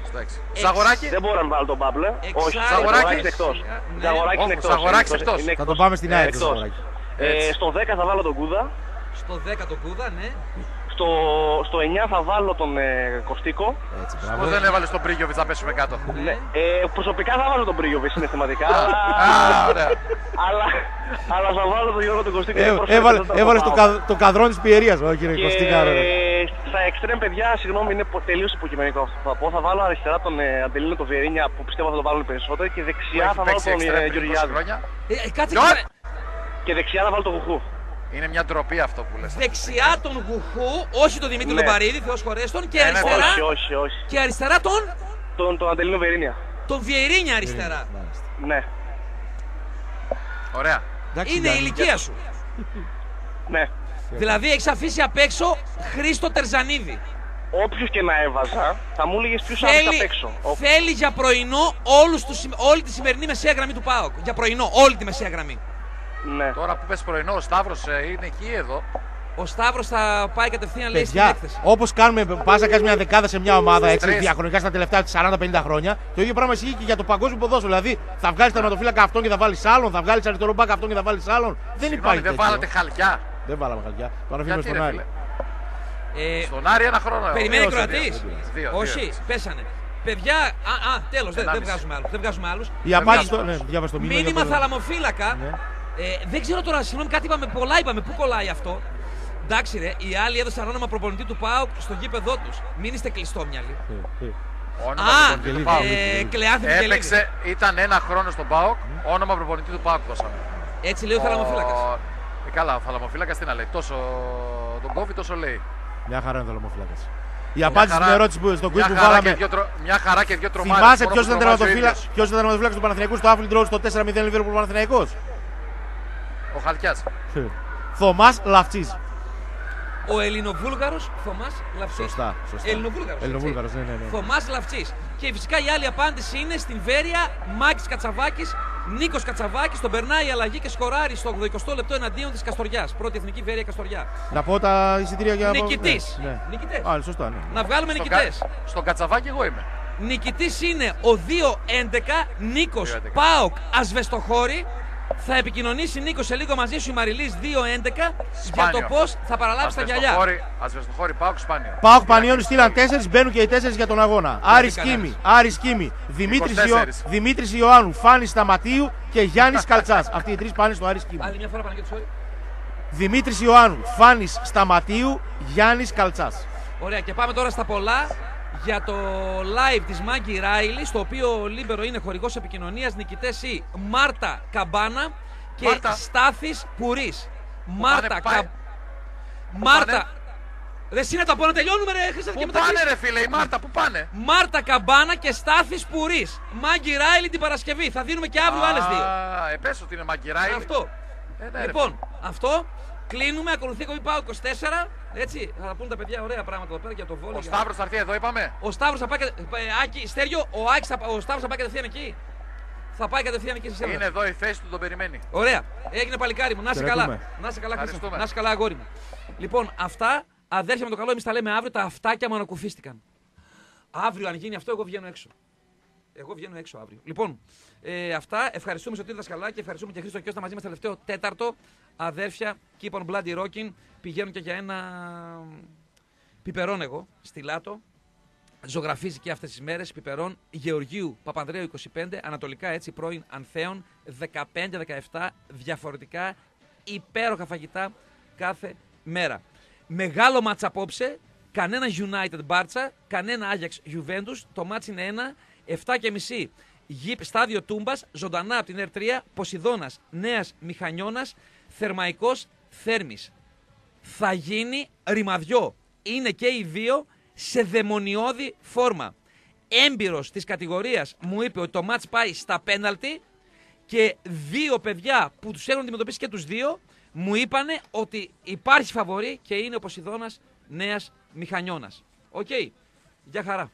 Speaker 3: Στο έξι. Ζαγοράκι.
Speaker 6: Δεν μπορώ να βάλω τον Μπάμπλε.
Speaker 2: Εξάρι.
Speaker 6: Όχι,
Speaker 3: Ζαγοράκης.
Speaker 6: Ζαγοράκης είναι εκτός.
Speaker 2: Ναι.
Speaker 6: Ζαγοράκης είναι
Speaker 3: Όχι,
Speaker 6: εκτός.
Speaker 3: Ζαγοράκης
Speaker 6: είναι
Speaker 3: εκτός.
Speaker 6: είναι
Speaker 1: Θα τον πάμε στην
Speaker 6: Ναι,
Speaker 1: ΑΕΚ. το
Speaker 6: εκτός.
Speaker 1: Ζαγοράκη.
Speaker 6: Ε, στο 10 θα βάλω τον Κούδα.
Speaker 2: Στο 10 το κούδα, ναι.
Speaker 6: Στο, στο 9 θα βάλω τον ε, Κωστίκο.
Speaker 1: Έτσι,
Speaker 3: Πώ
Speaker 1: μπράβο.
Speaker 3: δεν έβαλες τον Πρίγιοβιτς να πέσουμε κάτω.
Speaker 2: ναι.
Speaker 6: Ε, προσωπικά θα βάλω τον Πρίγιοβι συναισθηματικά.
Speaker 3: Α,
Speaker 6: αλλά,
Speaker 3: ωραία.
Speaker 6: αλλά, αλλά θα βάλω τον Γιώργο τον Κωστίκο.
Speaker 1: Ε,
Speaker 6: γιατί προσφέρεται
Speaker 1: Έβαλε
Speaker 6: στον
Speaker 1: έβαλες το,
Speaker 6: Παπάο.
Speaker 1: κα- το καδρόν τη πιερίας, όχι ρε
Speaker 6: Και
Speaker 1: Κωστίκα. ρε.
Speaker 6: στα εξτρέμ παιδιά, συγγνώμη, είναι τελείως υποκειμενικό αυτό που θα πω. Θα βάλω αριστερά τον ε, Αντελίνο τον Βιερίνια που πιστεύω θα το βάλουν περισσότερο και δεξιά
Speaker 3: Έχει
Speaker 6: θα βάλω
Speaker 3: παίξει
Speaker 6: τον
Speaker 3: εξτρέμ
Speaker 6: ε,
Speaker 3: πριν 20
Speaker 6: Γεωργιάδη.
Speaker 3: χρόνια.
Speaker 2: Ε, ε, κάτσε
Speaker 3: Ποιο;
Speaker 2: και...
Speaker 6: Και δεξιά θα βάλω τον Κουχού.
Speaker 3: Είναι μια ντροπή αυτό που λες.
Speaker 2: Δεξιά τον Γουχού, όχι τον Δημήτρη
Speaker 6: Ναι.
Speaker 2: Λομπαρίδη, Θεός χωρέστον, και
Speaker 3: Ε, ναι,
Speaker 2: αριστερά,
Speaker 6: Όχι, όχι, όχι.
Speaker 2: και αριστερά τον,
Speaker 6: Τον, τον Αντελίνο Βιερίνια.
Speaker 2: τον Βιερίνια αριστερά.
Speaker 1: Μάλιστα.
Speaker 6: Ναι,
Speaker 3: Ωραία.
Speaker 1: Εντάξει,
Speaker 2: Είναι η
Speaker 1: Γιάννη.
Speaker 2: ηλικία σου.
Speaker 6: ναι.
Speaker 2: Δηλαδή έχεις αφήσει απ' έξω Χρήστο Τερζανίδη.
Speaker 6: Όποιος και να έβαζα, θα μου έλεγες ποιου άλλου απ'
Speaker 2: Θέλει,
Speaker 6: έξω. Ο-
Speaker 2: θέλει για πρωινό όλους τους, συμ- όλη τη σημερινή μεσαία γραμμή του ΠΑΟΚ. Για πρωινό, όλη τη μεσαία γραμμή.
Speaker 6: Ναι.
Speaker 3: Τώρα που πες πρωινό, ο Σταύρος ε, είναι εκεί εδώ.
Speaker 2: Ο Σταύρος θα πάει κατευθείαν λέει στην
Speaker 1: Παιδιά,
Speaker 2: έκθεση.
Speaker 1: όπως κάνουμε, πας να κάνεις μια δεκάδα σε μια ομάδα έτσι,
Speaker 3: Τρεις.
Speaker 1: διαχρονικά στα τελευταία 40-50 χρόνια, το ίδιο πράγμα ισχύει και για το παγκόσμιο ποδόσφαιρο. Δηλαδή, θα βγάλεις τερματοφύλακα αυτόν και θα βάλεις άλλον, θα βγάλεις αριστερό μπακ αυτόν και θα βάλεις άλλον. Δεν
Speaker 3: Συγγνώμη,
Speaker 1: υπάρχει.
Speaker 3: δεν
Speaker 1: τέτοιο.
Speaker 3: βάλατε χαλκιά.
Speaker 1: Δεν βάλαμε χαλιά. Το αναφέρουμε
Speaker 3: Γιατί
Speaker 1: στον
Speaker 3: ρε
Speaker 1: Άρη.
Speaker 3: φίλε.
Speaker 2: Ε,
Speaker 3: Στον Άρη ένα χρόνο.
Speaker 2: περιμένει
Speaker 3: Δύο,
Speaker 2: Κροατής.
Speaker 3: δύο, δύο, δύο.
Speaker 2: Όχι, πέσανε. Παιδιά, α, α τέλος, δεν, δεν
Speaker 3: Ενάμιση.
Speaker 2: βγάζουμε άλλους. Δεν βγάζουμε άλλους.
Speaker 1: Η απάντηση.
Speaker 3: βγάζω.
Speaker 1: στο- Ναι, διάβασε το μήνυμα.
Speaker 2: Μήνυμα
Speaker 1: για το-
Speaker 2: θαλαμοφύλακα.
Speaker 1: Ναι.
Speaker 2: Ε, δεν ξέρω τώρα, συγγνώμη, κάτι είπαμε. Πολλά είπαμε. Πού κολλάει αυτό; Εντάξει, ρε, οι άλλοι έδωσαν όνομα προπονητή του ΠΑΟΚ στο γήπεδό τους. Μην είστε κλειστόμυαλοι.
Speaker 1: Ε, ε.
Speaker 3: Όνομα
Speaker 2: Α,
Speaker 3: προπονητή του
Speaker 1: Πάοκ.
Speaker 3: ΠΑΟΚ.
Speaker 2: ε, Κλεάνθη Βικελίδη.
Speaker 3: Έπαιξε, ήταν ένα χρόνο στον ΠΑΟΚ, όνομα προπονητή του ΠΑΟΚ δώσαμε.
Speaker 2: Έτσι λέει ο θαλαμοφύλακας.
Speaker 3: Ο- Ε, καλά, ο θαλαμοφύλακας τι να λέει. Τόσο τον κόβει, τόσο λέει.
Speaker 1: Μια χαρά είναι θαλαμοφύλακας. Η απάντηση στην
Speaker 3: χαρά-
Speaker 1: ερώτηση που, στο quiz
Speaker 3: Μια
Speaker 1: που
Speaker 3: χαρά, και
Speaker 1: βάλαμε.
Speaker 3: δυο, τρο- μια χαρά και δύο τρομάδες.
Speaker 1: Θυμάσαι
Speaker 3: μόνο
Speaker 1: ποιος
Speaker 3: που
Speaker 1: ήταν
Speaker 3: τρομάζει ο
Speaker 1: τερματοφύλακα
Speaker 3: ίδιος.
Speaker 1: ποιος ήταν τερματοφύλακας του Παναθηναϊκού στο Άφλιν Road στο 4-0 Λίβερπουλ Παναθηναϊκός;
Speaker 3: Ο Χαλκιάς.
Speaker 1: Θωμάς Λαυτή.
Speaker 2: Ο Ελληνοβούλγαρος Θωμάς Λαυτσή.
Speaker 1: Σωστά, σωστά.
Speaker 2: Ελληνοβούλγαρος.
Speaker 1: Ελληνοβούλγαρος, ναι, ναι, ναι.
Speaker 2: Θωμάς Λαυτσή. Και φυσικά η άλλη απάντηση είναι στην Βέρεια Μάκης Κατσαβάκης. Νίκος Κατσαβάκης τον περνάει η αλλαγή και σκοράρει στο 80 λεπτό εναντίον της Καστοριάς. Πρώτη εθνική Βέρεια Καστοριά.
Speaker 1: Να πω τα εισιτήρια για
Speaker 2: Νικητής.
Speaker 1: Ναι, ναι.
Speaker 2: Νικητές.
Speaker 1: Α, σωστά, ναι.
Speaker 2: Να βγάλουμε
Speaker 3: Στον
Speaker 2: νικητές.
Speaker 3: Κα- Στον Κατσαβάκη εγώ είμαι.
Speaker 2: Νικητής είναι ο 2-11 Νίκος
Speaker 3: 2-11.
Speaker 2: Πάοκ Ασβεστοχώρη. Θα επικοινωνήσει Νίκος σε λίγο μαζί σου η Μαριλής 2-11 για
Speaker 3: Σπάνιο
Speaker 2: το
Speaker 3: αυτό.
Speaker 2: πώς θα παραλάβει τα γυαλιά.
Speaker 3: Ασβεστοχώρη, Πάοκ, Σπάνιο.
Speaker 1: Πάοκ Πανιόνι στείλαν 4, μπαίνουν και οι 4 για τον αγώνα. Άρης
Speaker 2: κανένας.
Speaker 1: Κύμη, Άρης Κύμη, Δημήτρης,
Speaker 3: 24.
Speaker 1: Ιω... Δημήτρης Ιωάννου, Φάνης Σταματίου και Γιάννης Καλτσάς. *laughs* Αυτοί οι τρεις πάνε στο Άρης Κύμη.
Speaker 2: Άλλη μια φορά Παναγιώτη sorry.
Speaker 1: Δημήτρης Ιωάννου, Φάνης Σταματίου, Γιάννης Καλτσάς.
Speaker 2: Ωραία, και πάμε τώρα στα πολλά για το live της Maggie Reilly, στο οποίο ο Λίμπερο είναι χορηγός επικοινωνίας, νικητές η Μάρτα Καμπάνα και
Speaker 3: Μάρτα.
Speaker 2: Στάθης Πουρής. Μάρτα
Speaker 3: πάνε,
Speaker 2: Κα...
Speaker 3: πάει-
Speaker 2: Μάρτα...
Speaker 3: πάνε;
Speaker 2: Ρε εσύ να τα πω να τελειώνουμε ρε Χρήστο και
Speaker 3: Πού
Speaker 2: μετά
Speaker 3: πάνε
Speaker 2: κλείσει.
Speaker 3: ρε φίλε, η Μάρτα, πού πάνε;
Speaker 2: Μάρτα Καμπάνα και Στάθης Πουρής. Μάγκη Ράιλι την Παρασκευή. Θα δίνουμε και αύριο άλλες δύο.
Speaker 3: Α, ε, πες ότι είναι μαγκυράι.
Speaker 2: Αυτό.
Speaker 3: Ε, ναι, ρε,
Speaker 2: λοιπόν, αυτό. Κλείνουμε, ακολουθεί κομπή πάω 24. Έτσι, θα τα πούν τα παιδιά ωραία πράγματα εδώ πέρα για το βόλιο.
Speaker 3: Ο
Speaker 2: για-
Speaker 3: Σταύρος θα έρθει εδώ, είπαμε.
Speaker 2: Ο Σταύρος θα πάει. κα- ε, Άκη, Στέριο, ο, Άκης θα, ο Σταύρος θα πάει κατευθείαν εκεί. Θα πάει κατευθείαν εκεί σε σένα.
Speaker 3: Είναι εδώ η θέση του, τον περιμένει.
Speaker 2: Ωραία. Έγινε παλικάρι μου. Να είσαι
Speaker 1: Χαιρετούμε.
Speaker 2: καλά. Να είσαι καλά, Χρήστο.
Speaker 3: Ευχαριστούμε.
Speaker 2: Να είσαι καλά, αγόρι μου. Λοιπόν, αυτά. Αδέρφια με το καλό, εμείς τα λέμε αύριο. Τα αυτάκια μου ανακουφίστηκαν. Αύριο, αν γίνει αυτό, εγώ βγαίνω έξω. Εγώ βγαίνω έξω αύριο. Λοιπόν, ε, αυτά. Ευχαριστούμε Σωτήρη Δασκαλάκη, ευχαριστούμε και Χρήστο Κιώστα μαζί μας τελευταίο τέταρτο. Αδέρφια, keep on bloody rocking. Πηγαίνουν και για ένα πιπερόν εγώ στη Λάτο. Ζωγραφίζει και αυτές τις μέρες πιπερών Γεωργίου Παπανδρέου 25, ανατολικά έτσι πρώην Ανθέων, 15-17 διαφορετικά υπέροχα φαγητά κάθε μέρα. Μεγάλο μάτς απόψε, κανένα United Barça, κανένα Ajax Juventus, το μάτς είναι ένα, 7 και μισή. Γήπ, στάδιο Τούμπας, ζωντανά από την R3, Ποσειδώνας, Νέας Μηχανιώνας, Θερμαϊκός Θέρμης θα γίνει ρημαδιό. Είναι και οι δύο σε δαιμονιώδη φόρμα. Έμπειρος της κατηγορίας μου είπε ότι το ματς πάει στα πέναλτι και δύο παιδιά που τους έχουν αντιμετωπίσει και τους δύο μου είπανε ότι υπάρχει φαβορί και είναι ο Ποσειδώνας Νέας Μηχανιώνας. Οκ. Γεια χαρά.